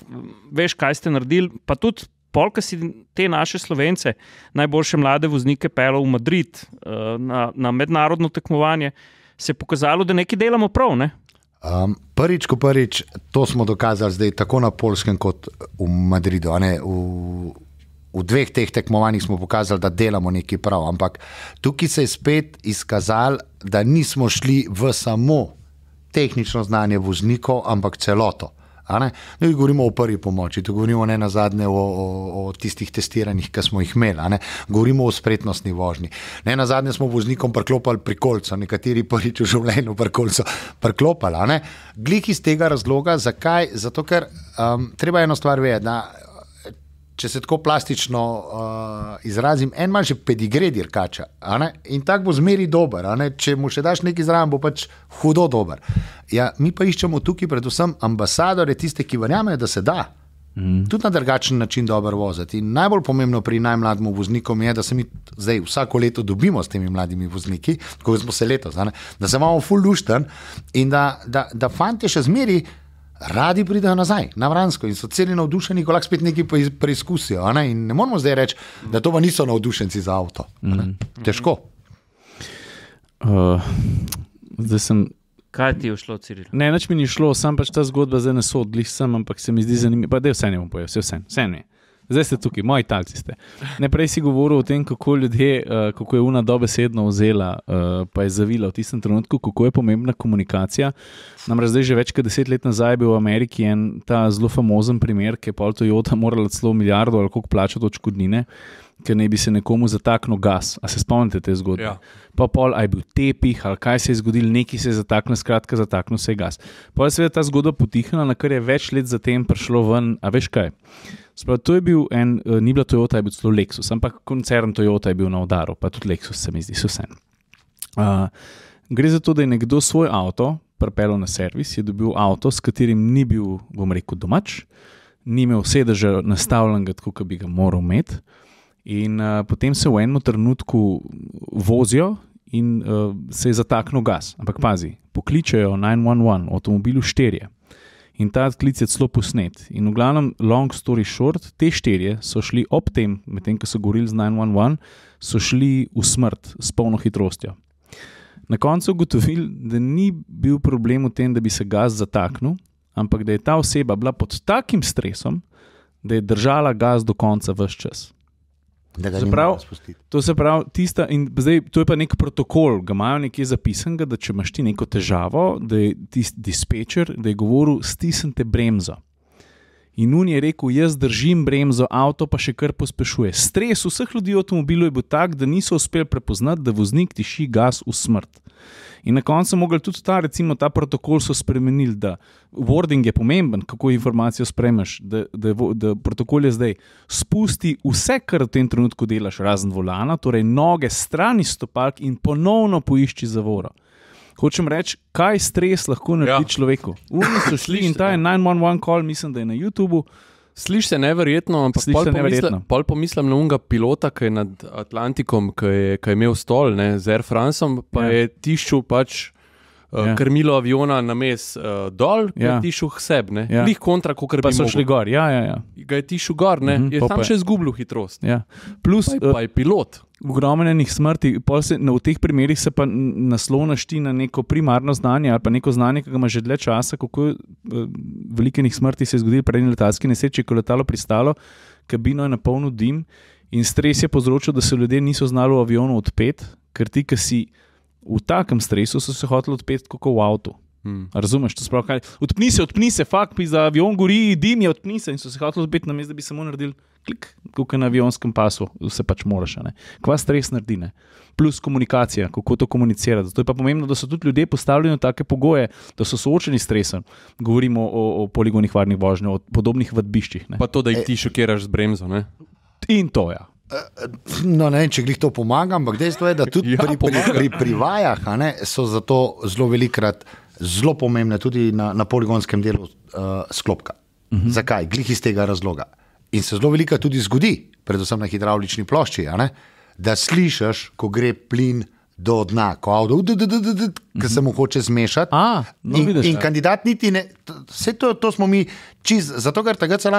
Speaker 3: veš, kaj ste naredili, pa tudi polka si te naše slovence, najboljše mlade voznike, pelil v Madrid eh, na, na mednarodno tekmovanje, se je pokazalo, da nekaj delamo prav. Ne?
Speaker 2: Um, prvič, ko prvič, to smo dokazali zdaj tako na Polskem kot v Madridu. ne, V, v dveh teh tekmovanjih smo pokazali, da delamo nekaj prav. Ampak tukaj se je spet izkazalo, da nismo šli v samo tehnično znanje voznikov, ampak celoto. No, govorimo o prvi pomoči, tu govorimo ne na zadnje o, o, o tistih testiranjih, ki smo jih imeli, govorimo o spretnostni vožnji. Ne na zadnje smo voznikom priklopili prikolco, nekateri prvič v življenju priklopili. Glik iz tega razloga, zakaj? Zato, ker um, treba eno stvar vedeti. Če se tako plastično uh, izrazim, en ima že pedigre dirkača in tako bo zmeri dober. Če mu še daš nekaj zraven, bo pač hudo dober. Ja, mi pa iščemo tukaj predvsem ambasadore, tiste, ki verjamejo, da se da. Mm. Tudi na drugačen način dobro voziti. In najbolj pomembno pri najmlajšem vozniku je, da se mi zdaj vsako leto dobimo s temi mladimi vozniki, kot smo se letos, da se imamo full lušten in da, da, da fanti še zmeri radi pridejo nazaj na Vransko in so celi navdušeni, ko lahko spet nekaj preizkusijo. a Ne? In ne moramo zdaj reči, da to pa niso navdušenci za avto. a ne. Težko.
Speaker 4: Uh, zdaj sem.
Speaker 3: Kaj ti je šlo, Ciril?
Speaker 4: Ne, nič mi ni šlo, sam pač ta zgodba zdaj ne sodlih sem, ampak se mi zdi zanimivo. Pa da vse ne bom povedal, vse, vse, vse ne. Zdaj ste tukaj, moji talci ste. Najprej si govoril o tem, kako ljudje, uh, kako je una dobesedno vzela, uh, pa je zavila v tistem trenutku, kako je pomembna komunikacija. Namreč zdaj že več kot deset let nazaj je bil v Ameriki en ta zelo famozen primer, ki je pol Toyota morala celo milijardo ali koliko plačati odškodnine, ker naj bi se nekomu zataknil gas. A se spomnite te zgodbe?
Speaker 5: Ja.
Speaker 4: Pa pol, aj bil tepih, ali kaj se je zgodilo, neki se je zataknil, skratka, zataknil se je gas. Pa je seveda ta zgodba potihnila, na kar je več let zatem prišlo ven, a veš kaj. Sprav, to je bil en, eh, ni bila Toyota, je bil celo Lexus, ampak koncern Toyota je bil na udaru, pa tudi Lexus se mi zdi, vse. Uh, gre za to, da je nekdo svoj avto pripeljal na servis, je dobil avto, s katerim ni bil, bom rekel, domač, ni imel sedeža nastavljenega tako, kot bi ga moral imeti. In uh, potem se v enem trenutku vozijo, in uh, se je zataknil gas. Ampak pazi, pokličejo 911, v avtomobilu štirje. In ta klic je celo posnet. In v glavnem, long story short, te štirje so šli ob tem, medtem ko so govorili z 911, so šli v smrt s polno hitrostjo. Na koncu ugotovili, da ni bil problem v tem, da bi se gas zataknil, ampak da je ta oseba bila pod takim stresom, da je držala gas do konca vse čas.
Speaker 2: Da ga
Speaker 4: pravi-
Speaker 2: mogla spustiti.
Speaker 4: To se pravi, tista, in zdaj, to je pa nek protokol, ga imajo nekje zapisanega, da če imaš ti neko težavo, da je tisti dispečer, da je govoril, stisnite bremzo. In Nun je rekel, jaz držim bremzo, avto pa še kar pospešuje. Stres vseh ljudi v avtomobilu je bil tak, da niso uspeli prepoznati, da voznik tiši gas v smrt. In na koncu so mogli tudi ta, recimo, ta protokol so spremenili, da wording je pomemben, kako informacijo spremeš, da, da, da protokol je zdaj spusti vse, kar v tem trenutku delaš, razen volana, torej noge stran iz stopalk in ponovno poišči zavoro. Hočem reči, kaj stres lahko naredi
Speaker 5: Ja.
Speaker 4: ja. človeku. Uni so šli in ta je 911 call, mislim, da je na YouTubu.
Speaker 5: Sliši se neverjetno, ampak
Speaker 4: Sliši
Speaker 5: pol
Speaker 4: se
Speaker 5: pomislim,
Speaker 4: neverjetno.
Speaker 5: pol pomislim na unga pilota, ki je nad Atlantikom, ki je, ki je imel stol ne, z Air Franceom, pa
Speaker 4: Ja.
Speaker 5: ja. je tiščil pač. Uh,
Speaker 4: Ja.
Speaker 5: Krmilo aviona na mes uh, dol, ja. Je tišel k sebi,
Speaker 4: Ja.
Speaker 5: lih kontra, kot
Speaker 4: Pa
Speaker 5: bi
Speaker 4: so
Speaker 5: mogel.
Speaker 4: šli gor, ja, ja. ja.
Speaker 5: Ga je tišel gor, ne, mm -hmm, je tam
Speaker 4: pa je-
Speaker 5: še izgubil hitrost.
Speaker 4: ja. Plus,
Speaker 5: Pa je,
Speaker 4: eh,
Speaker 5: pa je pilot.
Speaker 4: ogromnih smrti, se, na, v teh primerih se pa nasloniš ti na neko primarno znanje ali pa neko znanje, ki ga imaš že dlje časa, kako je, eh, veliko smrti se je zgodilo pred letalski nesreči, ko je letalo pristalo, kabino je napolnil dim in stres je povzročil, da se ljudje niso znali v avionu odpeti, ker ti, ki si v takem stresu, so se hoteli odpeti kot v avtu.
Speaker 5: Hmm.
Speaker 4: Razumeš, to sploh kaj? Odpni se, odpni se, fakt, pi za avion gori, dim je, odpni se in so se hoteli odpeti na mestu, da bi samo naredili klik, kot na avionskem pasu, vse pač moraš. a ne. Kva stres naredi, ne? plus komunikacija, kako to komunicirati. Zato je pa pomembno, da so tudi ljudje postavljeni v take pogoje, da so soočeni s stresom. Govorimo o, o poligonih varnih vožnje, o podobnih vadbiščih. ne.
Speaker 5: Pa to, da jih ti šokiraš z bremzo. Ne?
Speaker 4: In to. Ja.
Speaker 2: No, ne vem, če glih to pomaga, ampak dejstvo je, da tudi
Speaker 5: Ja,
Speaker 2: pri, pri, pri, pri vajah ne, so zato zelo velikrat zelo pomembne tudi na, na poligonskem delu uh, sklopka. Uh -huh. Zakaj? Glih iz tega razloga. In se zelo veliko tudi zgodi, predvsem na hidravlični plošči, ne, da slišiš, ko gre plin do dna, ko avto, ki se mu hoče zmešati.
Speaker 4: A, no,
Speaker 2: in,
Speaker 4: vidiš,
Speaker 2: in
Speaker 4: ja.
Speaker 2: kandidat niti ne, vse to, to smo mi čez, zato ker takrat se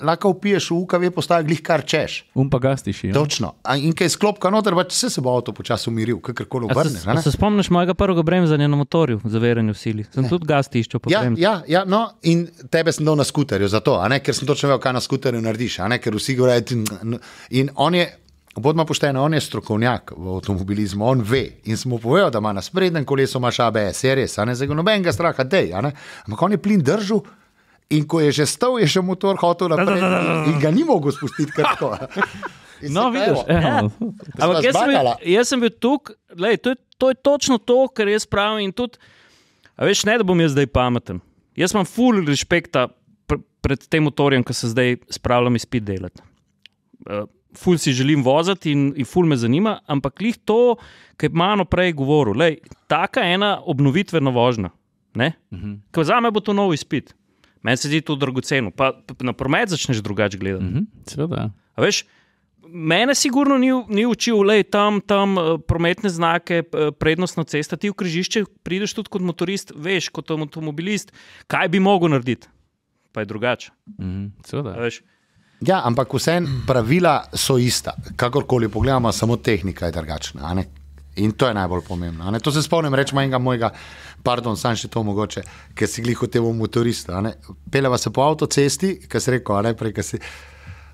Speaker 2: lahko, upiješ v UKV, postaje glih kar češ.
Speaker 4: Um pa gastiš. Ja.
Speaker 2: Točno. A In kaj sklopka noter, pač vse se bo avto počasi umiril, kakorkoli obrne.
Speaker 3: se,
Speaker 2: ne?
Speaker 3: se spomniš mojega prvega bremzanja na motorju, zaveranje v sili? Sem tudi gas tiščal po
Speaker 2: Ja,
Speaker 3: tem.
Speaker 2: ja, ja, no, in tebe sem dal na skuterju, zato, ne, ker sem točno vedel, kaj na skuterju narediš. Ne, ker vsi govorijo. In on je, bodimo pošteni, on je strokovnjak v avtomobilizmu, on ve. In sem mu povedal, da ima na sprednjem kolesu ABS, je res, a ne za nobenega straha, dej. ne. Ampak on je plin držal. In ko je že stal, je še motor hotel naprej in ga ni mogel spustiti kar tako. In
Speaker 3: No, vidiš,
Speaker 2: evo,
Speaker 3: ja. Ampak jaz sem, bil, jaz sem bil tukaj, lej, to, je, to je točno to, kar jaz pravim. In tudi, a veš, ne da bom jaz zdaj pameten. Jaz imam full respekta pr pred tem motorjem, ki se zdaj spravljam izpit delati. Uh, ful si želim voziti in, in ful me zanima, ampak lih to, kar je Mano prej govoril, lej, taka ena obnovitvena vožnja. Uh -huh. Za me bo to nov izpit. Meni se zdi to dragoceno. Pa, pa na promet začneš drugače gledati.
Speaker 4: Mhm, Seveda. ja.
Speaker 3: A Veš, mene sigurno ni, ni učil, da je tam, tam eh, prometne znake, eh, prednostna cesta. Ti v križišče prideš tudi kot motorist, veš, kot avtomobilist, kaj bi mogel narediti. Pa je drugače.
Speaker 4: Mhm, Seveda.
Speaker 3: a Veš,
Speaker 2: Ja, ampak vse pravila so ista. Kakorkoli pogledamo, samo tehnika je drugačna. a ne. In to je najbolj pomembno. a ne. To se spomnim, rečemo enega mojega, pardon, sam še to mogoče, ker si glih v motorista. a ne. Peljeva se po avtocesti, ki si rekel, a ne prej, ki si.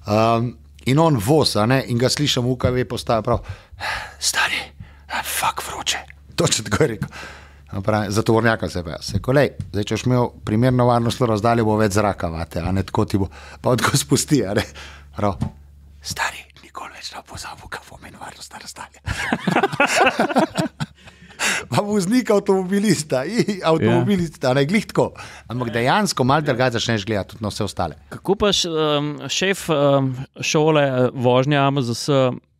Speaker 2: Um, in on voz, in ga slišim, UKV postaja prav, stari, fuk vroče. Točno tako je rekel. Pravi, za tovornjaka se pa, se kolej, zdaj če imel primerno varnostno razdaljo, bo več zraka, vate, a ne tako ti bo, pa odko spusti, a ne. Prav, stari, nikoli več ne bo pozabil, kaj pomeni varnostna razdalja. Pa voznik avtomobilista, i, avtomobilista, ja. ne glih tako. Ampak dejansko malo drugače začneš gledati tudi na vse ostale.
Speaker 3: kako pa um, šef um, šole eh, vožnja AMZS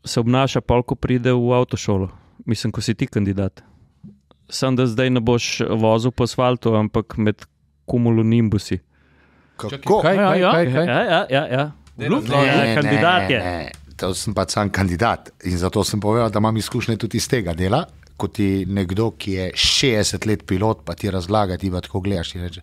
Speaker 3: se obnaša, pol, ko pride v avtošolo? Mislim, ko si ti kandidat. Sam da zdaj ne boš vozil po asfaltu, ampak med kumulonimbusi.
Speaker 2: Kako?
Speaker 4: Kaj, kaj,
Speaker 3: ja,
Speaker 4: kaj, kaj?
Speaker 3: ja, ja, ja, ja.
Speaker 1: Delam
Speaker 3: No, ja, kandidat je.
Speaker 2: Ne, to sem pa sam kandidat. In zato sem povedal, da imam izkušnje tudi iz tega dela. Kot ti nekdo, ki je 60 let pilot, pa ti razlaga, ti pa tako gledaš in reče,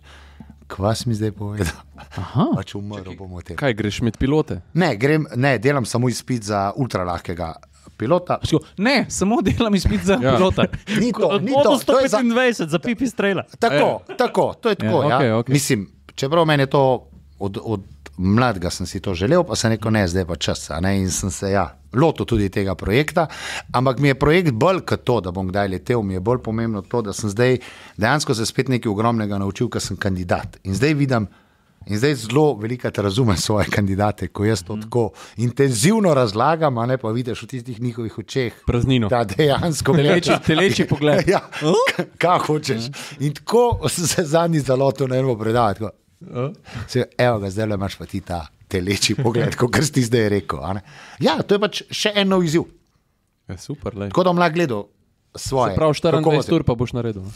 Speaker 2: kva si mi zdaj povedal.
Speaker 4: Aha.
Speaker 2: Pač umrl bomo te.
Speaker 5: Kaj greš med pilote?
Speaker 2: Ne, grem, ne, delam samo izpit za ultralahkega pilota.
Speaker 4: Tako, Ne, samo delam izpit za
Speaker 5: Ja.
Speaker 4: pilota.
Speaker 2: Ni to, ni to. to je za,
Speaker 3: 125 za pipi strela.
Speaker 2: tako, tako, to je tako.
Speaker 5: Ja,
Speaker 2: Ja,
Speaker 5: okej,
Speaker 2: ja.
Speaker 5: okej.
Speaker 2: Mislim, čeprav meni je to od, od mladega sem si to želel, pa sem rekel, ne, zdaj pa čas. Ne, in sem se ja, lotil tudi tega projekta. Ampak mi je projekt bolj kot to, da bom kdaj letel, mi je bolj pomembno to, da sem zdaj dejansko se spet nekaj ogromnega naučil, ker sem kandidat. In zdaj vidim. In zdaj zelo veliko razumem svoje kandidate, ko jaz to tako intenzivno razlagam, a ne pa vidiš v tistih njihovih očeh.
Speaker 5: Praznino.
Speaker 2: Da, dejansko
Speaker 4: Teleči, teleči pogled.
Speaker 2: ja, k- kaj hočeš. In tako sem se zadnji zalotil na eno predavanje. Se, evo ga, zdaj le imaš pa ti ta teleči pogled, kot si zdaj rekel. Ja, to je pač še en nov izziv.
Speaker 5: Ja, super, lej.
Speaker 2: Tako da bom lahko gledal svoje.
Speaker 5: Prav
Speaker 2: kako
Speaker 5: 24
Speaker 2: vozim.
Speaker 5: ur pa boš naredil. no.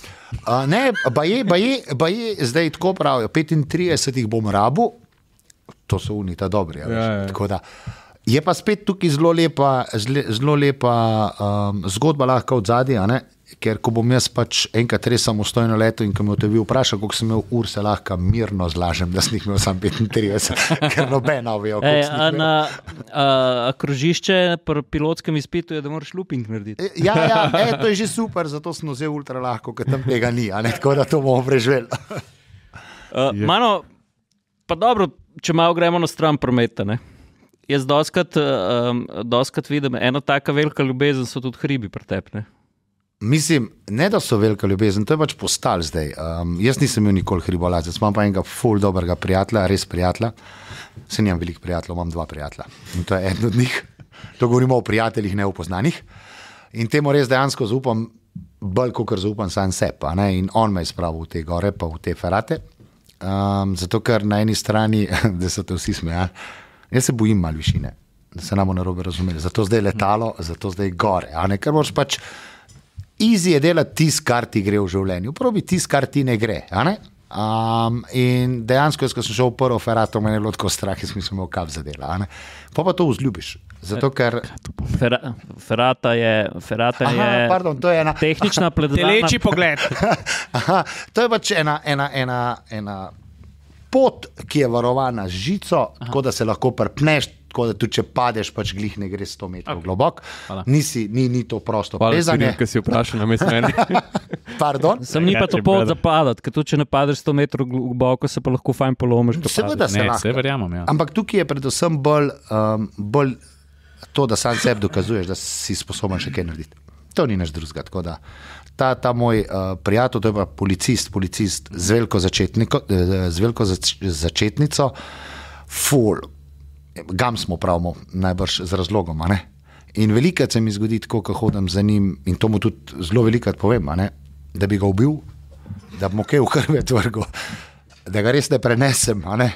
Speaker 2: A, ne, pa je, pa je, pa je, zdaj tako pravijo, 35 jih bom rabu, to so unita dobri. a veš.
Speaker 5: Ja, ja.
Speaker 2: Tako da, Je pa spet tukaj zelo lepa, zle- zelo lepa um, zgodba lahko od zadaj, ker ko bom jaz pač enkrat res samostojno letel in ko me te vi vprašal, koliko sem imel ur, se lahko mirno zlažem, da sem jih imel sam 35, ker nobeno jih imel.
Speaker 3: na, a, a krožišče pri pilotskem izpitu je, da moraš looping narediti.
Speaker 2: E, Ja, ja e, to je že super, zato sem vzel ultra lahko, ker tam tega ni, ne, tako da to bomo preživeli.
Speaker 3: Uh, mano, pa dobro, če malo gremo na stran prometa. Ne? Jaz doskrat, um, doskrat vidim, ena taka velika ljubezen so tudi hribi pretepne.
Speaker 2: Mislim, ne da so velika ljubezen, to je pač postal zdaj. Um, jaz nisem imel nikoli hribolazec, imam pa enega ful dobrega prijatelja, res prijatelja. Se nimam veliko prijateljev, imam dva prijatelja. In to je eden od njih. To govorimo o prijateljih, ne o poznanih. In temu res dejansko zaupam, bolj kot zaupam sam ne. In on me je spravil v te gore, pa v te ferate. Um, zato, ker na eni strani, da so te vsi smejali, jaz se bojim malo višine. da se nam ne robe razumeli. Zato zdaj letalo, zato zdaj gore. a ne, Ker moraš pač easy je delati tisto, kar ti gre v življenju. Probi tisto, kar ti ne gre. Ne? Um, in dejansko, jaz, ko sem šel v prvo ferato, me je bilo tako strah, jaz sem imel kap za delo. Pa pa to vzljubiš. Zato, ker.
Speaker 3: Fera, ferata je, ferata
Speaker 2: Aha,
Speaker 3: je
Speaker 2: pardon, to je ena.
Speaker 3: tehnična predvideva.
Speaker 6: Teleči pogled.
Speaker 2: Aha, to je pač ena, ena, ena, ena pot, ki je varovana z žico, Aha. tako da se lahko prpneš. Tako da tudi če padeš, pač glih ne gre 100 metrov okay. globoko. Nisi, ni, ni to prosto
Speaker 5: Hvala,
Speaker 2: plezanje.
Speaker 5: ki si vprašal na mestu meni.
Speaker 2: Pardon?
Speaker 3: Sem ni pa to
Speaker 4: Drugače,
Speaker 3: pot za padati, ker tudi če ne padeš 100 metrov globoko, se pa lahko fajn polomiš.
Speaker 2: Seveda se
Speaker 4: Ne,
Speaker 2: lahko.
Speaker 4: verjamem. Ja.
Speaker 2: Ampak tukaj je predvsem bolj, um, bolj to, da sam sebi dokazuješ, da si sposoben še kaj narediti. To ni naš drugega. Da Ta, ta moj uh, prijatelj, to je pa policist, policist z veliko, eh, z veliko zač, začetnico, full, gam smo pravimo, najbrž z razlogom. In velikrat se mi zgodi, ko hodim za njim, in to mu tudi zelo velikrat povem, da bi ga ubil, da bi mu kaj v hrbet vrgel, da ga res ne prenesem. Ne?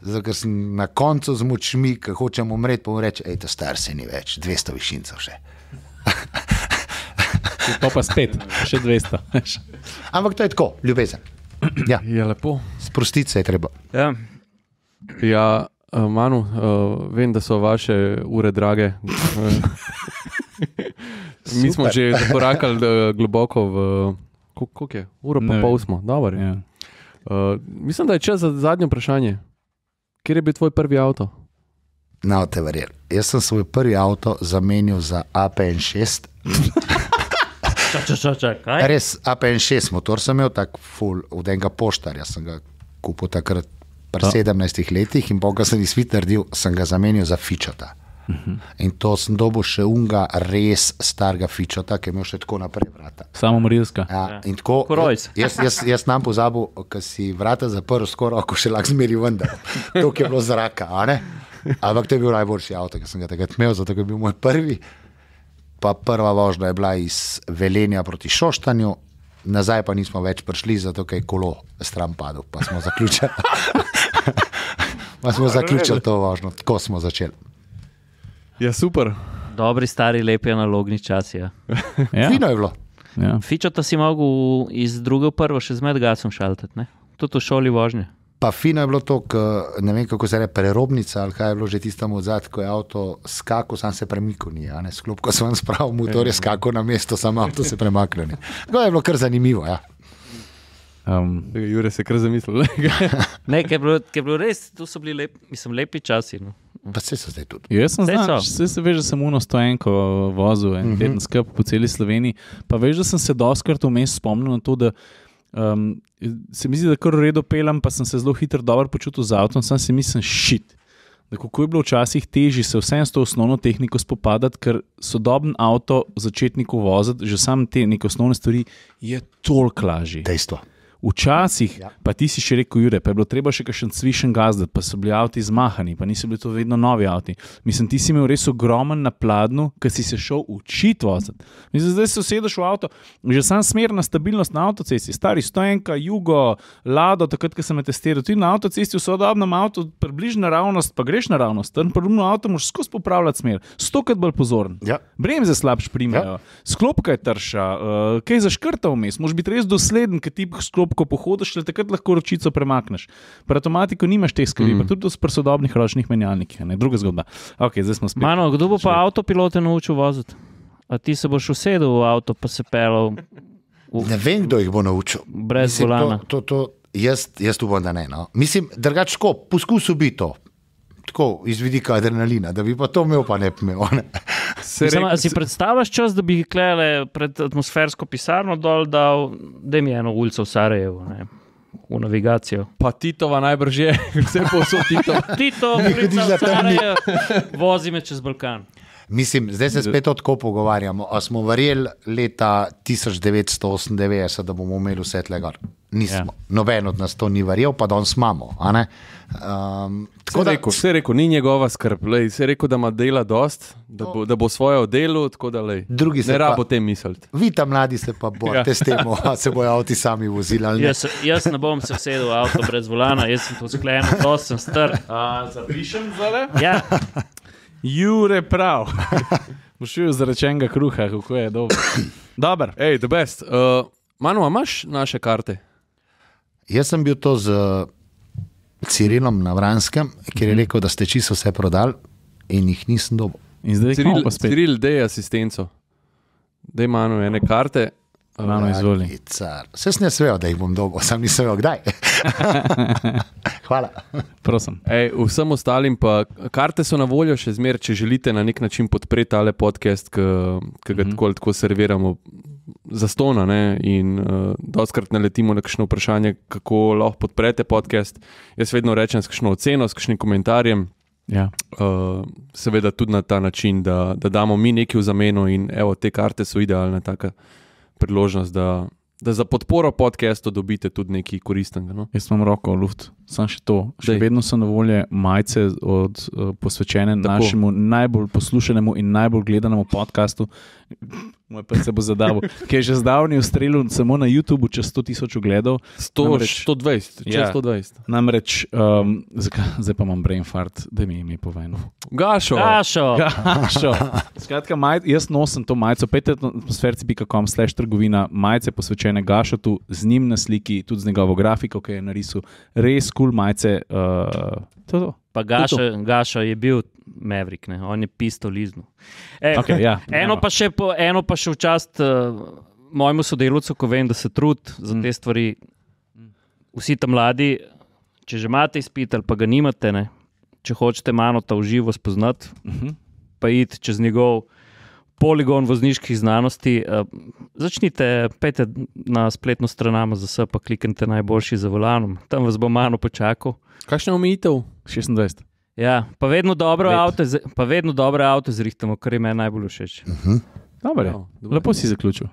Speaker 2: Zato, ker sem na koncu z močmi, ki hočem umreti, pa mu reče, hej, to star se ni več, 200 višincev še.
Speaker 4: To pa spet, še 200.
Speaker 2: Ampak to je tako, ljubezen. Ja,
Speaker 5: Je lepo.
Speaker 2: sprostiti se je treba.
Speaker 3: Ja.
Speaker 5: Ja, uh, Manu, uh, vem, da so vaše ure drage. Eh, Mi smo že korakali uh, globoko v. je? Uro pa pol smo, dobro.
Speaker 4: Ja.
Speaker 5: Uh, mislim, da je čas za zadnje vprašanje. Kje je bil tvoj prvi avto?
Speaker 2: Na te verjel. Jaz sem svoj prvi avto zamenil za APN6.
Speaker 3: Ča, ča, ča, ča, kaj?
Speaker 2: Res APN6 motor sem imel, tako full, od enega poštarja sem ga kupil takrat. Pri 17 letih in pa, ko sem jih svit naredil, sem ga zamenil za fičota. In to sem dobil še unga res starega fičota, ki je imel še tako naprej vrata.
Speaker 4: Samo morilska.
Speaker 2: Ja, in tako,
Speaker 3: Korojc.
Speaker 2: jaz, jaz, jaz nam pozabil, ker si vrata zaprl, skoraj ako še lahko zmeri vendar. To je bilo zraka, a ne? Ampak to je bil najboljši avto, ki sem ga takrat imel, zato je bil moj prvi. Pa prva vožnja je bila iz Velenja proti Šoštanju, nazaj pa nismo več prišli, zato je kolo stran padlo, pa smo zaključili. pa smo zaključili to vožnjo, tako smo začeli.
Speaker 5: Ja, super.
Speaker 3: Dobri, stari, lepi analogni časi. Ja.
Speaker 4: Ja.
Speaker 2: Fino je bilo.
Speaker 4: Ja.
Speaker 3: Fičota si mogel iz druge v prvo še z medgasom šaltati, ne? tudi v šoli vožnje.
Speaker 2: Pa fino je bilo to, k, ne vem kako se reče, prerobnica ali kaj je bilo že tistem odzad, ko je avto skakal, sam se premikal, ni, a ne sklop, ko sem spravil motor, je skakal na mesto, samo avto se premaknil. To je bilo kar zanimivo. Ja.
Speaker 4: Um,
Speaker 5: Jure se je kar zamislil.
Speaker 3: Ne, ker je bilo, ker je bilo res, tu so bili lep, mislim, lepi časi. No.
Speaker 2: Pa se so zdaj tudi.
Speaker 4: Jaz sem
Speaker 3: so.
Speaker 4: vse se veš, da sem uno stojenko vozil en uh -huh. teden skrb po celi Sloveniji. Pa veš, da sem se doskrat vmes spomnil na to, da um, se mi zdi, da kar v redu pelem, pa sem se zelo hitro dobro počutil z avtom, sam si mislim šit. Da kako je bilo včasih težje se vsem s to osnovno tehniko spopadati, ker sodoben avto začetniku voziti, že sam te neke osnovne stvari, je toliko lažje.
Speaker 2: Dejstvo.
Speaker 4: Včasih,
Speaker 2: Ja.
Speaker 4: pa ti si še rekel, Jure, pa je bilo treba še kakšen cvišen gazdati, pa so bili avti zmahani, pa niso bili to vedno novi avti. Mislim, ti si imel res ogromen na pladnu, ker si se šel učiti voziti. Mislim, zdaj se usedeš v avto, že sam smerna stabilnost na avtocesti, stari stojenka, jugo, lado, takrat, ko sem me testiral. Ti na avtocesti v sodobnem avtu, približno naravnost, pa greš naravnost, tam prvno avto moraš skozi popravljati smer, stokrat bolj pozoren.
Speaker 2: Ja.
Speaker 4: Bremze slabš primajo, ja. sklopka je trša, uh, kaj zaškrta vmes, moraš biti res dosleden, ker ti sklopko pohodiš, le takrat lahko ročico premakneš. Pri avtomatiku nimaš teh skrbi, mm. pa tudi pri sodobnih ročnih menjalnikih, ne? druga zgodba. Okay, zdaj smo spet.
Speaker 3: Mano, kdo bo pa avtopilote naučil voziti? A ti se boš usedel v avto, pa se pelal
Speaker 2: Ne vem, kdo jih bo naučil.
Speaker 3: brez
Speaker 2: Mislim,
Speaker 3: volana.
Speaker 2: to, to, to, jaz, jaz upam, da ne. No. Mislim, drugačko, poskusil bi to. Tako iz vidika adrenalina, da bi pa to imel, pa ne bi imel. Ne?
Speaker 5: Se
Speaker 3: Mislim,
Speaker 5: rek-
Speaker 3: a si predstavljaš čas, da bi klele pred atmosfersko pisarno dol dal, da mi je eno ulico v Sarajevu, ne, v navigacijo.
Speaker 5: Pa Titova najbrž je, vse posod Tito.
Speaker 3: Tito,
Speaker 2: hodiš
Speaker 3: ulica
Speaker 2: na
Speaker 3: v Sarajevu, vozi me čez Balkan.
Speaker 2: Mislim, zdaj se spet tako pogovarjamo. A smo verjeli leta 1998, da bomo imeli vse tle gor? Nismo. Ja. Noben od nas to ni verjel, pa danes imamo. a ne? Um,
Speaker 5: Tako da, rekel, vse rekel, ni njegova skrb, lej, vse rekel, da ima dela dost, da bo, da bo svoje oddelal, tako da lej,
Speaker 2: Drugi se
Speaker 5: ne
Speaker 2: pa-
Speaker 5: rabo te misliti.
Speaker 2: Vi, ta mladi, se pa borite ja. s tem, a se bojo avti sami vozili. ali ne.
Speaker 3: Jaz, jaz ne bom se usedel v avto brez volana, jaz sem to sklenil, to sem star.
Speaker 4: Zapišem zdaj.
Speaker 3: Ja,
Speaker 4: Jure prav. Šel zarečenega kruha, kako je dobro. Dober.
Speaker 5: Hej, the best. Uh, Manu, a imaš naše karte?
Speaker 2: Jaz sem bil to z Cirilom na Vranskem, kjer je rekel, da ste čisto vse prodali in jih nisem dobil.
Speaker 4: In zdaj
Speaker 5: Ciril. Ciril, dej asistenco. Dej Manu ene karte.
Speaker 4: Rano izvoli.
Speaker 2: Vse sem jaz vedel, da jih bom dobil, sam nisem vedel, kdaj. Hvala.
Speaker 4: Prosim.
Speaker 5: Ej, vsem ostalim pa karte so na voljo še zmeraj, če želite na nek način podpreti tale podcast, ki ga
Speaker 4: Mhm.
Speaker 5: tako, ali tako serviramo za stona. Ne? In uh, doskrat naletimo na kakšno vprašanje, kako lahko podprete podcast. Jaz vedno rečem s kakšno oceno, s kakšnim komentarjem.
Speaker 4: Ja.
Speaker 5: Uh, seveda tudi na ta način, da, da damo mi nekaj v zameno, in evo, te karte so idealna taka priložnost, da, da za podporo podcastu dobite tudi nekaj koristnega. No?
Speaker 4: Jaz imam roko luft, sam še to. Še
Speaker 5: Daj.
Speaker 4: vedno so na voljo majice od, uh, posvečene.
Speaker 5: Tako.
Speaker 4: našemu najbolj poslušanemu in najbolj gledanemu podkastu. Moj pa se bo zadal, ki je že zdavni ustrelil samo na YouTubu čez 100 tisoč ogledov.
Speaker 5: 100,
Speaker 4: Namreč-
Speaker 5: 120, če
Speaker 4: Ja.
Speaker 5: 120.
Speaker 4: Namreč, um, zakaj, zdaj pa imam brain fart, da mi ime povej. No.
Speaker 5: Gašo!
Speaker 3: Gašo,
Speaker 4: Gašo. Skratka, maj, jaz nosim to majico, pejte na atmosferci.com, slash trgovina, majice posvečene Gašotu, z njim na sliki, tudi z njegovo grafiko, ki je narisal, res kul cool majice. Uh, to je to.
Speaker 3: Pa Gašo, Gašo je bil Mavrik, ne? on je pistol liznil. E,
Speaker 4: Okay, ja,
Speaker 3: eno, pa še po, eno pa še v čast uh, mojemu sodelavcu, ko vem, da se trudi za
Speaker 4: Mm.
Speaker 3: te stvari. Vsi tam mladi, če že imate izpit ali pa ga nimate, ne? če hočete malo ta uživo spoznati,
Speaker 4: Uh -huh.
Speaker 3: pa iti čez njegov poligon vozniških znanosti. Uh, začnite, pejte na spletno stran AMZS, pa kliknite najboljši za volanom, tam vas bo malo počakal.
Speaker 5: Kakšna omejitev?
Speaker 4: 26.
Speaker 3: Ja, pa vedno dobre
Speaker 4: Let.
Speaker 3: avto, pa vedno dobre avto zrihtamo, kar je meni najbolj všeč.
Speaker 4: Dobar, je.
Speaker 5: Ja, dobro.
Speaker 4: Lepo si zaključil.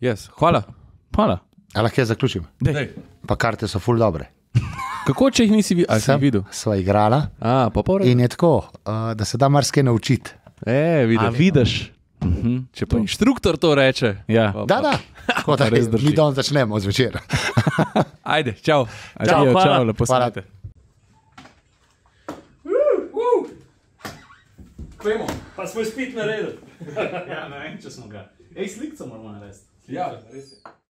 Speaker 5: Yes. Hvala.
Speaker 4: Hvala.
Speaker 2: A lahko jaz zaključim?
Speaker 5: Dej.
Speaker 2: Pa karte so ful dobre.
Speaker 5: Kako če jih nisi videl? Ali si jih videl?
Speaker 2: Sva igrala
Speaker 5: A, pa pa
Speaker 2: in je tako, uh, da se da marsikaj naučiti.
Speaker 5: E,
Speaker 4: A vidiš. Uh -huh.
Speaker 5: Če pa inštruktor to reče.
Speaker 4: Ja.
Speaker 5: pa-
Speaker 2: Da, da. Tako da
Speaker 4: res drži.
Speaker 2: mi danes začnemo zvečer.
Speaker 5: Ajde, čau.
Speaker 4: Adijo,
Speaker 3: hvala.
Speaker 4: čau, lepo
Speaker 2: Hvala.
Speaker 4: snete.
Speaker 3: Pa smo spet naredili.
Speaker 4: Ja, ne vem, če smo ga. Ej, slikco moramo narediti.
Speaker 5: Ja, res je.